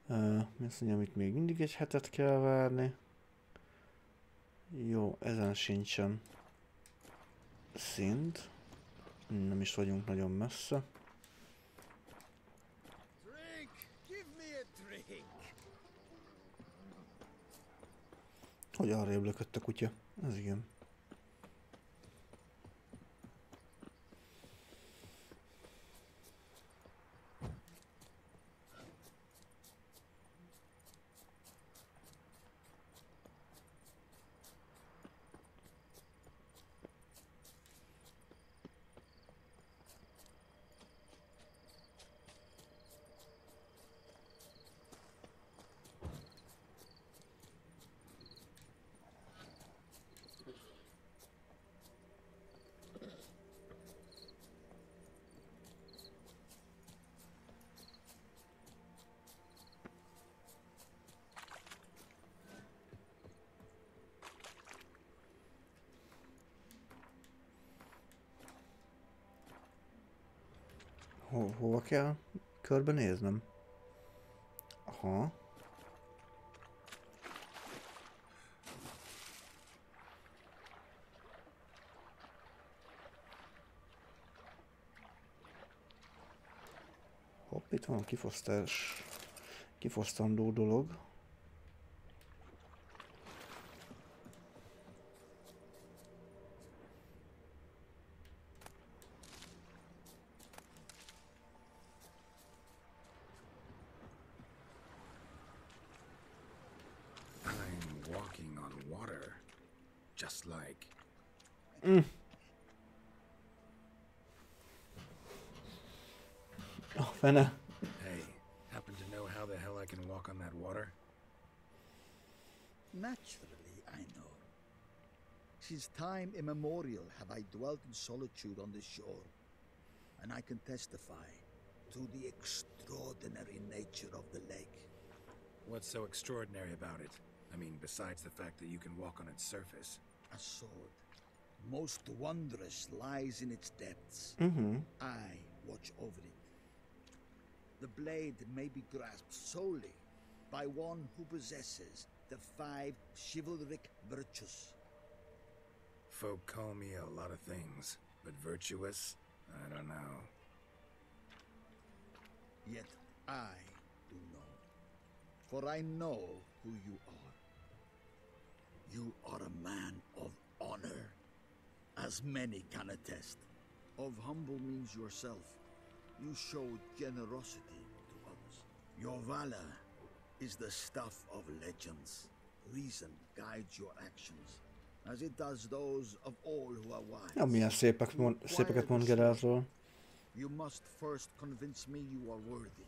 Uh, azt mondjam, itt még mindig egy hetet kell várni. Jó, ezen sincsen szint. Nem is vagyunk nagyon messze. Drink! Give me a drink! Hogy arrébb lökött a kutya? Ez igen. Ho hova kell körbenéznem? Aha. Hopp, itt van kifosztás, kifosztandó dolog. Fene. Hey, happen to know how the hell I can walk on that water? Naturally, I know. Since time immemorial have I dwelt in solitude on this shore, and I can testify to the extraordinary nature of the lake. What's so extraordinary about it? I mean, besides the fact that you can walk on its surface. A sword, most wondrous, lies in its depths. Mm-hmm. I watch over it. The blade may be grasped solely by one who possesses the five chivalric virtues. Folk call me a lot of things, but virtuous? I don't know. Yet I do know. For I know who you are. You are a man of honor, as many can attest. Of humble means yourself. You showed generosity to others. Your valor is the stuff of legends. Reason guides your actions, as it does those of all who are wise. Ja, milyen szépek mond, szépeket mond. You must first convince me you are worthy.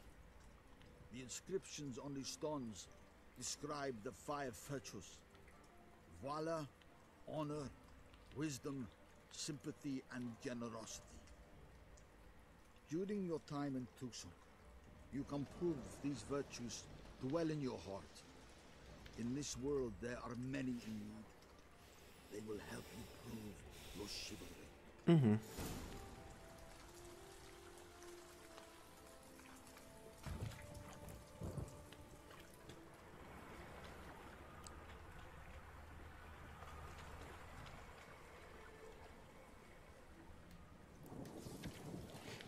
The inscriptions on the stones describe the five virtues valor, honor, wisdom, sympathy, and generosity. During your time in Tucson, you can prove these virtues dwell in your heart. In this world, there are many in need. They will help you prove your chivalry. Mm-hmm.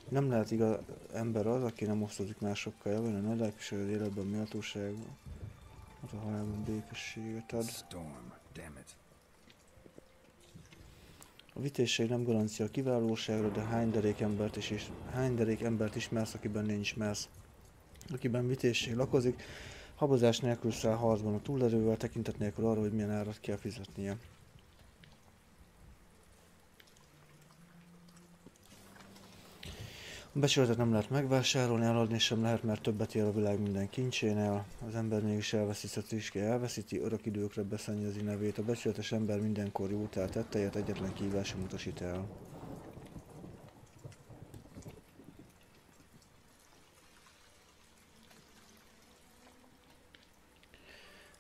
Nem lehet igaz ember az, aki nem osztozik másokkal javon, a nagy lelkviselő életben méltóság, az a halálban békességet ad. Storm, damn it. A vitézség nem garancia a kiválóságra, de hány derék embert is, is hány derék embert ismersz, akiben nincs mersz. Akiben vitézség lakozik, habozás nélkül száll harcban a túlerővel, tekintet nélkül arra, hogy milyen árat kell fizetnie. A becsületet nem lehet megvásárolni, eladni sem lehet, mert többet ér a világ minden kincsénél. Az ember mégis elveszített is elveszíti, örök időkre beszennyezi nevét. A becsületes ember mindenkor jó telt tettejet egyetlen kívás sem utasít el.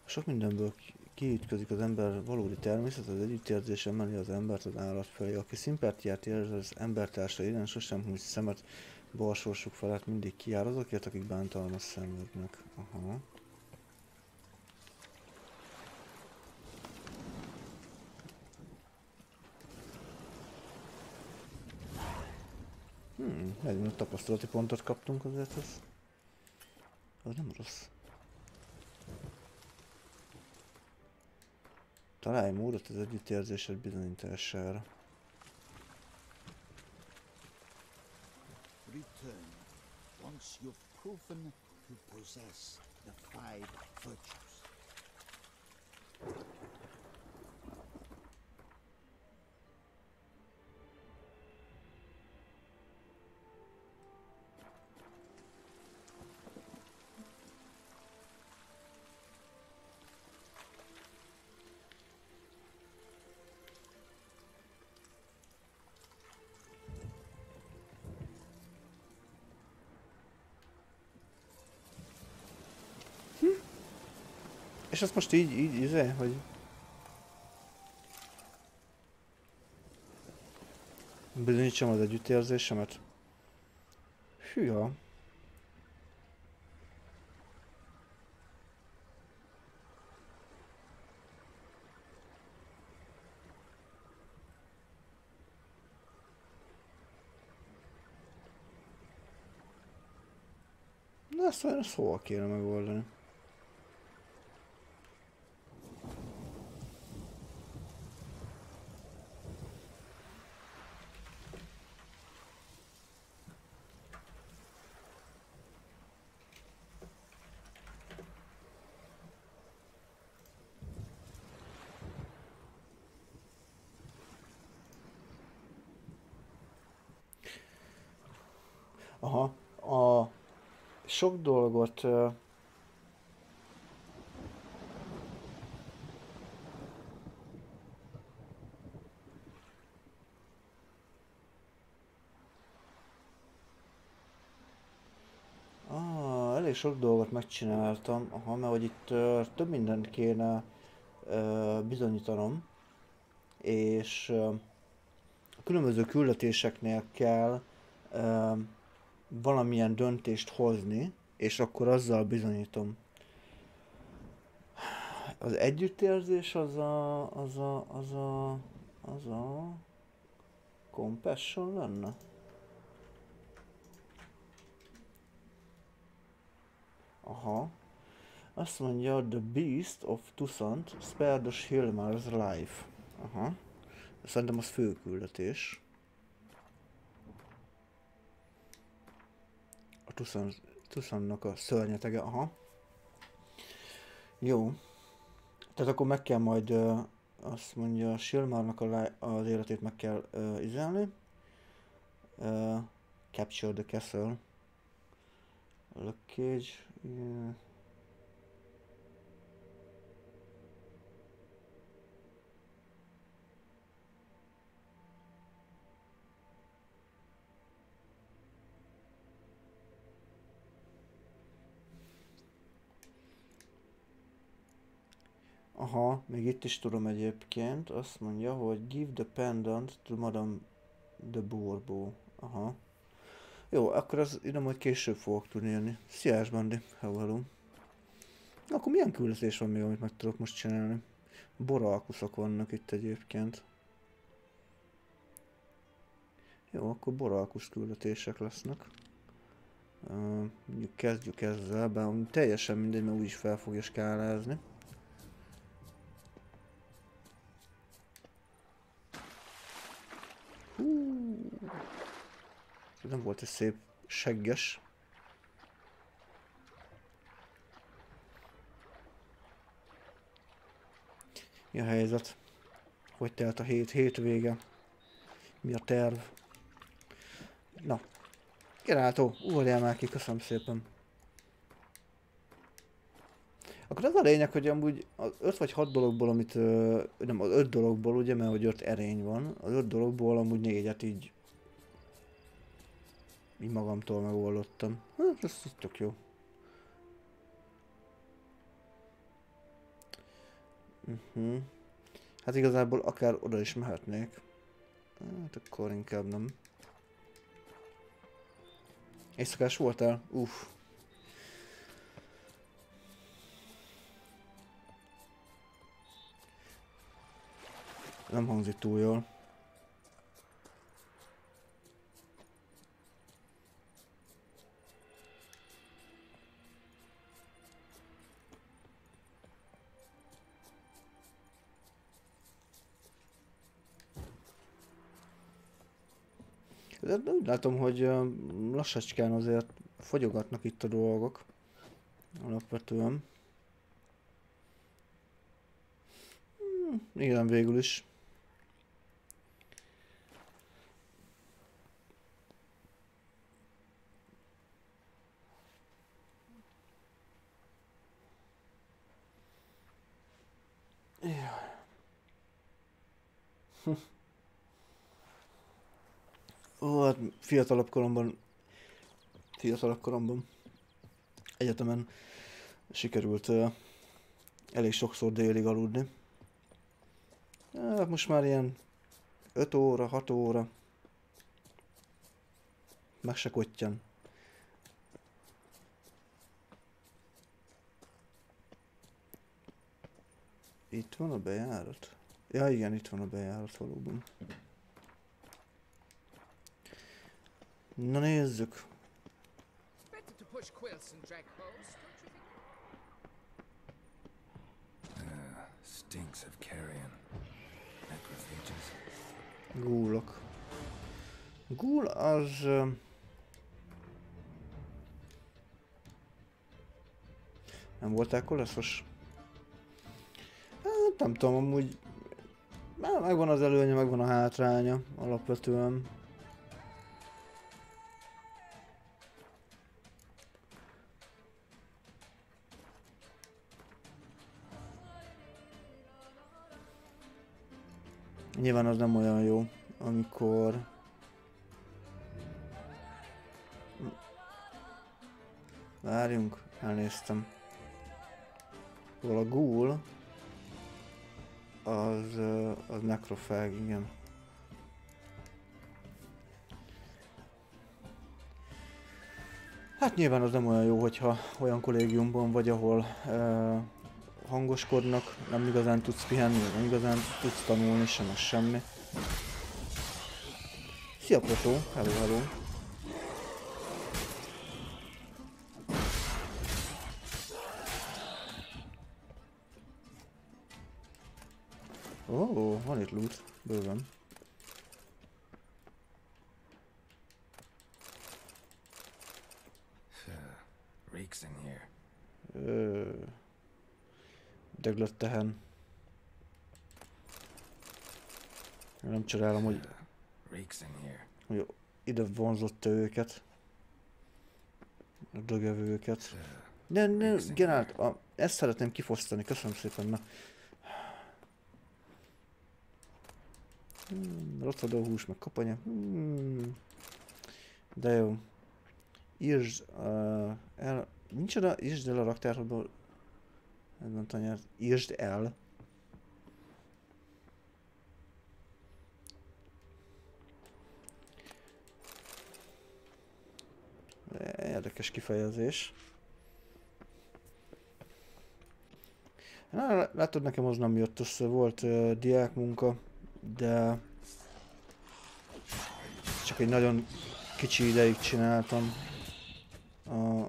Sok mindenből kiütközik az ember valódi természet, az együttérzés emeli az embert az állat felé. Aki szimpátiát érez az embertársa iránt, sosem húz szemet balsorsuk felett, mindig kiáll azokért, akik bántalmas szenvednek. Aha. Hmm, 45 tapasztalati pontot kaptunk azért, az, az nem rossz. Találj módot az együttérzésed bizonyítására. Return once you've proven to possess the five virtues. És ezt most így, így, izé, hogy... Bizonyítsam az együttérzésemet. Hűha. Na ezt szóval kéne megoldani. Aha, a sok dolgot elég sok dolgot megcsináltam, aha, mert hogy itt ö, több mindent kéne ö, bizonyítanom, és a különböző küldetéseknél kell ö, valamilyen döntést hozni, és akkor azzal bizonyítom. Az együttérzés az a, az a, az a, az a compassion lenne? Aha. Azt mondja, The Beast of Tusant spare the Hilmar's life. Aha. Szerintem az főküldetés. A Tucson, Tucsonnak a szörnyetege, aha. Jó. Tehát akkor meg kell majd, uh, azt mondja, Silmarnak a az életét meg kell uh, izelni. Uh, capture the castle. Luke Cage. Yeah. Aha, még itt is tudom egyébként. Azt mondja, hogy give the pendant to Madame de Bourbeau. Aha. Jó, akkor az ide majd később fogok tudni jönni. Sziás, Bandi. Hello, hello. Akkor milyen küldetés van még, amit meg tudok most csinálni? Boralkuszok vannak itt egyébként. Jó, akkor boralkusz küldetések lesznek. Uh, mondjuk kezdjük ezzel, bár teljesen mindegy, mert úgyis fel fogja skálázni. Nem volt egy szép segges. Mi a helyzet? Hogy telt a hét, hétvége? Mi a terv? Na. Geráltó, ugorjál már ki, köszönöm szépen. Akkor az a lényeg, hogy amúgy az 5 vagy 6 dologból, amit, nem az 5 dologból ugye, mert hogy 5 erény van, az 5 dologból amúgy négyet így így magamtól megoldottam. Hát, ez, ez tök jó. Uh-huh. Hát igazából akár oda is mehetnék. Hát akkor inkább nem. Éjszakás voltál? Uff. Nem hangzik túl jól. Úgy látom, hogy lassacskán azért fogyogatnak itt a dolgok. Alapvetően. Hmm, igen, végül is. Jaj. Ó, hát fiatalabb koromban, fiatalabb koromban egyetemen sikerült uh, elég sokszor délig aludni. Hát most már ilyen 5 óra, 6 óra. Meg se kottyan. Itt van a bejárat? Ja igen, itt van a bejárat valóban. Think? Uh, stinks of carrion. Necrophages. Gúlok. Gúl az... Nem voltál koleszos? Hát nem tudom, amúgy... Már megvan az előnye, megvan a hátránya, alapvetően. Nyilván az nem olyan jó, amikor... Várjunk, elnéztem. Szóval a ghoul az, az nekrofág, igen. Hát nyilván az nem olyan jó, hogyha olyan kollégiumban vagy, ahol ö, hangoskodnak, nem igazán tudsz pihenni, nem igazán tudsz tanulni, sem az semmi. Szia Protó, hello, hello. Ó, oh, van itt loot, bőven. Reeks in here. Ö, Döglött tehen. Nem csodálom, hogy, hogy ide vonzotta őket. A dögevőket. Ne, ne, Gerált, a, ezt szeretném kifosztani, köszönöm szépen, na. Hmm, rothadó hús, meg kapanya. Hmm. De jó. Írd uh, el... Nincs oda, írd el a raktárhodból. Ez nem tanyár. Írd el. Érdekes kifejezés. Na, látod, nekem az nem jött össze. Volt uh, diákmunka, de csak egy nagyon kicsi ideig csináltam. A...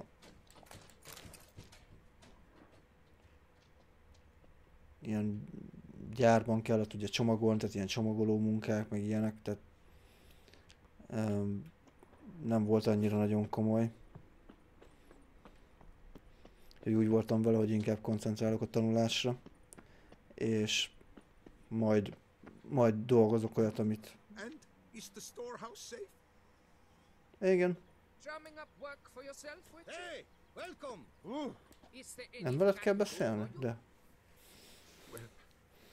Ilyen gyárban kellett ugye csomagolni, tehát ilyen csomagoló munkák, meg ilyenek, tehát um, nem volt annyira nagyon komoly. Úgyhogy úgy voltam vele, hogy inkább koncentrálok a tanulásra, és majd, majd dolgozok olyat, amit... And is the storehouse safe? Igen, Drumming up work for yourself, Witcher? Hey, welcome. Is there any nem veled kell beszélni, de...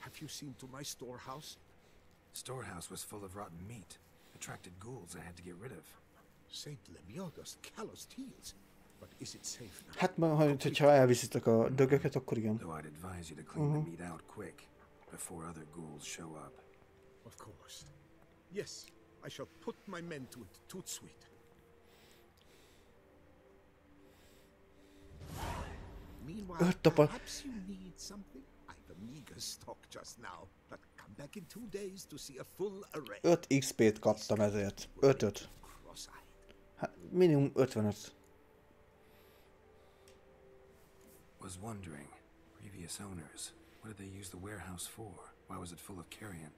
Well, have you seen to my storehouse? Storehouse was full of rotten meat. Attracted ghouls I had to get rid of. Saint Lemioda's calloused heels. But is it safe now? Hát, ma- ha- hogyha elviszitek a dögöket, akkor igen. Though I'd advise you to clean Mhm. the meat out quick before other ghouls show up. Of course. Yes, I shall put my men to it, toot sweet. Meanwhile, perhaps you need something? I've a meager stock just now, but come back in two days to see a full array. 5 XP-t kaptam ezért. 5-öt. Hát minimum 55. Was wondering, previous owners, what did they use the warehouse for? Why was it full of carrion?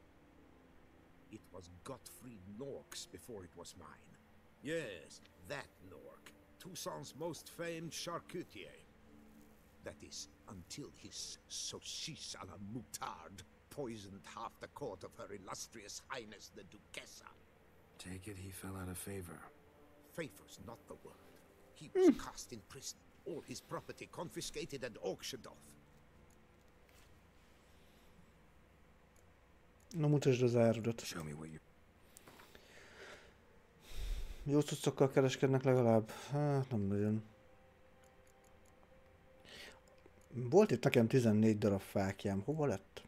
It was Gottfried Nork's before it was mine. Yes, that Nork. Toussaint's most famed charcutier. That is, until his saucisse à la moutarde poisoned half the court of her illustrious highness the Duchessa. Take it he fell out of favor. Favor's not the word. He was cast in prison, all his property confiscated and auctioned off. Na mutasd az árudat. Show me what you... Jó cuccokkal kereskednek legalább? Hát nem nagyon. Volt itt nekem 14 darab fákjám. Hova lett?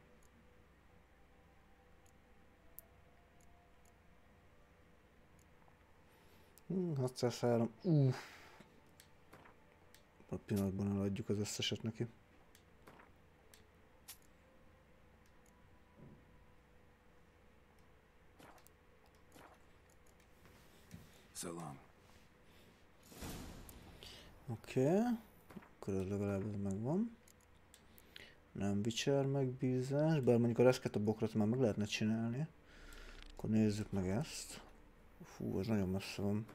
Hmm, 603. Uff. A pillanatban eladjuk az összeset neki. So Oké. Okay. Akkor ez legalább ez megvan. Nem Witcher megbízás, bár mondjuk a reszket a bokrot már meg lehetne csinálni. Akkor nézzük meg ezt. Fú, ez nagyon messze van.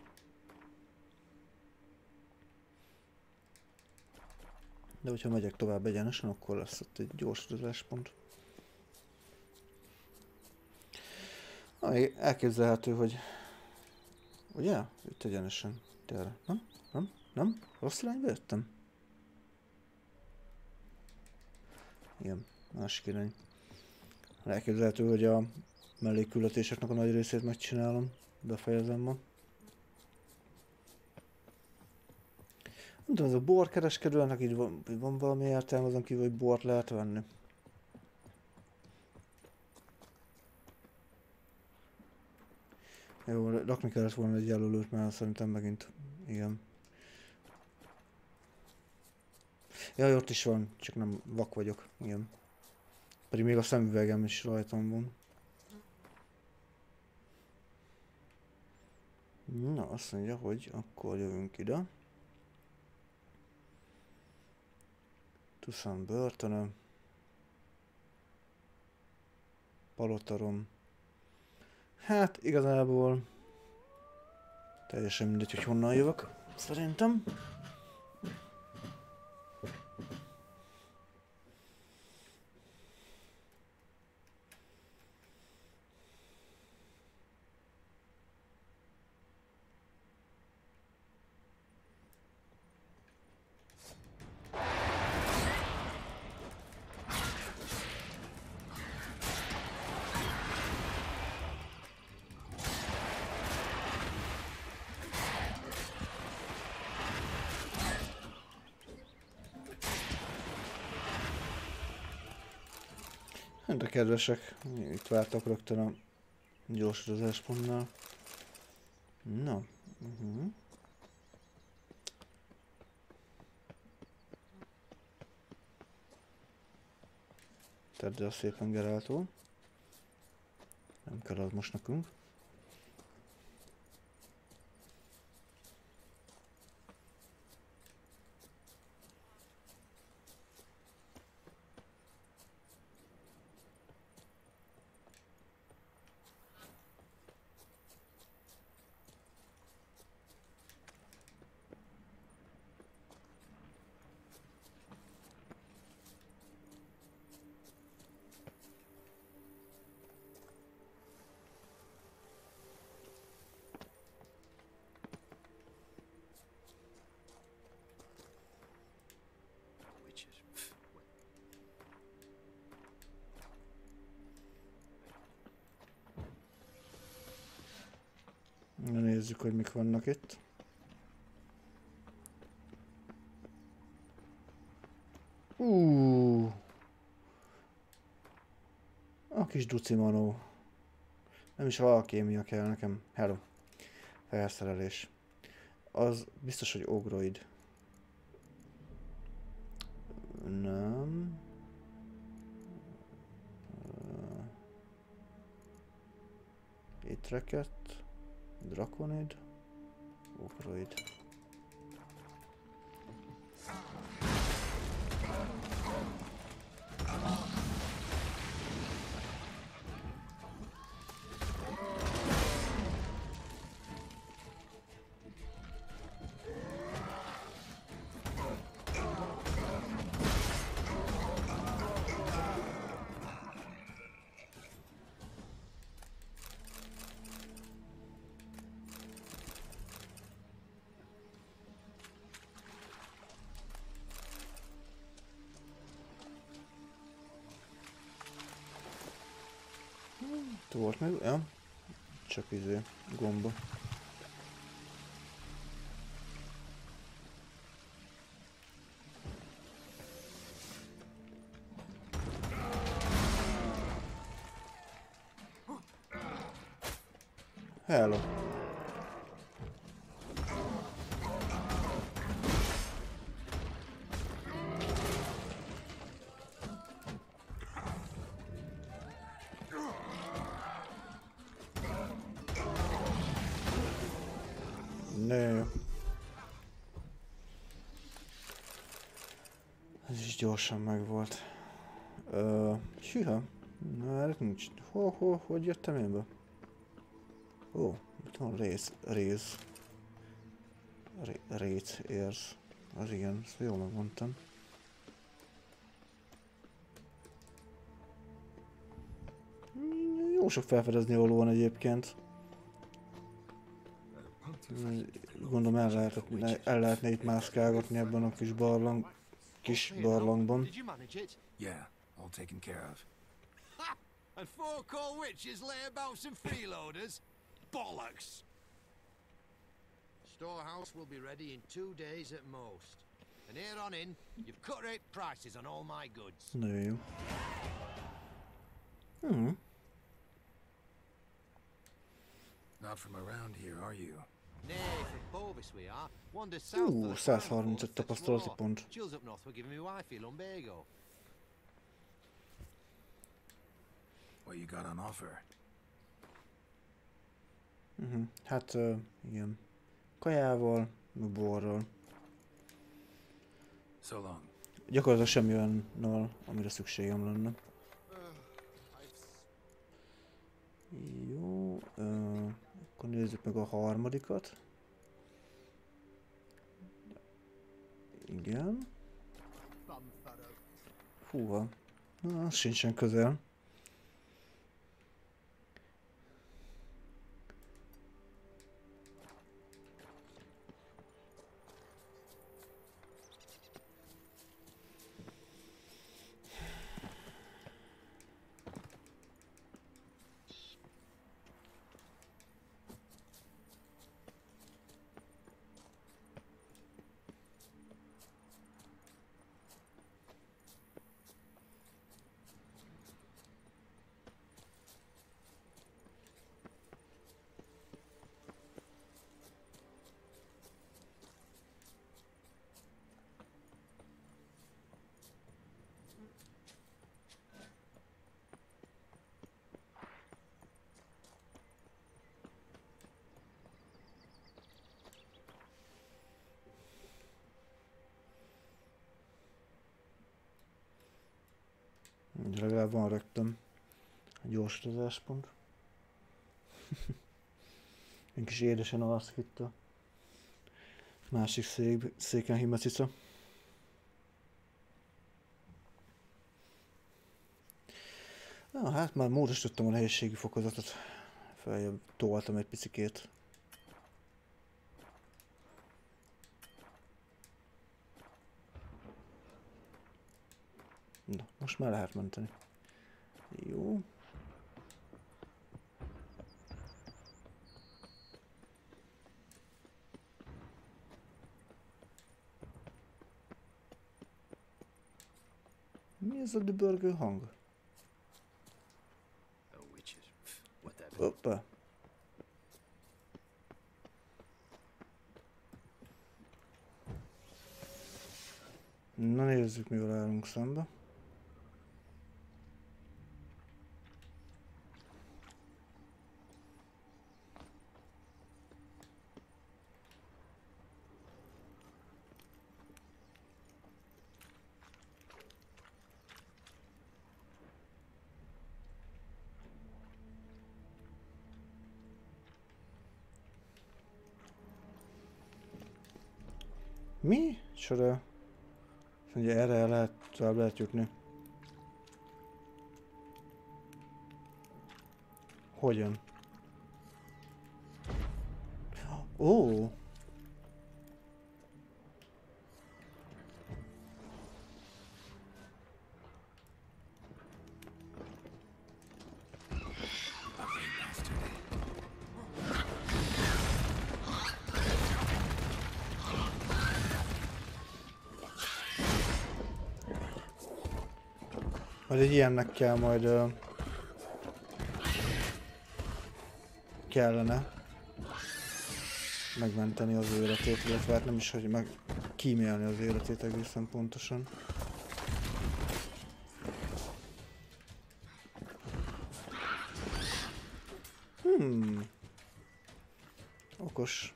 De hogyha megyek tovább egyenesen, akkor lesz ott egy gyors pont. Ami elképzelhető, hogy... Ugye? Itt egyenesen. Tényleg. Nem? Nem? Nem? Rossz irányba jöttem? Igen, másik irány. Elképzelhető, hogy a mellékületéseknek a nagy részét megcsinálom. Befejezem ma. Nem tudom, ez a borkereskedőnek így van, van valami értelme azon kívül, hogy bort lehet venni. Jó, rakni kellett volna egy jelölőt, mert szerintem megint, igen. Ja, ott is van, csak nem vak vagyok, igen. Pedig még a szemüvegem is rajtam van. Na, azt mondja, hogy akkor jövünk ide. Tuszán börtönöm. Palotarom. Hát igazából teljesen mindegy, hogy honnan jövök, szerintem. Kedvesek, itt vártak rögtön a gyorsorozáspontnál. Na. Uh-huh. Tedd el szépen Geráltól. Nem kell az most nekünk. Nézzük, hogy mik vannak itt. Uh. A kis ducimanó. Nem is alkémia kell nekem. Hello. Felszerelés. Az biztos, hogy ogroid. Nem. Itt rekett. Draconid. Ogroid. Volt meg? Ja. Csak izé, gomba. Gyorsan megvolt. Ö, hűha. Na, erre nincs. Ho, ho, hogy jöttem én be? Ó, itt van rész, rész. Ré, rét, érsz. Az igen, ezt jól megmondtam. Jó sok felfedezni való van egyébként. Gondolom el, lehet, el lehetne itt mászkálgatni ebben a kis barlang, kis barlangban. Did you manage it? Yeah, all taken care of. And four cold witches lay about some freeloaders? Bollocks! Storehouse will be ready in two days at most. And here on in, you've cut rate prices on all my goods. Nagyon jó. Hmm. Not from around here, are you? Ú, for the crown 135 tapasztalati pont. What you got on offer? Uh-huh. Hát, uh, igen. Kajával, meg borral. So long. Gyakorlatilag semmi olyannal, amire szükségem lenne. Jó, uh, akkor nézzük meg a harmadikat. Igen. Húha, na, sincsen közel. Legalább van rögtön a gyorsodáspont. Egy kis édesen alszik itt a másik szék, széken himacica. Na, hát már módosítottam a nehézségi fokozatot. Feljebb toltam egy picikét. Na, most már lehet menteni. Jó. Mi ez a dübörgő hang? Hoppá. Na nézzük, mivel állunk szembe. Mi? Csoda. Azt mondja, erre el lehet, tovább lehet jutni. Hogyan? Ó! Majd egy ilyennek kell majd... Ö, kellene megmenteni az életét, illetve hát nem is, hogy meg kímélni az életét egészen pontosan. Hmm. Okos.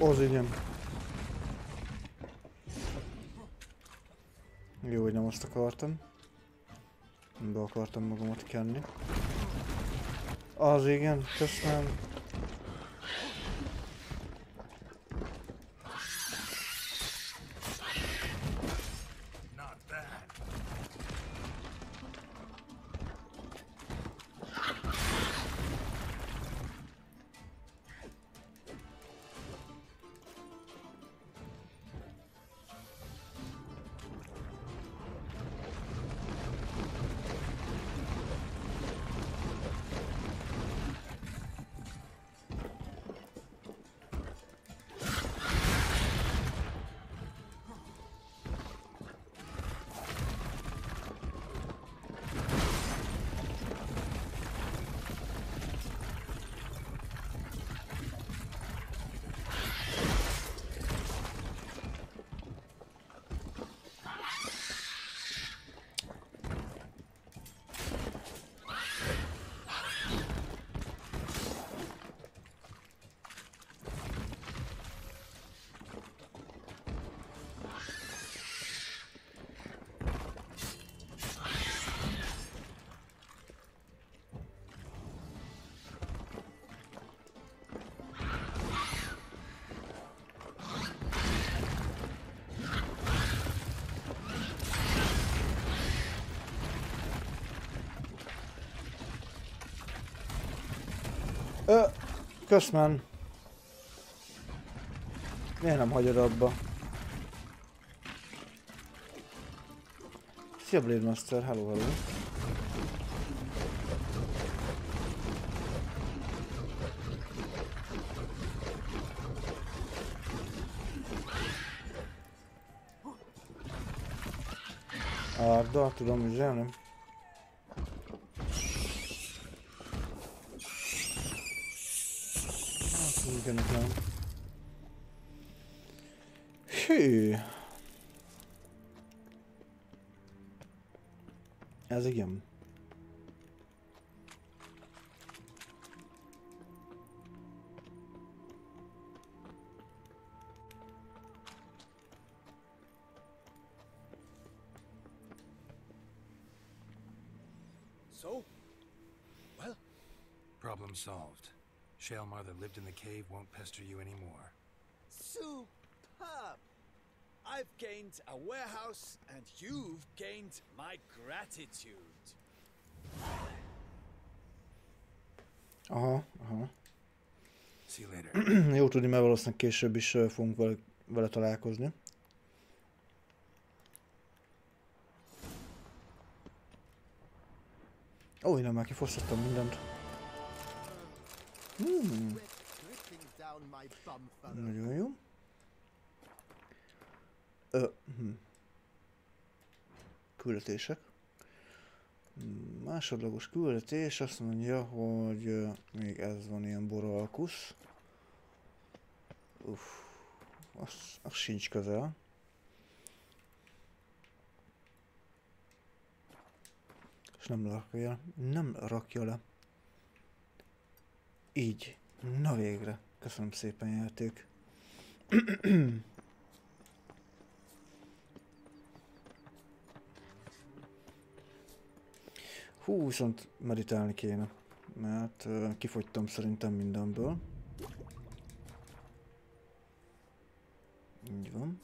Az igen. Jó, hogy nem azt akartam. Be akartam magamat kenni. Az köszönöm. Miért nem hagyod abba? Szia Blade Master, hello hello. Arda, tudom üzenni. Igen, Shaelmar that lived in the cave won't pester you anymore. Superb! I've gained a warehouse, and you've gained my gratitude. Aha, aha. See you later. Jó tudni, mert valószínűleg később is ö, fogunk vele, vele találkozni. Ó, én nem már kifosztottam mindent. Hmm. Nagyon jó. Ö, hm. Küldetések. Másodlagos küldetés azt mondja, hogy még ez van ilyen boralkusz. Uff, az, az sincs közel. És nem rakja, nem rakja le. Így. Na végre. Köszönöm szépen játék. Hú, viszont meditálni kéne. Mert uh, kifogytam szerintem mindenből. Így van.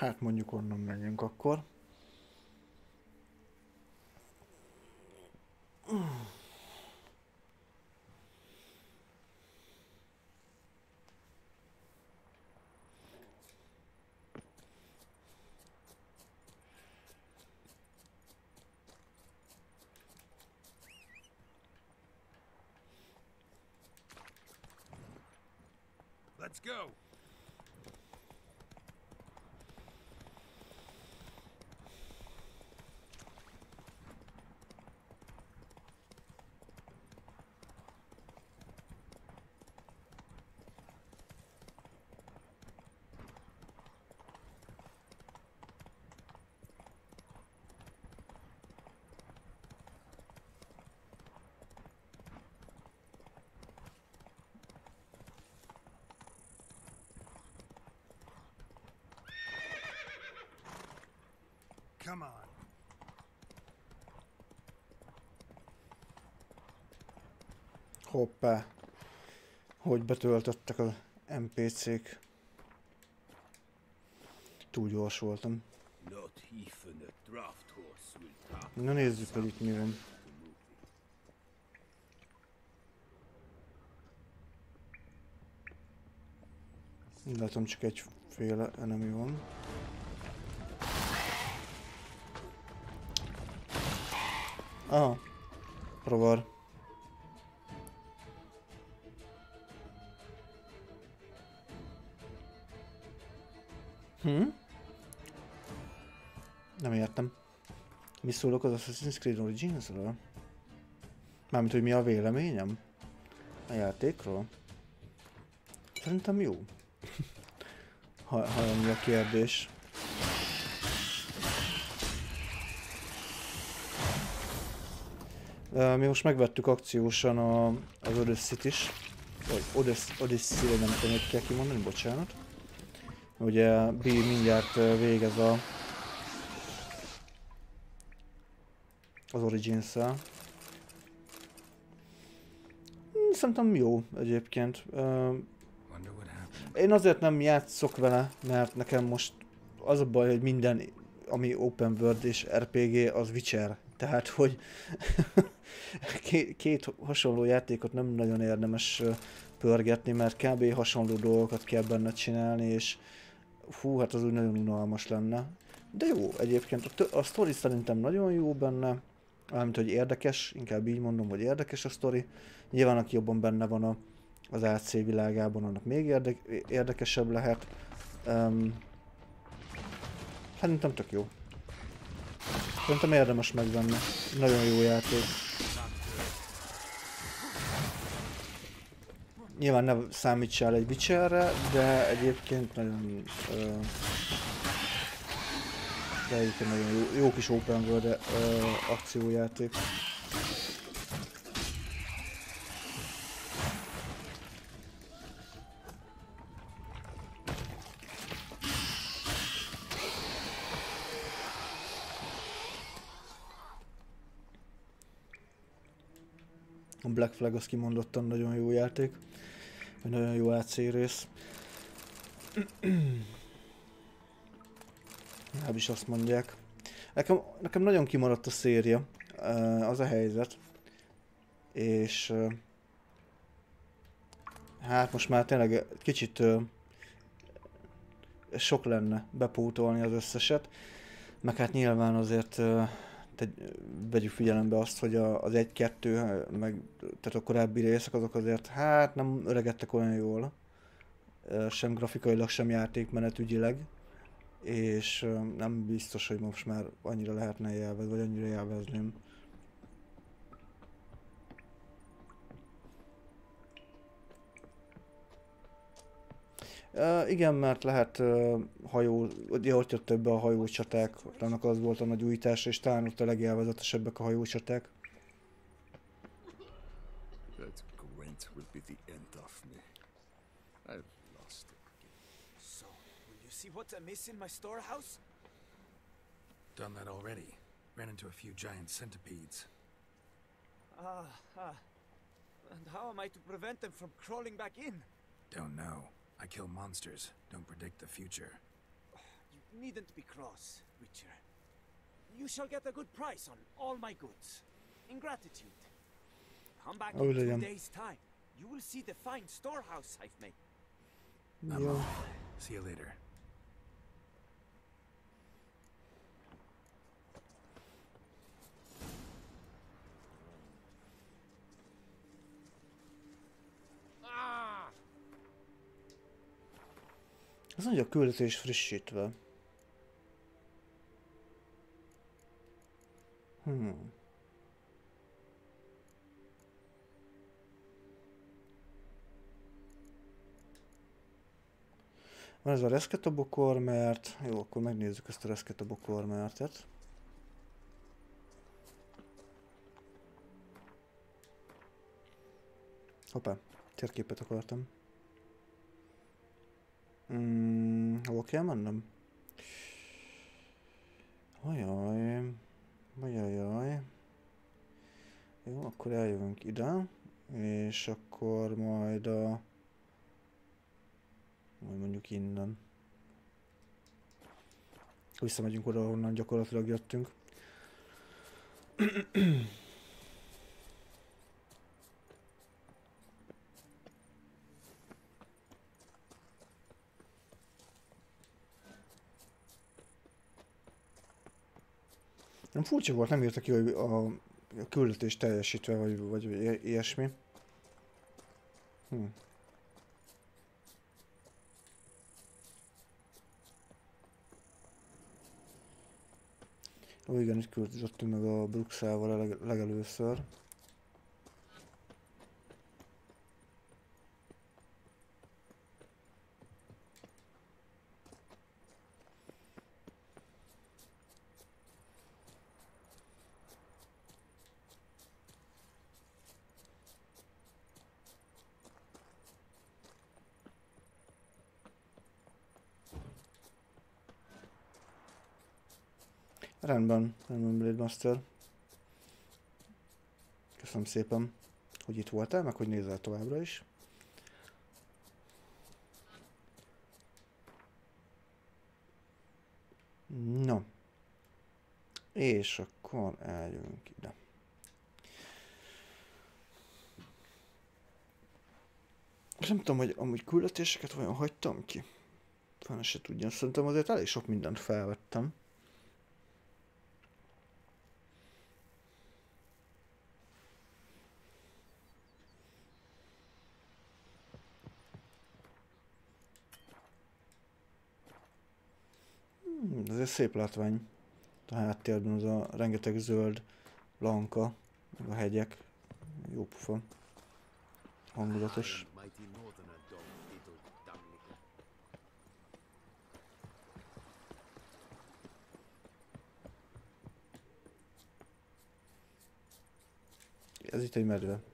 Hát mondjuk onnan menjünk akkor. Let's go. Come on. Hoppá. Hogy betöltöttek az NPC-k. Túl gyors voltam. Na nézzük, hogy itt mi van. Látom csak egyféle enemy van. Aha. Rovar. Hm? Nem értem. Mi szólok az Assassin's Creed Origins-ről? Mármint, hogy mi a véleményem? A játékról? Szerintem jó. ha, ha a kérdés. Mi most megvettük akciósan a, az Odyssey-t is. Vagy Odyssey, Odyssey nem tudom, hogy kell kimondani, bocsánat. Ugye B mindjárt végez a az Origins-szel. Hmm, Szerintem jó egyébként. Én azért nem játszok vele, mert nekem most az a baj, hogy minden, ami open world és RPG, az Witcher. Tehát, hogy két hasonló játékot nem nagyon érdemes pörgetni, mert kb. hasonló dolgokat kell benne csinálni, és fú, hát az úgy nagyon unalmas lenne. De jó, egyébként a, a sztori szerintem nagyon jó benne, mármint, hogy érdekes, inkább így mondom, hogy érdekes a sztori. Nyilván, aki jobban benne van a, az AC világában, annak még érde, érdekesebb lehet. Um, szerintem tök jó. Szerintem érdemes megvenni. Nagyon jó játék. Nyilván ne számítsál egy Witcherre, de egyébként nagyon... Uh, de egyébként nagyon jó, jó kis open world uh, akciójáték. A Black Flag az kimondottan nagyon jó játék. Egy nagyon jó AC rész. Nem is azt mondják. Nekem, nekem nagyon kimaradt a széria, az a helyzet. És hát most már tényleg kicsit sok lenne bepótolni az összeset. Meg hát nyilván azért te, vegyük figyelembe azt, hogy a, az 1-2, meg tehát a korábbi részek azok azért hát nem öregedtek olyan jól. Sem grafikailag, sem játékmenetügyileg és nem biztos, hogy most már annyira lehetne élvezni, vagy annyira élvezném. Uh, igen, mert lehet uh, hajó, ugye ott jött be a hajócsaták, annak az volt a nagy újítás, és talán ott a legélvezetesebbek a hajócsaták. That Gwent will be the end of me. I've lost it. So, will you see what's amiss in my storehouse? Done that already. Ran into a few giant centipedes. Ah, ah. And how am I to prevent them from crawling back in? Don't know. I kill monsters, don't predict the future. You needn't be cross, Witcher. You shall get a good price on all my goods. In gratitude. Come back Oh, in two legyen. days' time. You will see the fine storehouse I've made. I'm Jó. off. See you later. Az mondja, a küldetés frissítve. Hmm. Van ez a reszketabokor, mert... Jó, akkor megnézzük ezt a reszketabokor, mertet. Hoppá, térképet akartam. Mm, kell mennem? Ajaj. Ajajaj. Jó, akkor eljövünk ide, és akkor majd a... Majd mondjuk innen. Visszamegyünk oda, ahonnan gyakorlatilag jöttünk. Nem furcsa volt, nem írta ki, hogy a küldetés teljesítve, vagy, vagy ilyesmi. Hm. Ó, igen, itt küldöttünk meg a Bruxával leg legelőször. Rendben, rendben Blade Master. Köszönöm szépen, hogy itt voltál, meg hogy nézel továbbra is. No. És akkor eljövünk ide. És nem tudom, hogy amúgy küldetéseket vajon hagytam ki. Fene se tudja. Szerintem azért elég sok mindent felvettem. Egy szép látvány. A háttérben az a rengeteg zöld lanka, meg a hegyek. Jó pufa. Hangulatos. Ez itt egy medve.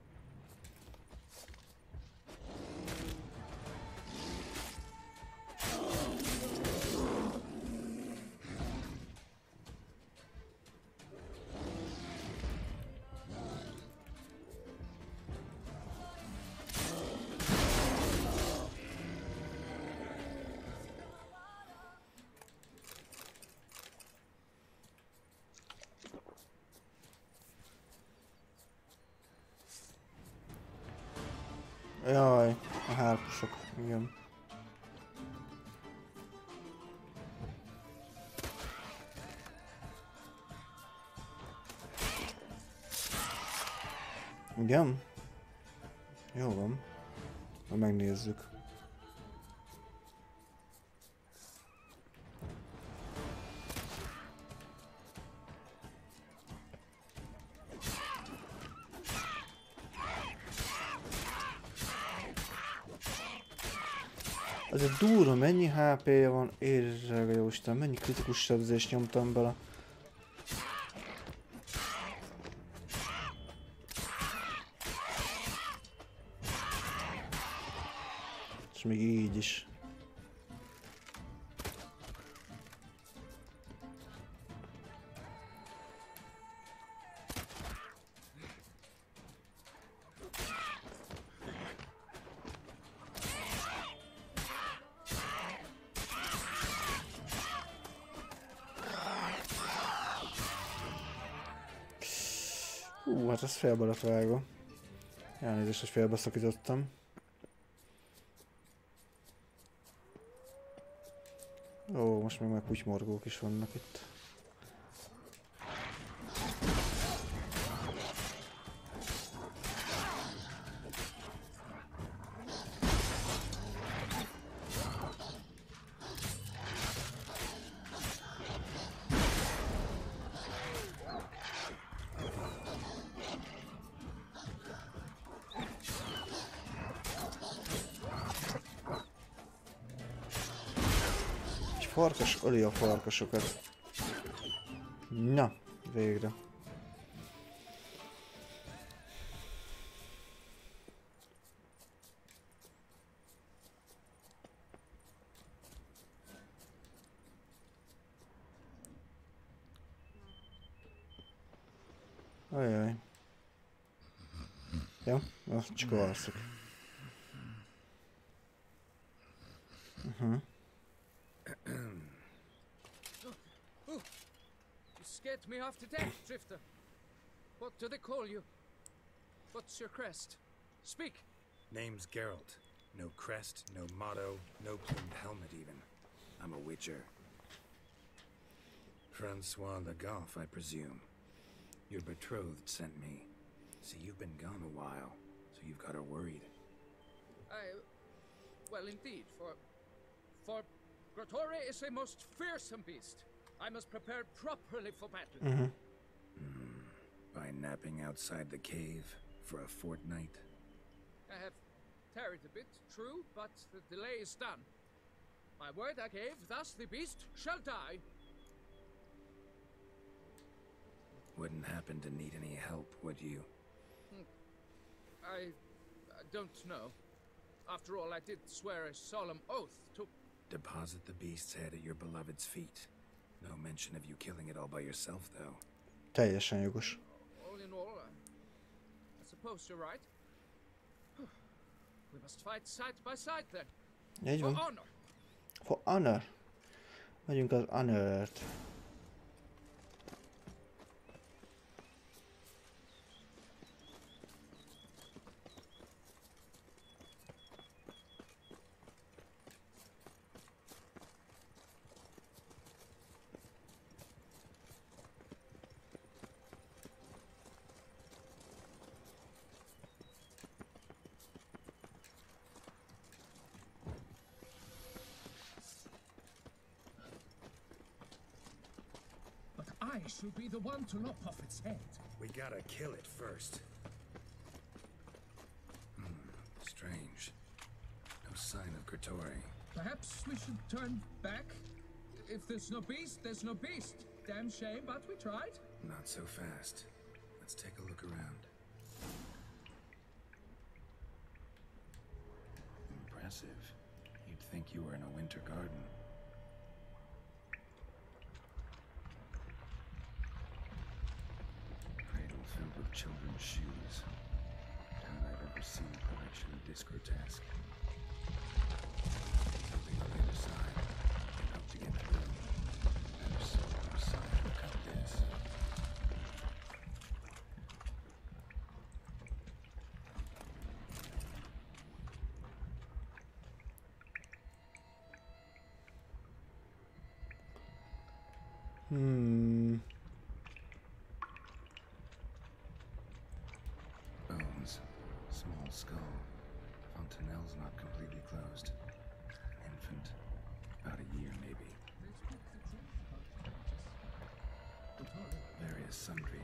Igen? Jó van. Na megnézzük. Ez egy durva, mennyi HP-je van? Érre jó Isten, mennyi kritikus sebzést nyomtam bele. Félbe lett vágva. Elnézést, hogy félbeszakítottam. Ó, most még már kutymorgók is vannak itt. öli a farkasokat. Na, végre. Ajaj. Ja, azt csak alszik. To death, Drifter. What do they call you? What's your crest? Speak. Name's Geralt. No crest, no motto, no plumed helmet even. I'm a witcher. Francois Le Goff, I presume. Your betrothed sent me. See, you've been gone a while, so you've got her worried. I. Well, indeed, for. For. Grotore is a most fearsome beast. I must prepare properly for battle. Mhm. Hmm. By napping outside the cave for a fortnight? I have tarried a bit, true, but the delay is done. My word I gave, thus the beast shall die. Wouldn't happen to need any help, would you? Hmm. I, I don't know. After all, I did swear a solemn oath to. Deposit the beast's head at your beloved's feet. No mention of you killing it all by yourself, though. Teljesen jogos. All in all, I, suppose you're right. We must fight side by side then. Így For van. honor. For honor. Megyünk az honor-t. Be the one to lop off its head. We gotta kill it first. Hmm, strange. No sign of Kratori. Perhaps we should turn back? If there's no beast, there's no beast. Damn shame, but we tried. Not so fast. Let's take a look around. Impressive. You'd think you were in a winter garden. Children's shoes. I've ever seen this grotesque. Hmm.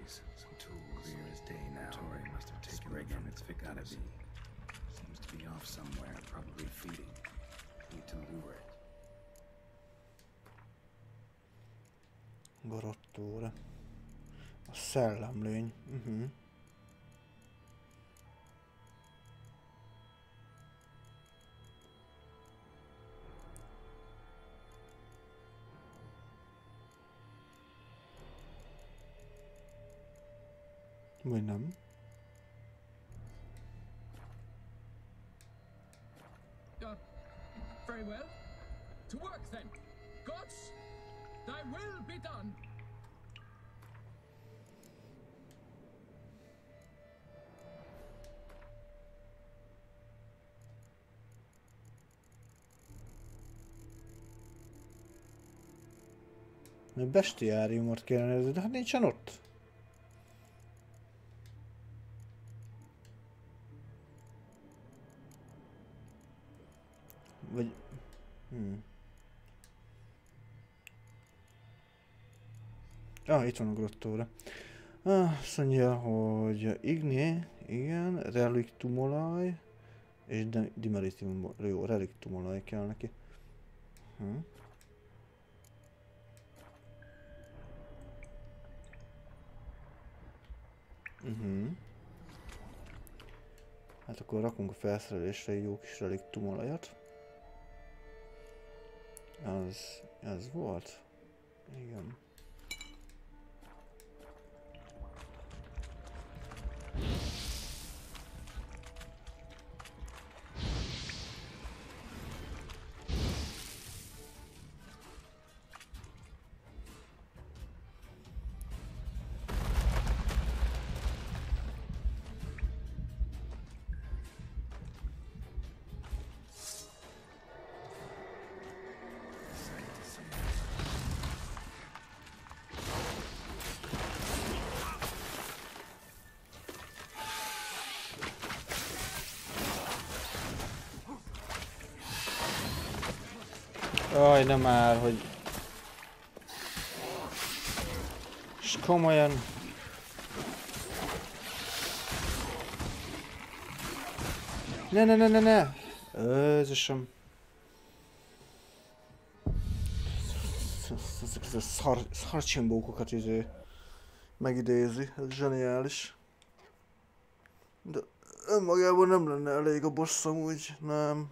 Sundries. Some tools. Clear as day now. Tori must have taken them from its victims. Seems to be off somewhere, probably feeding. Need to lure it. Garottóra. A szellemlőny. Uh-huh. Vagy Mert bestiáriumot nézni, de hát nincsen ott. Vagy... Hmm. Ah, itt van a grottóra. Ah, azt mondja, hogy Igné, igen, reliktumolaj, és de, dimeritum, jó, reliktumolaj kell neki. Hm. Uh-huh. Hát akkor rakunk a felszerelésre egy jó kis reliktumolajat. Az, az volt? Igen. Aj, nem már, hogy... És komolyan... Ne, ne, ne, ne, ne! Özösöm. Ezek a szar, szarcsimbókokat izé megidézi, ez zseniális. De önmagában nem lenne elég a boss amúgy, nem.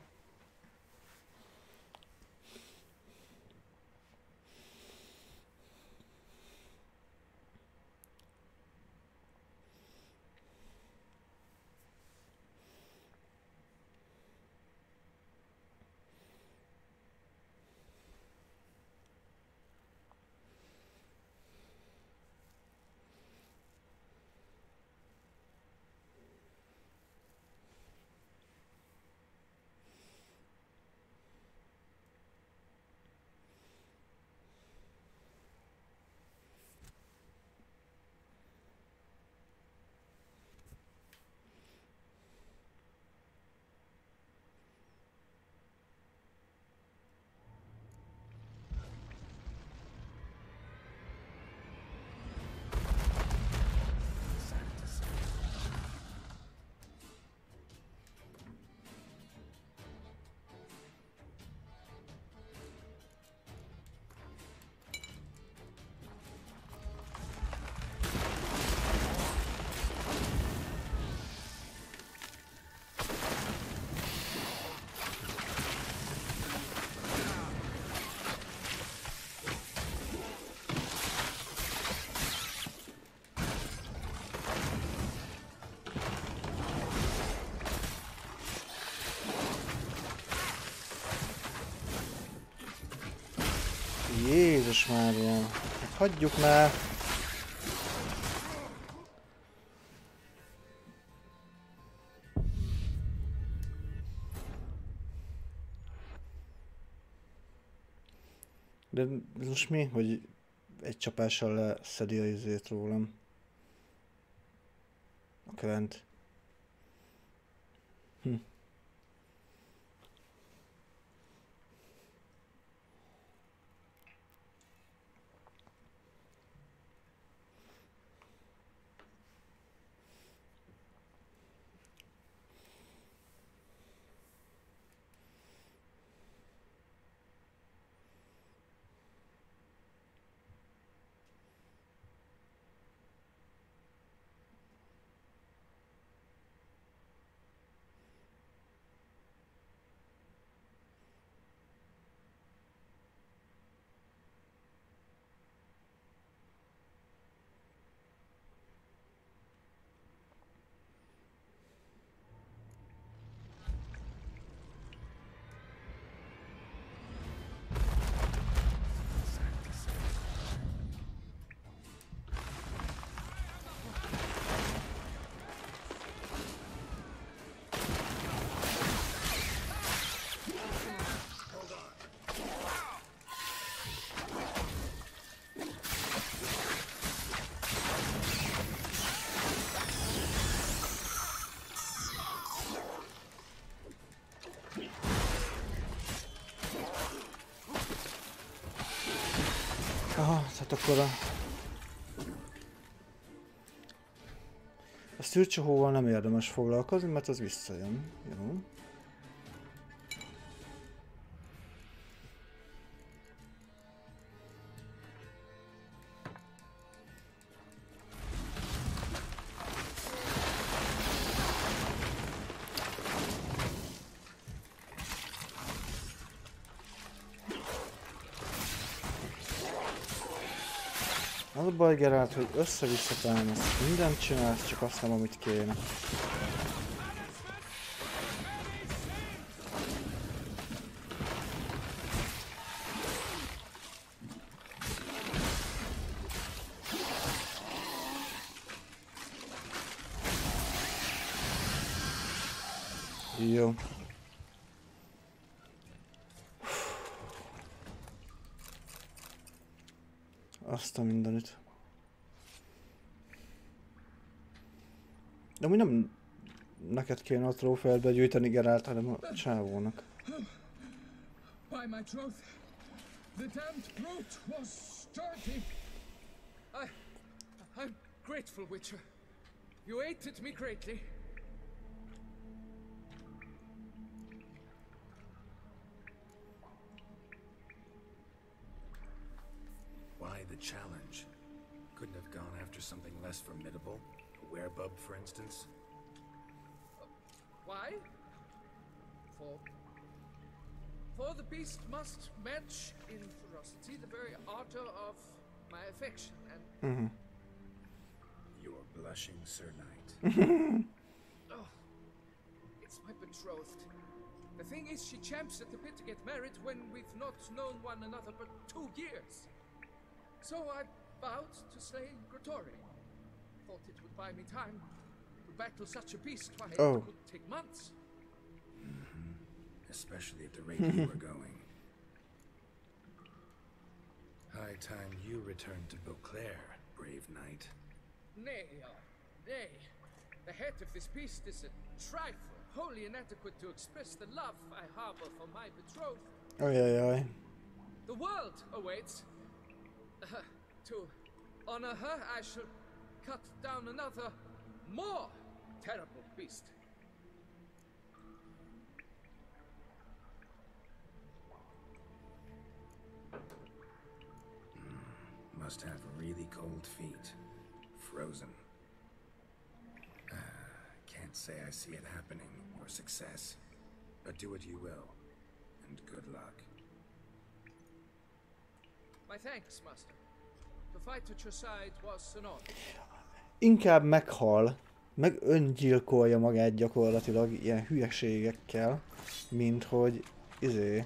Jézus Mária. Hagyjuk már. De ez most mi, hogy egy csapással leszedi a izét rólam? A kövent. Hm. Tehát akkor a... A szürcsehóval nem érdemes foglalkozni, mert az visszajön. Geralt, hogy össze-vissza támasz. Mindent csinálsz, csak azt nem, amit kéne. Jó. Azt a mindenit. De mi nem neked kéne a trófeát begyűjteni Gerált, hanem a csávónak. By my troth, The damned brute was starting. I. I'm grateful, Witcher. You aided me greatly. For instance? Why? For. For the beast must match in ferocity the very ardor of my affection, and Mhm. You're blushing, Sir Knight. Oh, it's my betrothed. The thing is, she champs at the bit to get married when we've not known one another but two years. So I vowed to slay Grottori. Thought it would buy me time to battle such a beast. Why, Oh. it could take months. Especially at the rate you were going. High time you returned to Beauclair, brave knight. Nay, uh, nay. The head of this beast is a trifle, wholly inadequate to express the love I harbor for my betrothed. Ajajaj. The world awaits. Uh, to honor her, I shall cut down another, more terrible beast. Must have really cold feet. Frozen. Ah, can't say I see it happening, or success. But do what you will. And good luck. My thanks, master. To fight at your side was an honor. Inkább meghal, meg öngyilkolja magát gyakorlatilag ilyen hülyeségekkel, mint hogy izé,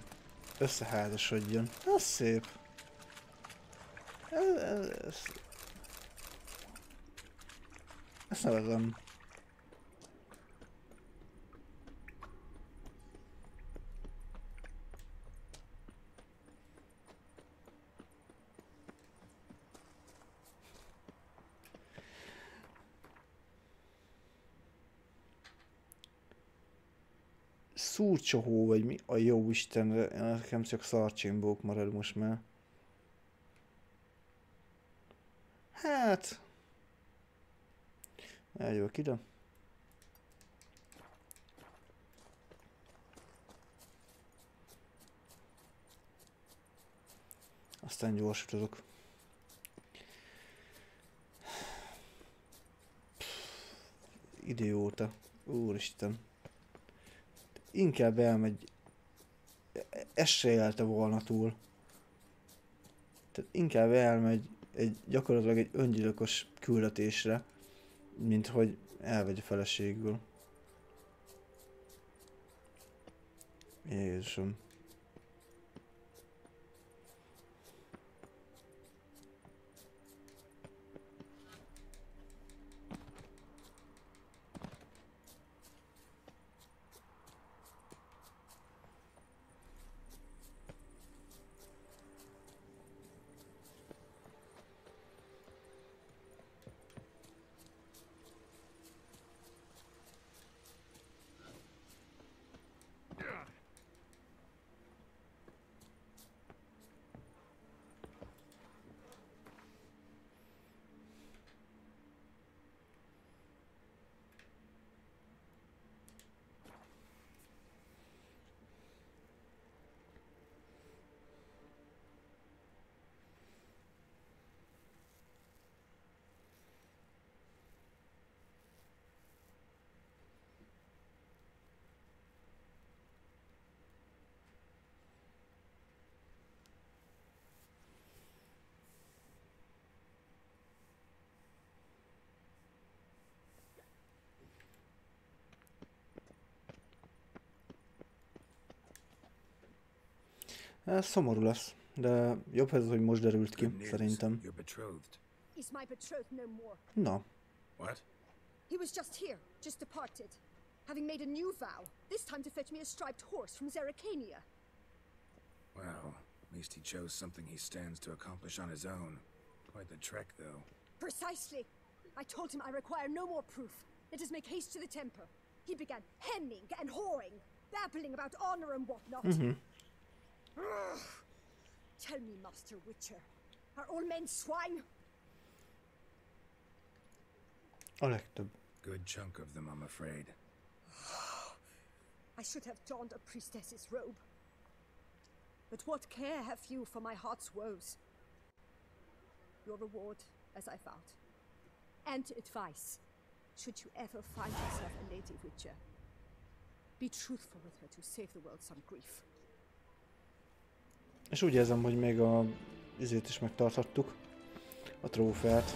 összeházasodjon. Az szép. Ez, ez, ez, ezt nevezem. Szúrcsohó, vagy mi a jó Istenre, nekem csak szarcsimbók marad most már. Hát... Eljövök ide. Aztán gyorsítozok. Idióta. Úristen. Inkább elmegy... Ez se élte volna túl. Tehát inkább elmegy egy gyakorlatilag egy öngyilkos küldetésre, mint hogy elvegye feleségül. Jézusom. Ez szomorú lesz, de jobb ez, hogy most derült ki, szerintem. You're betrothed. Is my betrothed no more? Na, What? He was just here, just departed, having made a new vow, this time to fetch me a striped horse from Zeracania. Well, at least he chose something he stands to accomplish on his own. Quite the trek, though. Precisely. I told him I require no more proof. Let us make haste to the temple. He began hemming and hawing, babbling about honor and whatnot. Mhm. Ugh. Tell me, Master Witcher, are all men swine? A legtöbb. Good chunk of them, I'm afraid. I should have donned a priestess's robe. But what care have you for my heart's woes? Your reward, as I found. And advice, should you ever find yourself a lady witcher. Be truthful with her to save the world some grief. És úgy érzem, hogy még a izét is megtarthattuk. A trófeát.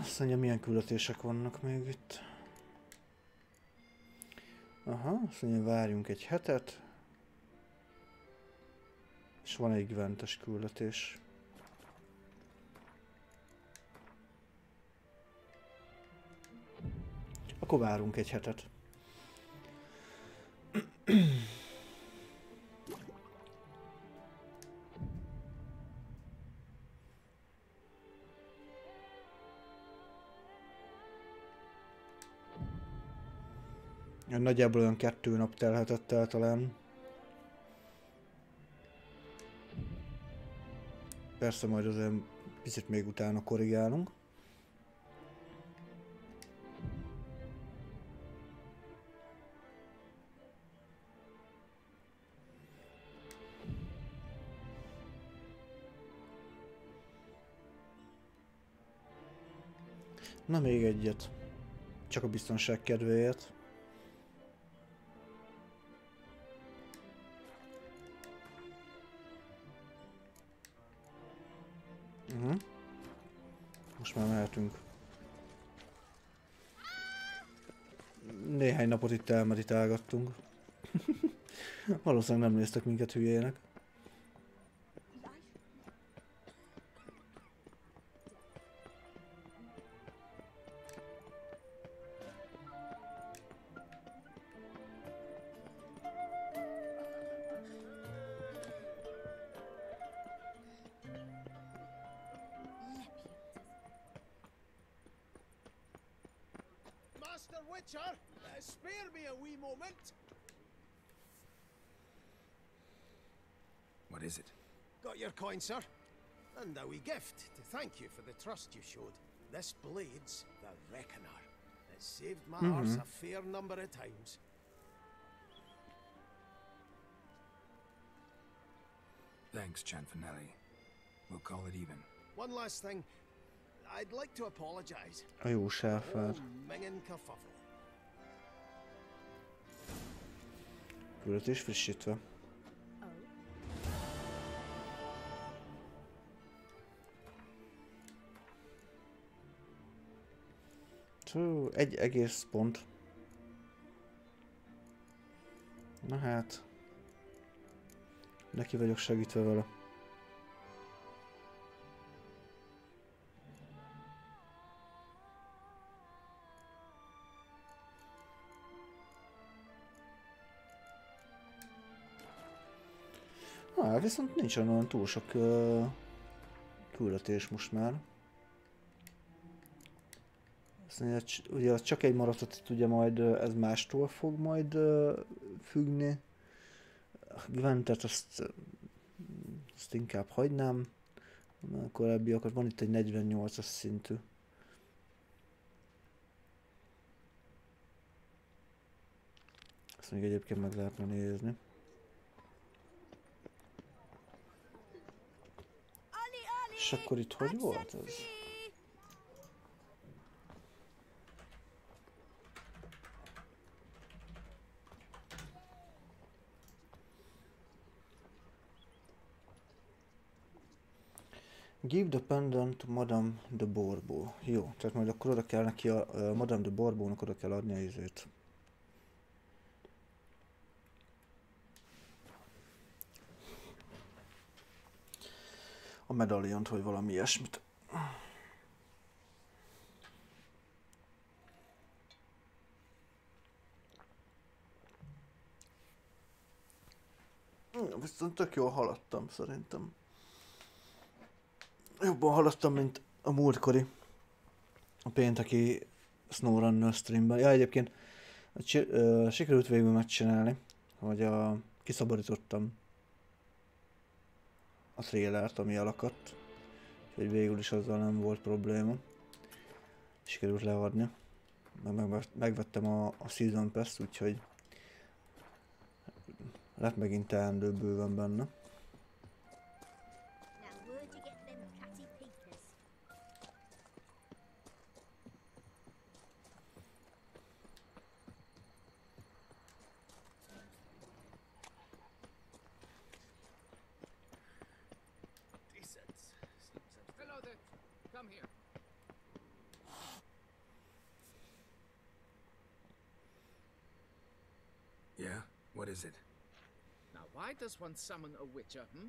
Azt mondja, milyen küldetések vannak még itt. Aha, azt mondja, várjunk egy hetet. És van egy Gwentes küldetés. Akkor várunk egy hetet. Nagyjából olyan kettő nap telhetett el talán. Persze majd azért picit még utána korrigálunk. Na még egyet. Csak a biztonság kedvéért. Mehetünk. Néhány napot itt elmeditálgattunk. Valószínűleg nem néztek minket hülyének. Coin, sir. And a wee gift to thank you for the trust you showed. This blade's the Reckoner. It saved my Mhm. arse a fair number of times. Thanks, Chanfanelli. We'll call it even. One last thing. I'd like to apologize. A jó sáfár. Mingen kerfuffle. Küldetés frissítve. Tú, egy egész pont. Na hát. Neki vagyok segítve vele. Na, viszont nincs olyan túl sok uh, küldetés most már. Azt mondja, ugye az csak egy maradt, itt ugye majd ez mástól fog majd függni. Gwentet azt, azt inkább hagynám. A korábbiakat van itt egy 48-as szintű. Ezt még egyébként meg lehetne nézni. És akkor itt hogy volt ez? Give the pendant to Madame de Borbo. Jó, tehát majd akkor oda kell neki a, a Madame de Borbónak oda kell adni a izét. A medaljont, vagy valami ilyesmit. Viszont tök jól haladtam szerintem. Jobban haladtam, mint a múltkori. A pénteki SnowRunner streamben. Ja, egyébként csi- ö, sikerült végül megcsinálni, hogy a, kiszabadítottam a trailert, ami alakadt. Úgyhogy végül is azzal nem volt probléma. Sikerült leadni. Meg, meg, megvettem a, a Season Pass, úgyhogy lett megint teendő bőven benne. Does one summon a witcher, hmm?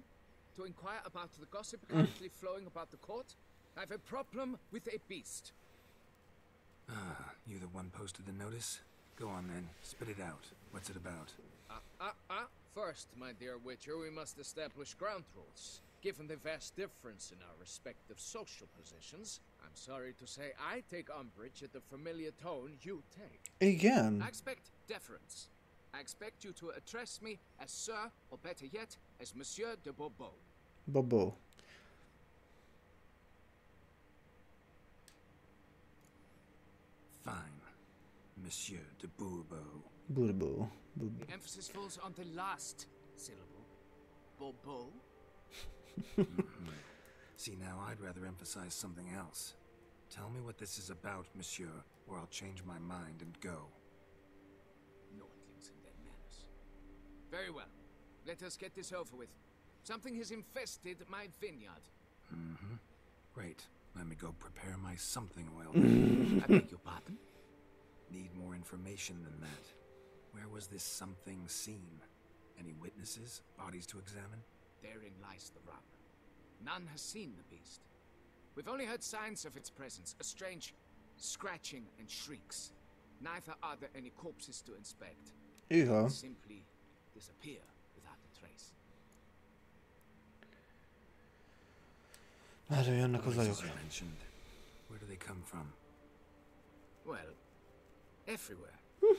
To inquire about the gossip currently flowing about the court? I've a problem with a beast. Ah, you the one posted the notice? Go on then, spit it out. What's it about? Ah, ah, ah. First, my dear witcher, we must establish ground rules. Given the vast difference in our respective social positions, I'm sorry to say I take umbrage at the familiar tone you take. Again. I expect deference. I expect you to address me as Sir, or better yet, as Monsieur de Bourbeau. Bobo. Fine. Monsieur de Bourbeau. Burbo. Burbo. The emphasis falls on the last syllable. Bourbeau? Mhm. See, now I'd rather emphasize something else. Tell me what this is about, monsieur, or I'll change my mind and go. Very well. Let us get this over with. Something has infested my vineyard. Mm-hmm. Great. Let me go prepare my something oil. I beg your pardon? Need more information than that. Where was this something seen? Any witnesses? Bodies to examine? Therein lies the rub. None has seen the beast. We've only heard signs of its presence, a strange scratching and shrieks. Neither are there any corpses to inspect. Iha. They simply disappear without a trace. Erről jönnek az Noises ajok. mentioned. Where do they come from? Well, everywhere.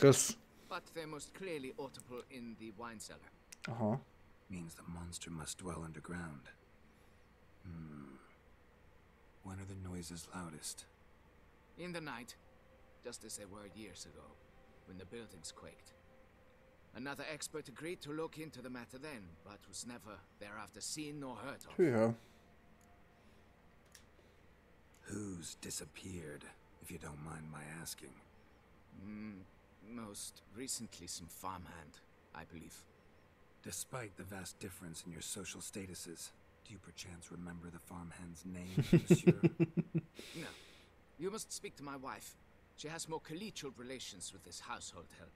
Kösz. But they're most clearly audible in the wine cellar. Aha. Means the monster must dwell underground. Hmm. When are the noises loudest? In the night, just as they were years ago, when the buildings quaked. Another expert agreed to look into the matter then, but was never thereafter seen nor heard of. Hűha. Who's disappeared, if you don't mind my asking? Mm, most recently, some farmhand, I believe. Despite the vast difference in your social statuses, do you perchance remember the farmhand's name, monsieur? No. You must speak to my wife. She has more collegial relations with this household help.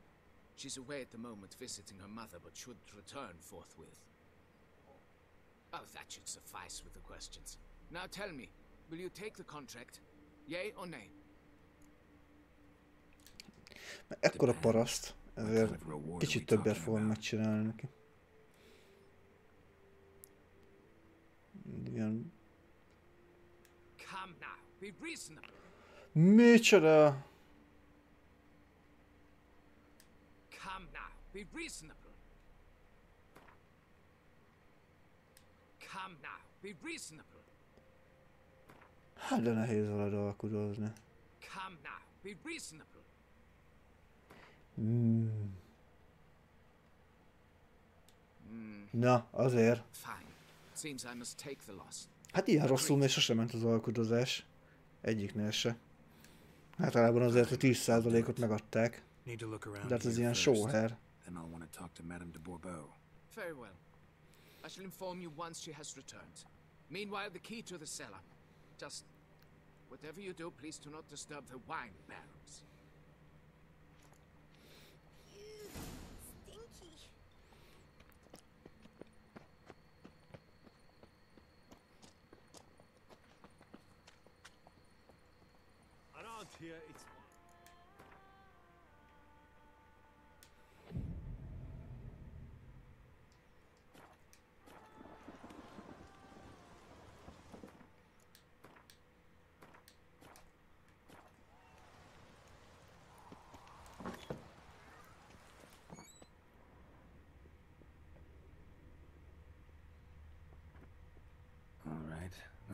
She's away at the moment visiting her mother, but should return forthwith. Oh, that should suffice with the questions. Now tell me, will you take the contract? Yea or nay? Mert ekkora paraszt, ezért kicsit többet fogom megcsinálni neki. Igen. Come now, be reasonable. Micsoda? Be reasonable. Come now, be reasonable. Hát de nehéz veled alkudozni. Come now, be reasonable. Mm. Na, azért. fine. Seems I must take the loss. Hát ilyen rosszul még sosem ment az alkudozás. Egyiknél se. Általában azért a 10%-ot megadták. Need to look around De hát ez ilyen sóher. Then I'll want to talk to Madame de Bourbeau. Very well. I shall inform you once she has returned. Meanwhile, the key to the cellar. Just whatever you do, please do not disturb the wine barrels. Stinky. Around here, it's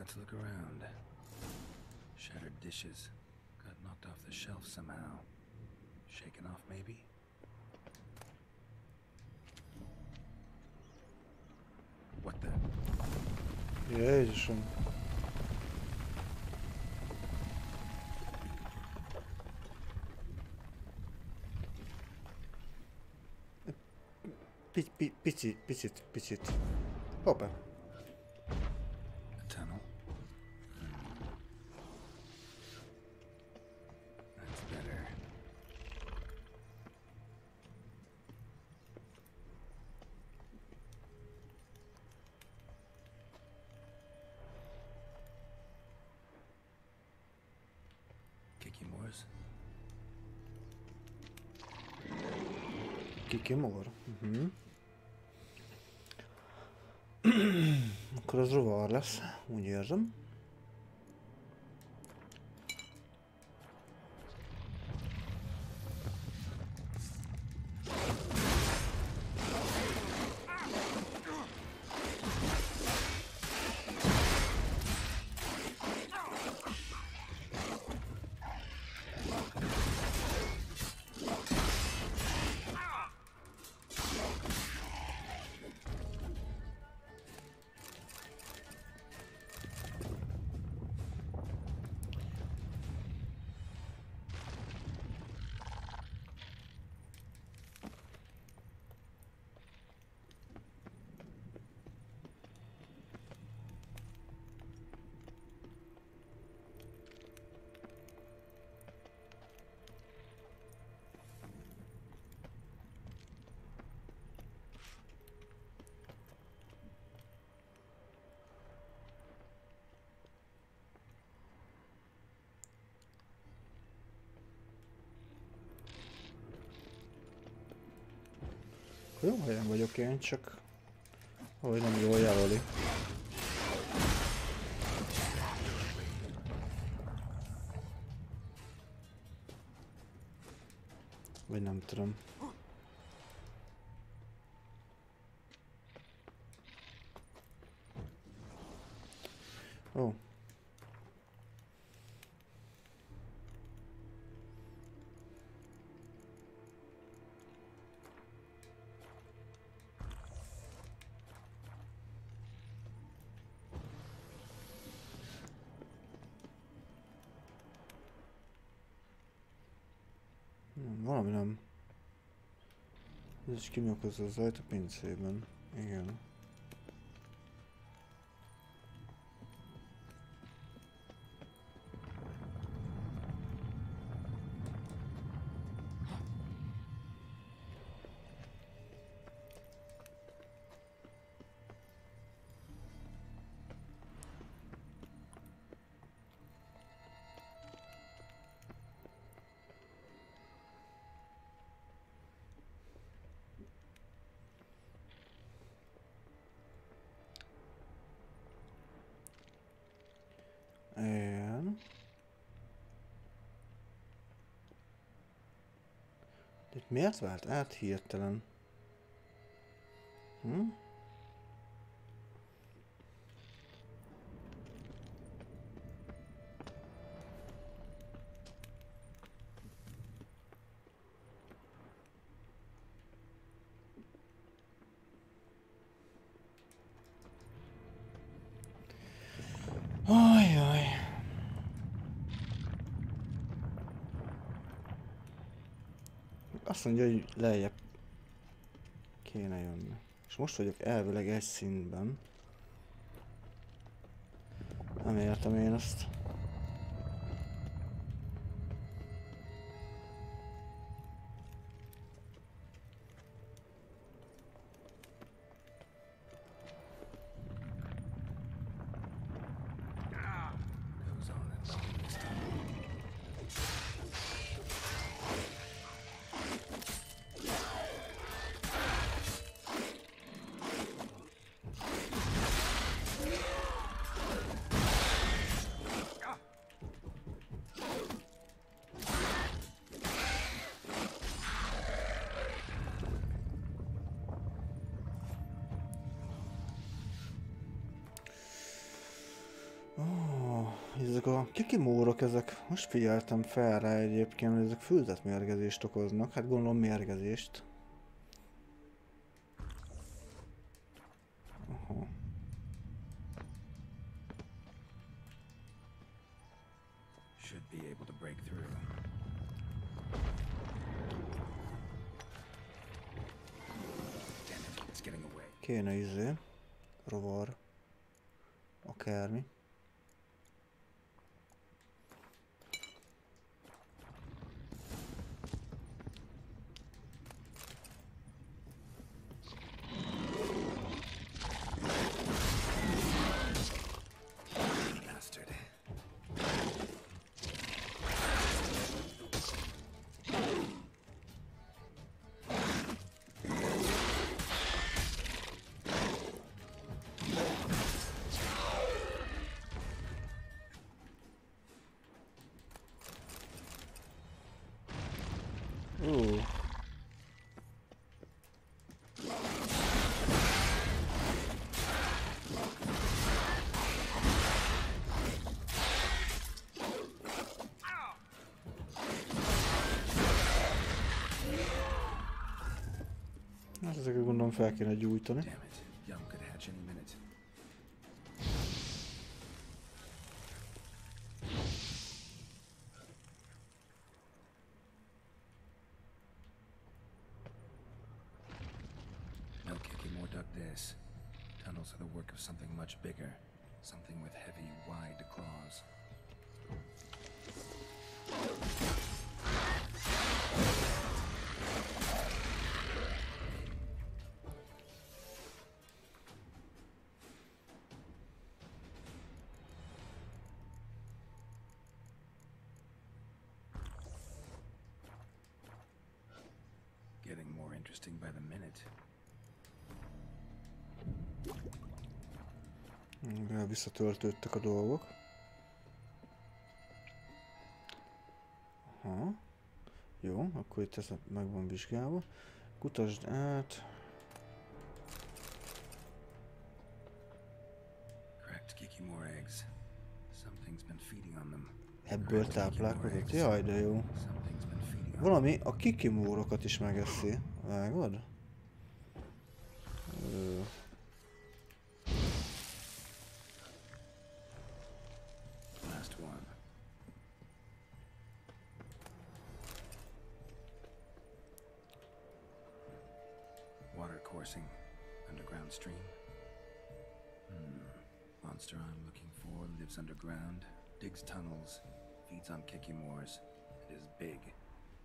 Let's look around. Shattered dishes. Got knocked off the shelf somehow. Shaken off, maybe? What the? Jézusom. Pic, pic, picit, picit, picit. Hoppá. A yapıyoruz. Kim olur? Hı -hı. Крозрувалась, удержим. Helyen vagyok én, csak ahogy nem jól jelöli. Vagy nem tudom. Ez is kinyomkozza az ajtó pincében. Igen. Igen. Miért vált át hirtelen? Azt mondja, hogy lejjebb kéne jönni. És most vagyok elvileg egy szintben. Nem értem én ezt. Ezek a kikimórok, ezek most figyeltem fel rá egyébként, hogy ezek főzet mérgezést okoznak. Hát gondolom mérgezést. Fel kéne gyújtani. Interesting by the minute. Mivel visszatöltődtek a dolgok. Aha. Jó, akkor itt ez meg van vizsgálva. Kutasd át. Ebből táplálkozott? Jaj, de jó. Valami a kikimórokat is megeszi. Vágod? Ö, Last one. Water coursing. Underground stream. Hmm. Monster I'm looking for lives underground, digs tunnels, feeds on Kikimores. It is big.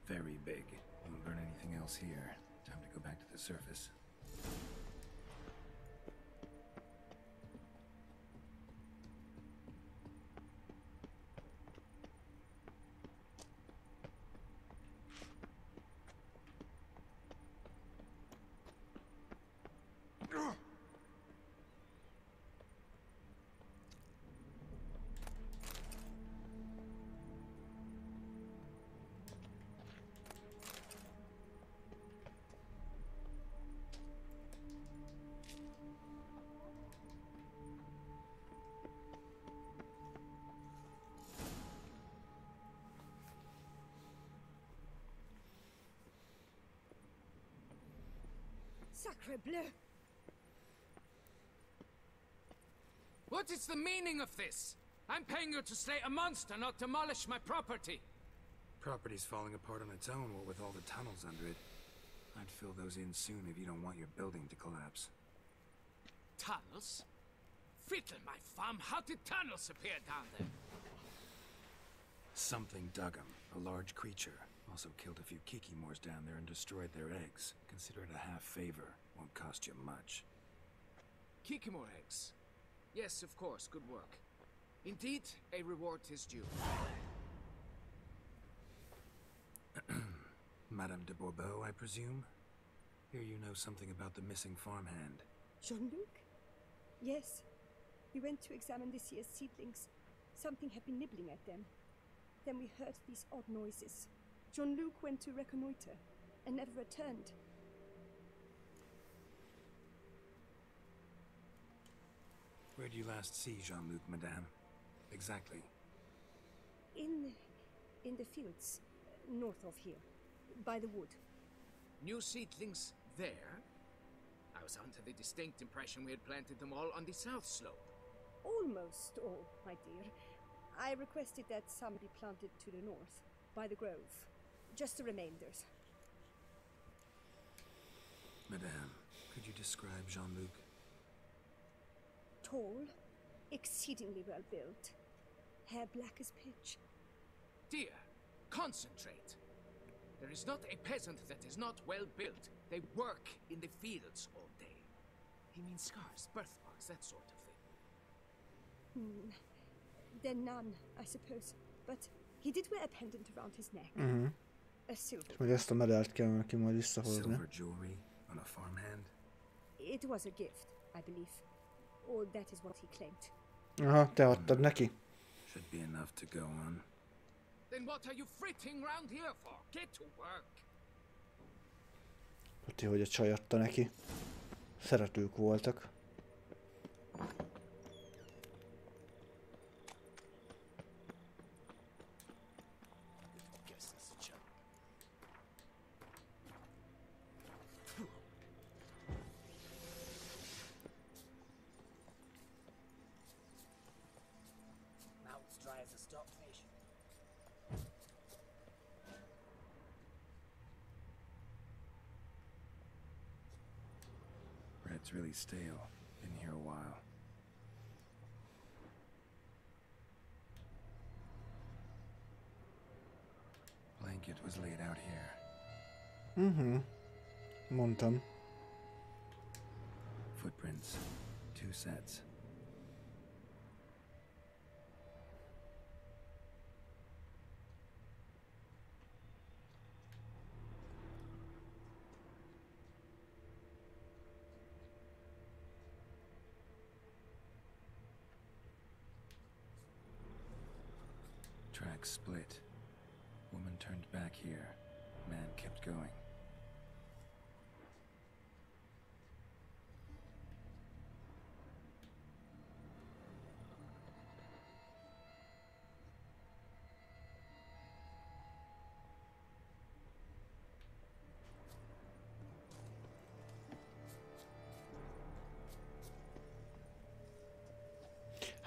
Very big. Won't learn anything else here. Go back to the surface. Sacre bleu! What is the meaning of this? I'm paying you to slay a monster, not demolish my property. Property's falling apart on its own, what with all the tunnels under it. I'd fill those in soon if you don't want your building to collapse. Tunnels? Fiddle my farm, how did tunnels appear down there? Something dug 'em. A large creature. Also killed a few Kikimores down there and destroyed their eggs. Consider it a half favor. Won't cost you much. Kikimore eggs. Yes, of course, good work. Indeed, a reward is due. Madame de Bourbeau, I presume? Here you know something about the missing farmhand. Jean-Luc? Yes. We went to examine this year's seedlings. Something had been nibbling at them. Then we heard these odd noises. Jean-Luc went to reconnoiter and never returned. Where did you last see Jean-Luc, madame? Exactly. In. in the fields, north of here, by the wood. New seedlings there? I was under the distinct impression we had planted them all on the south slope. Almost all, my dear. I requested that some be planted to the north, by the grove. Just the remainders. Madame, could you describe Jean-Luc? Tall, exceedingly well built, hair black as pitch. Dear, concentrate. There is not a peasant that is not well built. They work in the fields all day. He means scars, birthmarks, that sort of thing. Hmm. Then none, I suppose. But he did wear a pendant around his neck. Mm-hmm. A silver. Hogy ezt a medált kell neki majd visszahozni. Silver jewelry on a farmhand? It was a gift, I believe. Or that is what he claimed. Aha, te adtad neki? Should be enough to go on. Then what are you fritting round here for? Get to work. Pati, hogy a csaj adta neki. Szeretők voltak. Stale. Been here a while. Blanket was laid out here. Mm Mhm. Mondtam. Footprints. Two sets.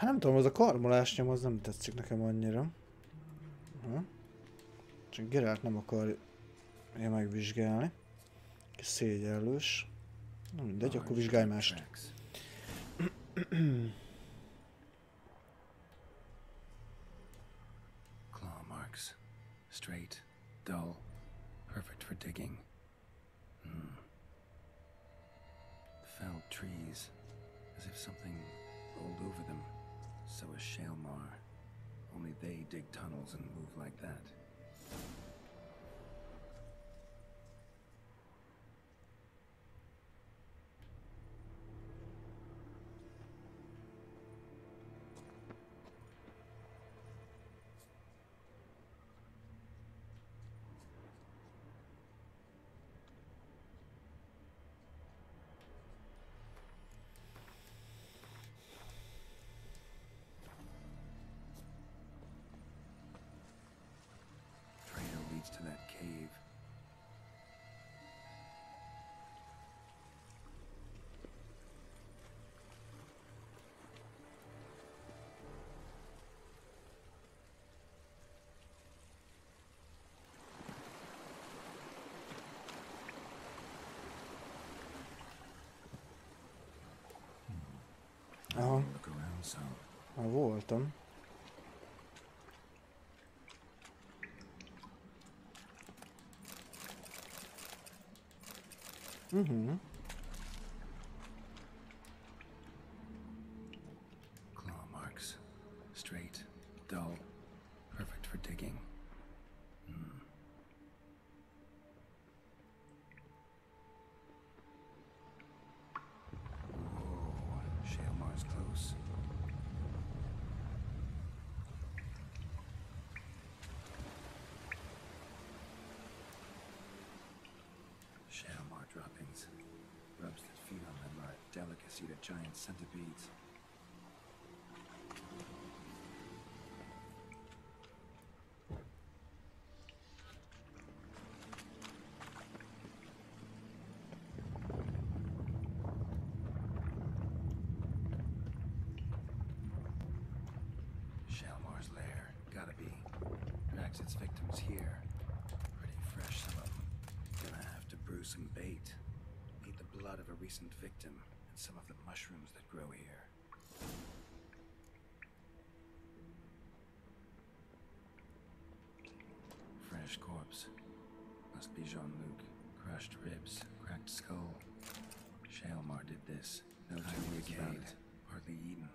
Hát nem tudom, az a karmolás nyom az nem tetszik nekem annyira. Ha? Csak Geralt nem akarja megvizsgálni. Szégyellős. Na mindegy, akkor vizsgálj mást. Claw marks. Straight, dull, perfect for digging. Hmm. Felled trees, they dig tunnels and move like that. Aha, már voltam. Mhm. Claw giant centipedes. Shalmar's lair, gotta be. Drags its victims here. Pretty fresh, some of them. Gonna have to brew some bait. Need the blood of a recent victim and some of the mushrooms that grow here. Fresh corpse. Must be Jean-Luc. Crushed ribs, cracked skull. Shalmar did this. No time decayed, partly eaten.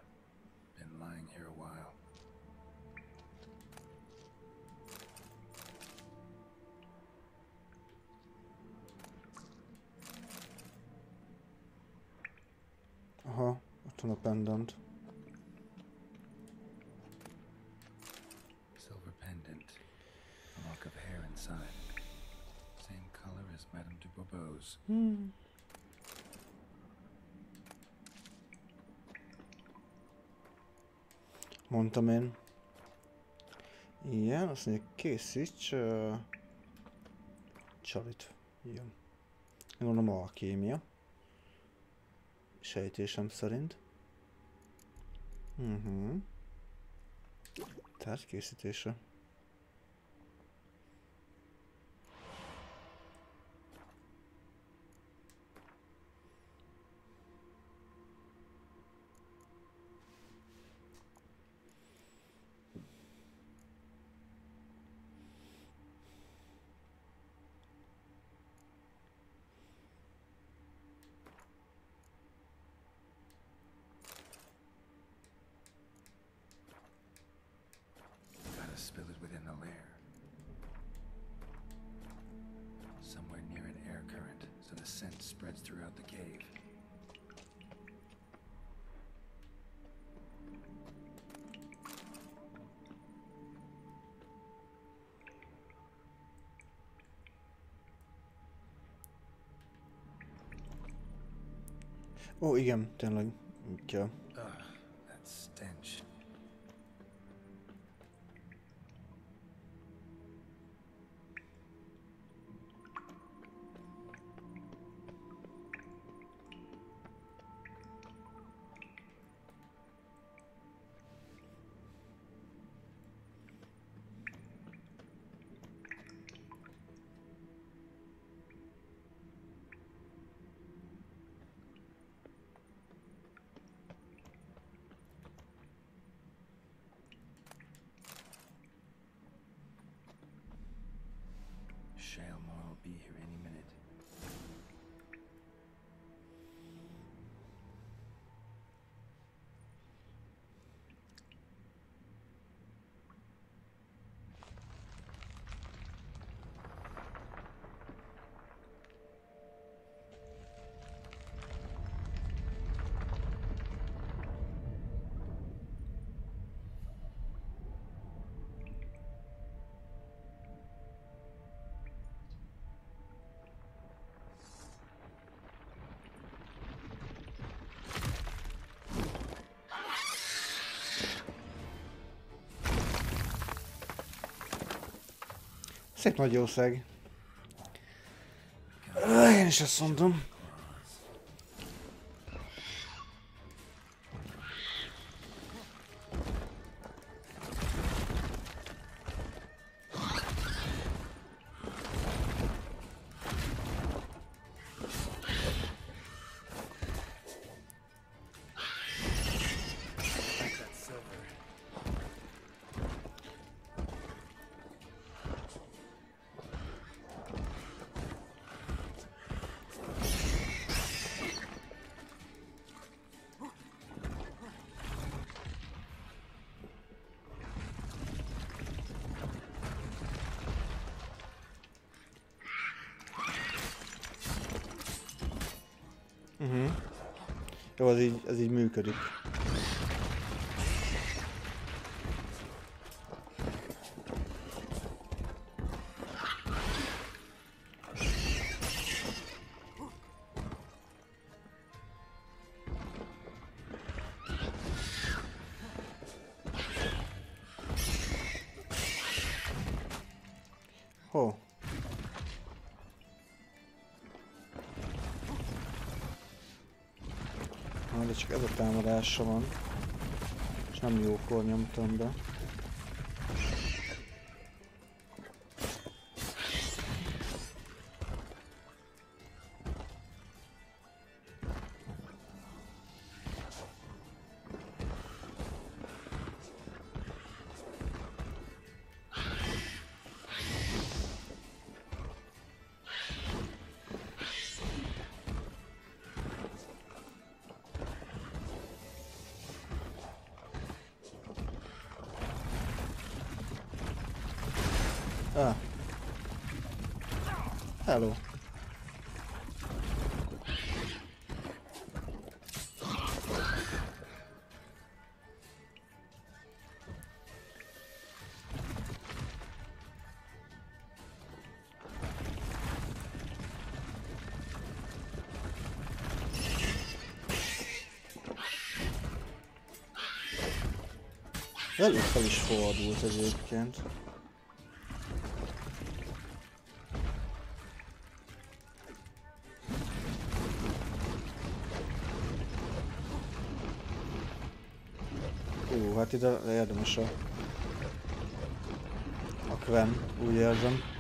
Been lying here a while. A pendant. Silver pendant. A lock of hair inside. Same color as Madame de Bourbeau's. Hmm. Mondtam én. Igen, azt mondja, készíts uh, csalit. Igen. Gondolom alkémia. Sejtésem szerint. Mhm. Tehát készítése. Gotta scent spreads throughout the cave. Ó, igen. Szép nagy jószág. Öh, Én is azt mondom. Az így, ez így működik. Na, de csak ez a támadása van. És nem jókor nyomtam be. Elég fel is fordult egyébként. Ú, hát ide érdemes a... A Quen, úgy érzem.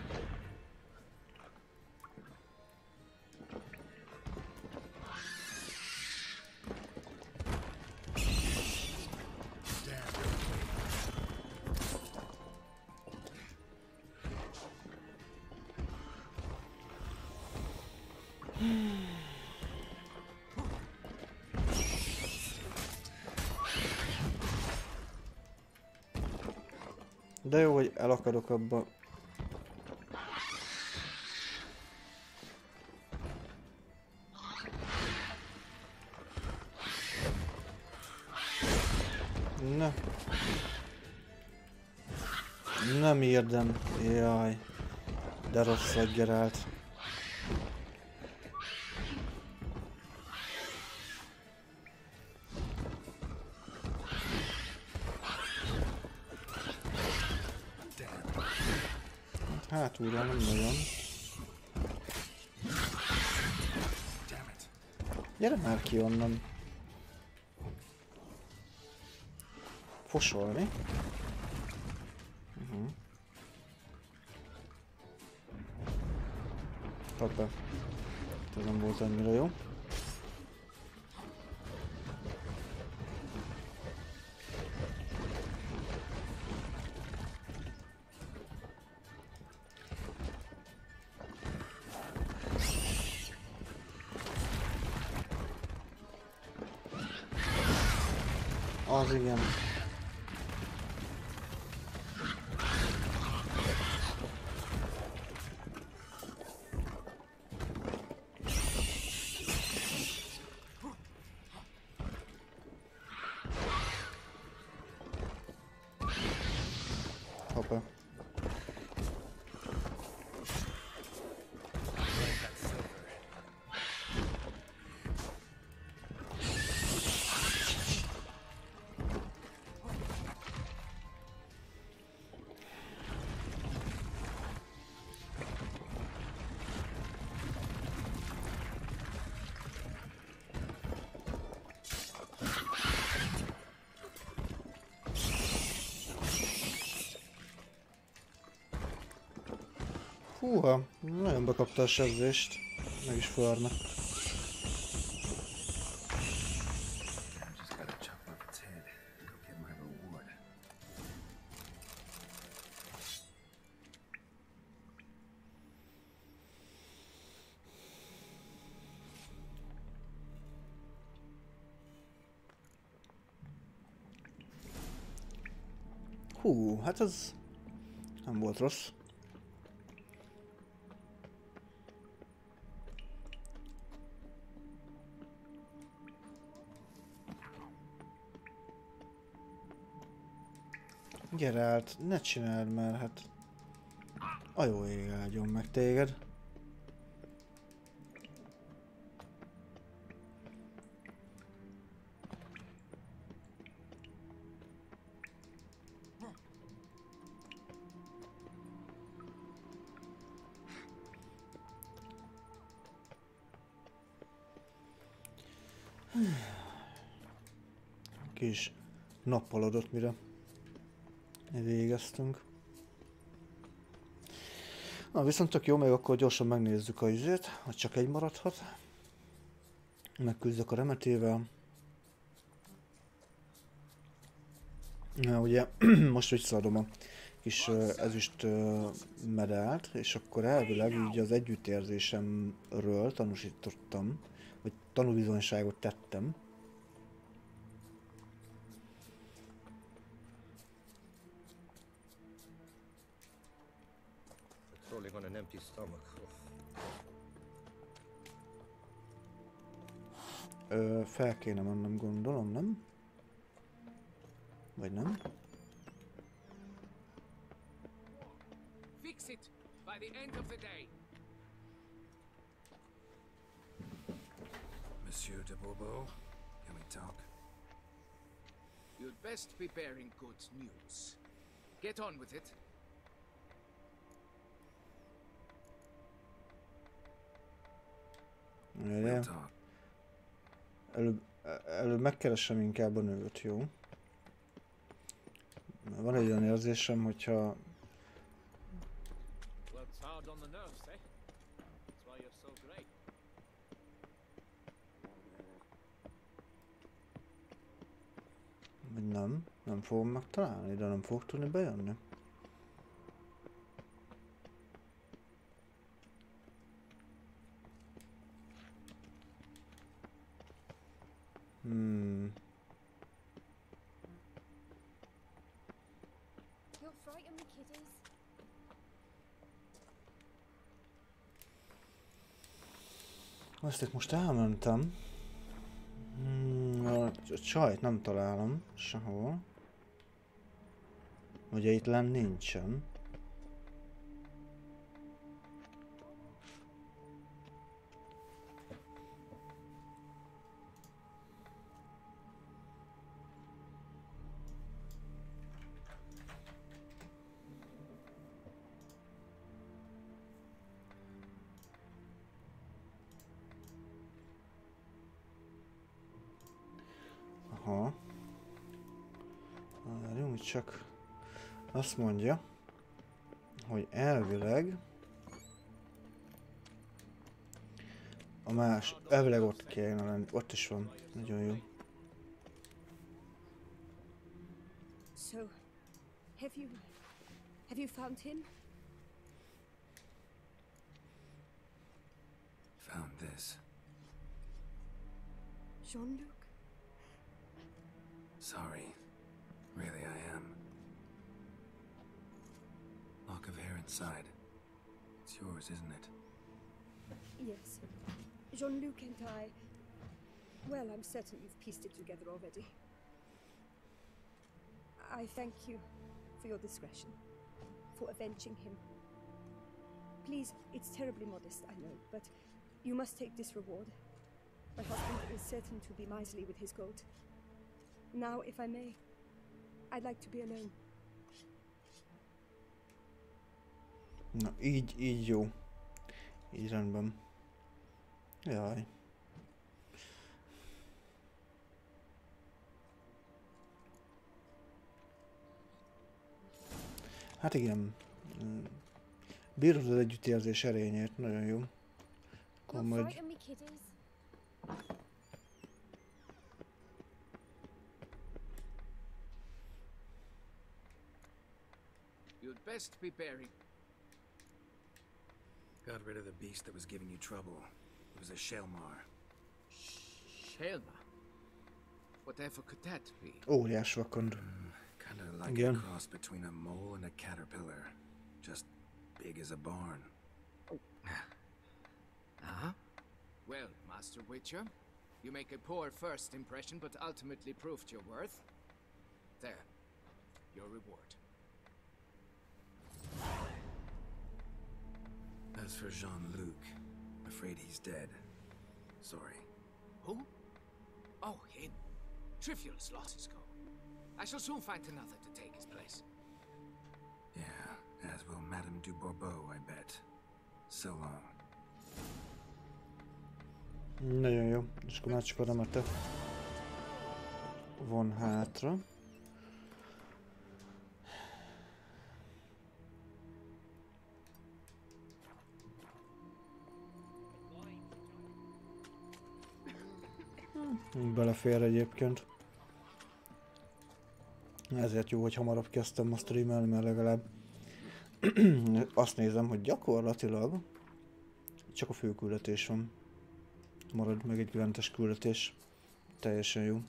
Elakadok abba. Na. Nem érdem. Jaj. De rossz Gerált. Már ki onnan. Fosolni. Uh-huh. Hoppá. Ez nem volt annyira jó. Az Húha, nagyon bekapta a sebzést. Meg is reward. Hú, hát ez nem volt rossz. Gerált, ne csináld már, hát... A jó ég áldjon meg téged. Kis nappalodott, mire végeztünk. Na, viszont tök jó, meg akkor gyorsan megnézzük a izét, hogy csak egy maradhat. Megküzdök a remetével. Na, ugye most visszaadom a kis ezüst medált, és akkor elvileg így az együttérzésemről tanúsítottam, vagy tanúbizonyságot tettem. Patrolling on an empty stomach. Ö, fel kéne mennem, gondolom, nem? Vagy nem? Fix it by the end of the day. Monsieur de Bourbeau, can we talk? You'd best be bearing good news. Get on with it. Várjál. Előbb, előbb megkeresem inkább a nőt, jó? Van egy olyan érzésem, hogyha. Vagy nem, nem fogom megtalálni, de nem fog tudni bejönni. Hmm. You'll frighten me, kiddies. Azt itt most elmentem. Hmm, a csajt nem találom sehol. Ugye itt lenn nincsen. Azt mondja, hogy elvileg a más, elvileg ott kéne lenni, ott is van, nagyon jó. So, have you. have you found him? Found this. Jean Luc? Sorry. Really, I am. Inside. It's yours, isn't it? Yes. Jean Luc and I. Well, I'm certain you've pieced it together already. I thank you for your discretion, for avenging him. Please, it's terribly modest, I know, but you must take this reward. My husband is certain to be miserly with his gold. Now, if I may, I'd like to be alone. Na, így, így jó. Így rendben. Jaj. Hát igen. Bírod az együttérzés erényét, nagyon jó. Akkor majd. You'd best be bearing. Got rid of the beast that was giving you trouble. It was a Shelmar. Shelma. Whatever could that be? óriás vakond. Kinda like Igen. a cross between a mole and a caterpillar. Just big as a barn. Uh-huh. Well, Master Witcher, you make a poor first impression, but ultimately proved your worth. There. Your reward. As for Jean-Luc, afraid he's dead. Sorry. Who? Oh, him. Trivial as losses go. I shall soon find another to take his place. Yeah, as will Madame du Bourbeau, I bet. So long. Nagyon jó. És akkor már csak a remetet von hátra. Belefér egyébként. Ezért jó, hogy hamarabb kezdtem a streamelni, mert legalább azt nézem, hogy gyakorlatilag csak a főküldetés van. Marad meg egy grentes küldetés. Teljesen jó.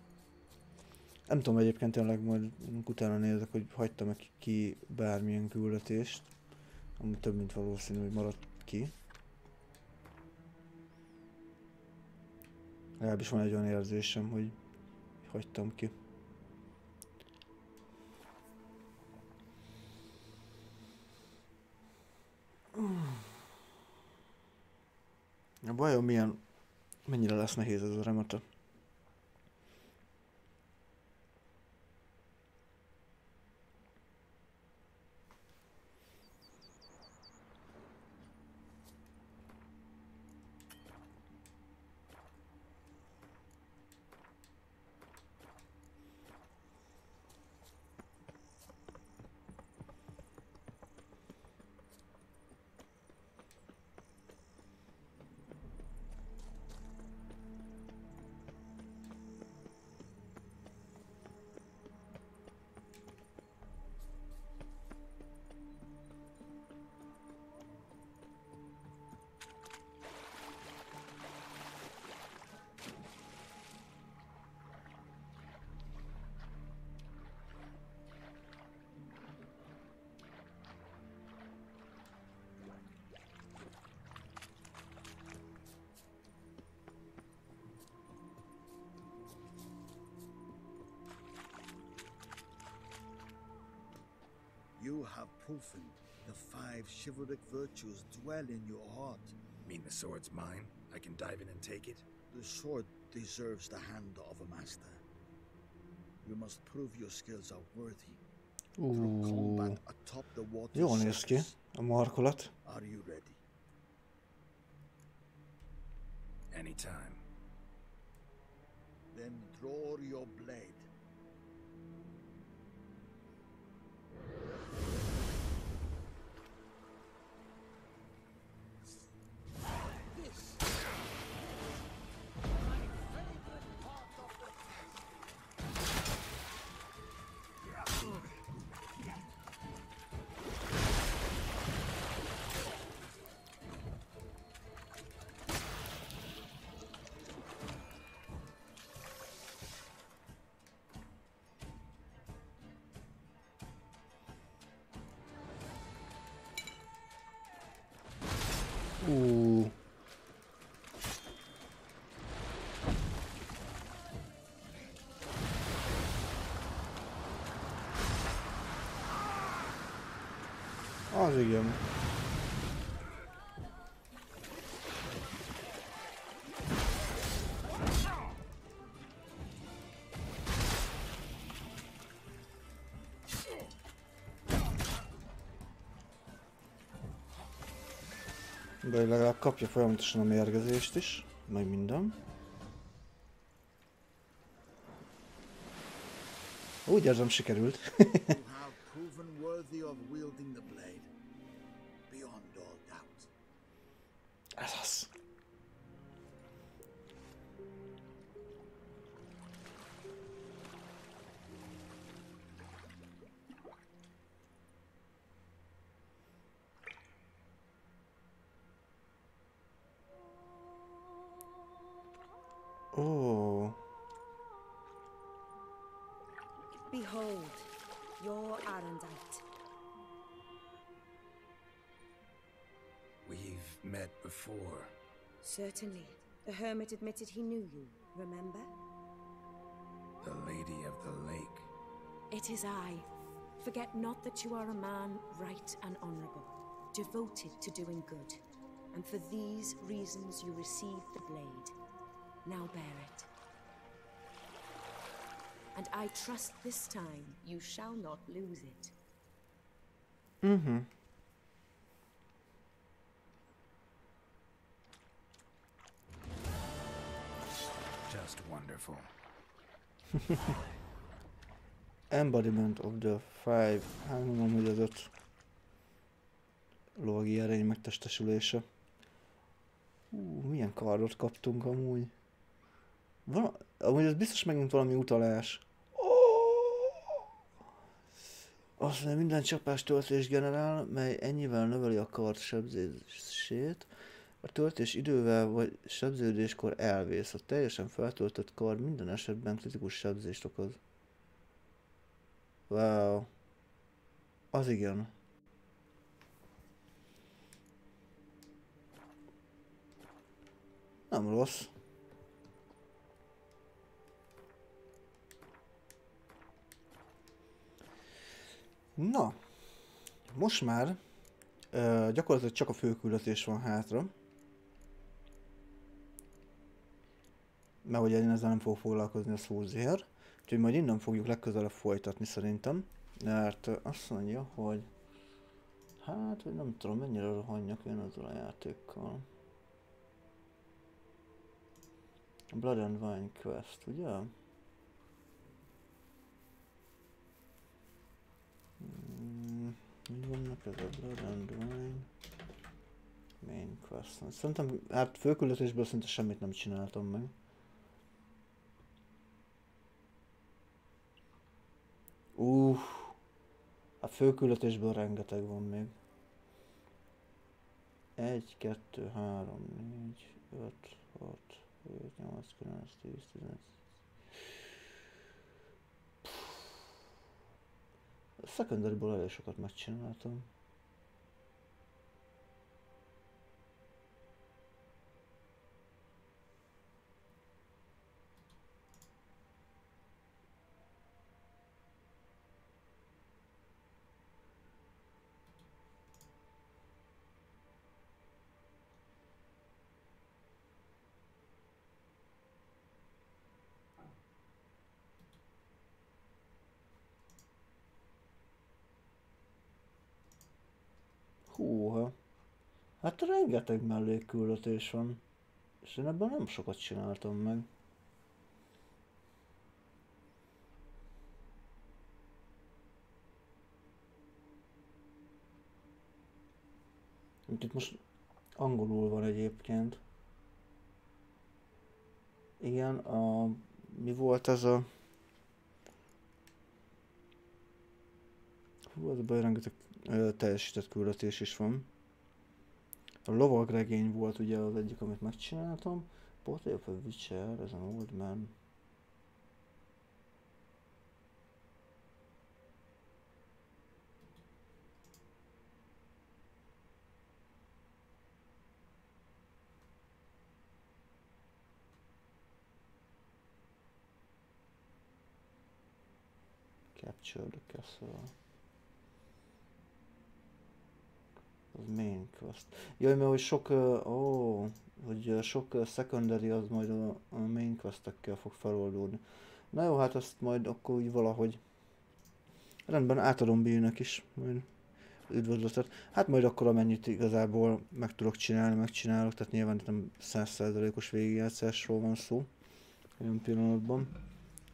Nem tudom egyébként tényleg majd utána nézek, hogy hagytam-e ki bármilyen küldetést. Ami több mint valószínű, hogy maradt ki. Legalábbis van egy olyan érzésem, hogy hagytam ki. A bajom milyen, mennyire lesz nehéz ez a remete. Virtues dwell in your heart. Mean the sword's mine? I can dive in and take it? The sword deserves the hand of a master. You must prove your skills are worthy. From Ú, combat atop the water jól néz ki surface. a markolat. Are you ready? Anytime. Then draw your blade. Az igen. De legalább kapja folyamatosan a mérgezést is, meg minden. Úgy érzem, sikerült. before. Certainly. The hermit admitted he knew you, remember? The Lady of the Lake. It is I. Forget not that you are a man right and honorable, devoted to doing good. And for these reasons you received the blade. Now bear it. And I trust this time you shall not lose it. mhm. Just wonderful. Embodiment of the Five, hát mondom, hogy az öt lovagi erény megtestesülése. Hú, milyen kardot kaptunk amúgy. Val- amúgy ez biztos megint valami utalás. Azt mondja, minden csapás töltés generál, mely ennyivel növeli a kard sebzését. A töltés idővel vagy sebződéskor elvész. A teljesen feltöltött kar minden esetben kritikus sebzést okoz. Wow. Az igen. Nem rossz. Na, most már ö, gyakorlatilag csak a főküldetés van hátra. Mert ugye én ezzel nem fogok foglalkozni a szózér. Úgyhogy majd innen fogjuk legközelebb folytatni szerintem. Mert azt mondja, hogy hát, hogy nem tudom mennyire rohanjak én ezzel a játékkal. Blood and Wine Quest, ugye? Hmm, mi vannak ez a Blood and Wine? Main Quest. Szerintem, hát főküldetésből szinte semmit nem csináltam meg. Uff, a főküldetésből rengeteg van még. 1, 2, 3, 4, 5, 6, 7, 8, 9, 10, 11. A secondary elég sokat megcsináltam. Húha. Hát rengeteg mellékküldetés van. És én ebben nem sokat csináltam meg. Itt most angolul van egyébként. Igen, a... Mi volt ez a... Hú, a rengeteg teljesített küldetés is van. A lovagregény volt ugye az egyik, amit megcsináltam. Portrait of a Witcher, ez an old man. Capture the castle. Az main quest. Jaj, mert hogy sok, ó, hogy sok secondary az majd a, main questekkel fog feloldódni. Na jó, hát azt majd akkor úgy valahogy. Rendben, átadom Billnek is, majd üdvözletet. Hát majd akkor amennyit igazából meg tudok csinálni, megcsinálok, tehát nyilván itt nem 100%-os végigjátszásról van szó. Olyan pillanatban.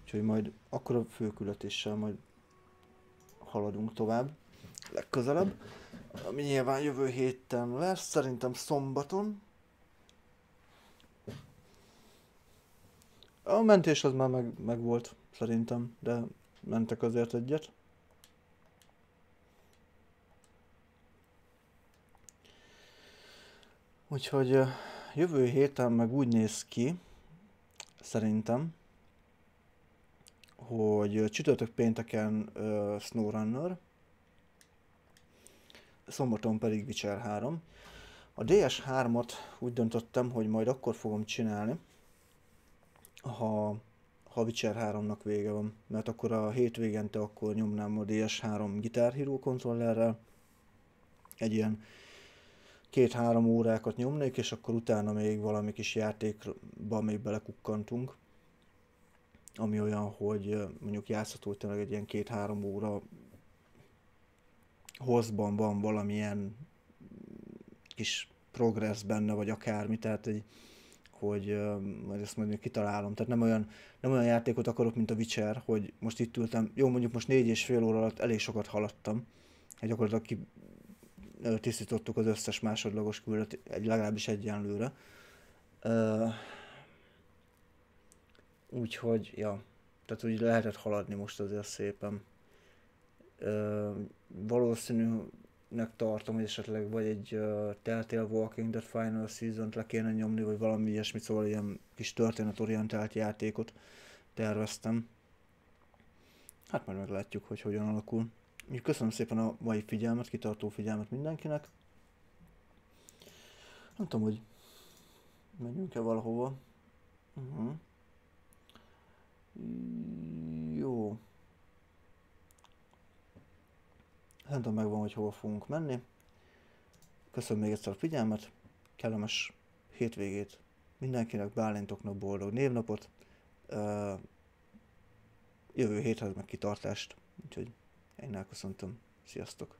Úgyhogy majd akkor a főkületéssel majd haladunk tovább. Legközelebb ami nyilván jövő héten lesz, szerintem szombaton. A mentés az már meg, meg volt, szerintem, de mentek azért egyet. Úgyhogy jövő héten meg úgy néz ki, szerintem, hogy csütörtök pénteken uh, SnowRunner, szombaton pedig Witcher 3. A DS3-at úgy döntöttem, hogy majd akkor fogom csinálni, ha, ha Witcher 3-nak vége van, mert akkor a hétvégente akkor nyomnám a DS3 Guitar Hero kontrollerrel, egy ilyen két-három órákat nyomnék, és akkor utána még valami kis játékba még belekukkantunk, ami olyan, hogy mondjuk játszható tényleg egy ilyen két-három óra hozban van valamilyen kis progress benne, vagy akármi, tehát egy, hogy majd ezt mondjuk kitalálom. Tehát nem olyan, nem olyan játékot akarok, mint a Witcher, hogy most itt ültem, jó, mondjuk most négy és fél óra alatt elég sokat haladtam, hogy gyakorlatilag ki tisztítottuk az összes másodlagos küldet, egy, legalábbis egyenlőre. Úgyhogy, ja, tehát úgy lehetett haladni most azért szépen valószínűnek tartom, hogy esetleg vagy egy uh, Telltale Walking Dead Final Season-t le kéne nyomni, vagy valami ilyesmit, szóval ilyen kis történetorientált játékot terveztem. Hát majd meglátjuk, hogy hogyan alakul. Köszönöm szépen a mai figyelmet, kitartó figyelmet mindenkinek. Nem tudom, hogy Menjünk-e valahova? Uh-huh. Jó. Nem tudom megvan, hogy hova fogunk menni. Köszönöm még egyszer a figyelmet. Kellemes hétvégét mindenkinek, Bálintoknak boldog névnapot. Jövő héthez meg kitartást. Úgyhogy én elköszöntöm. Sziasztok!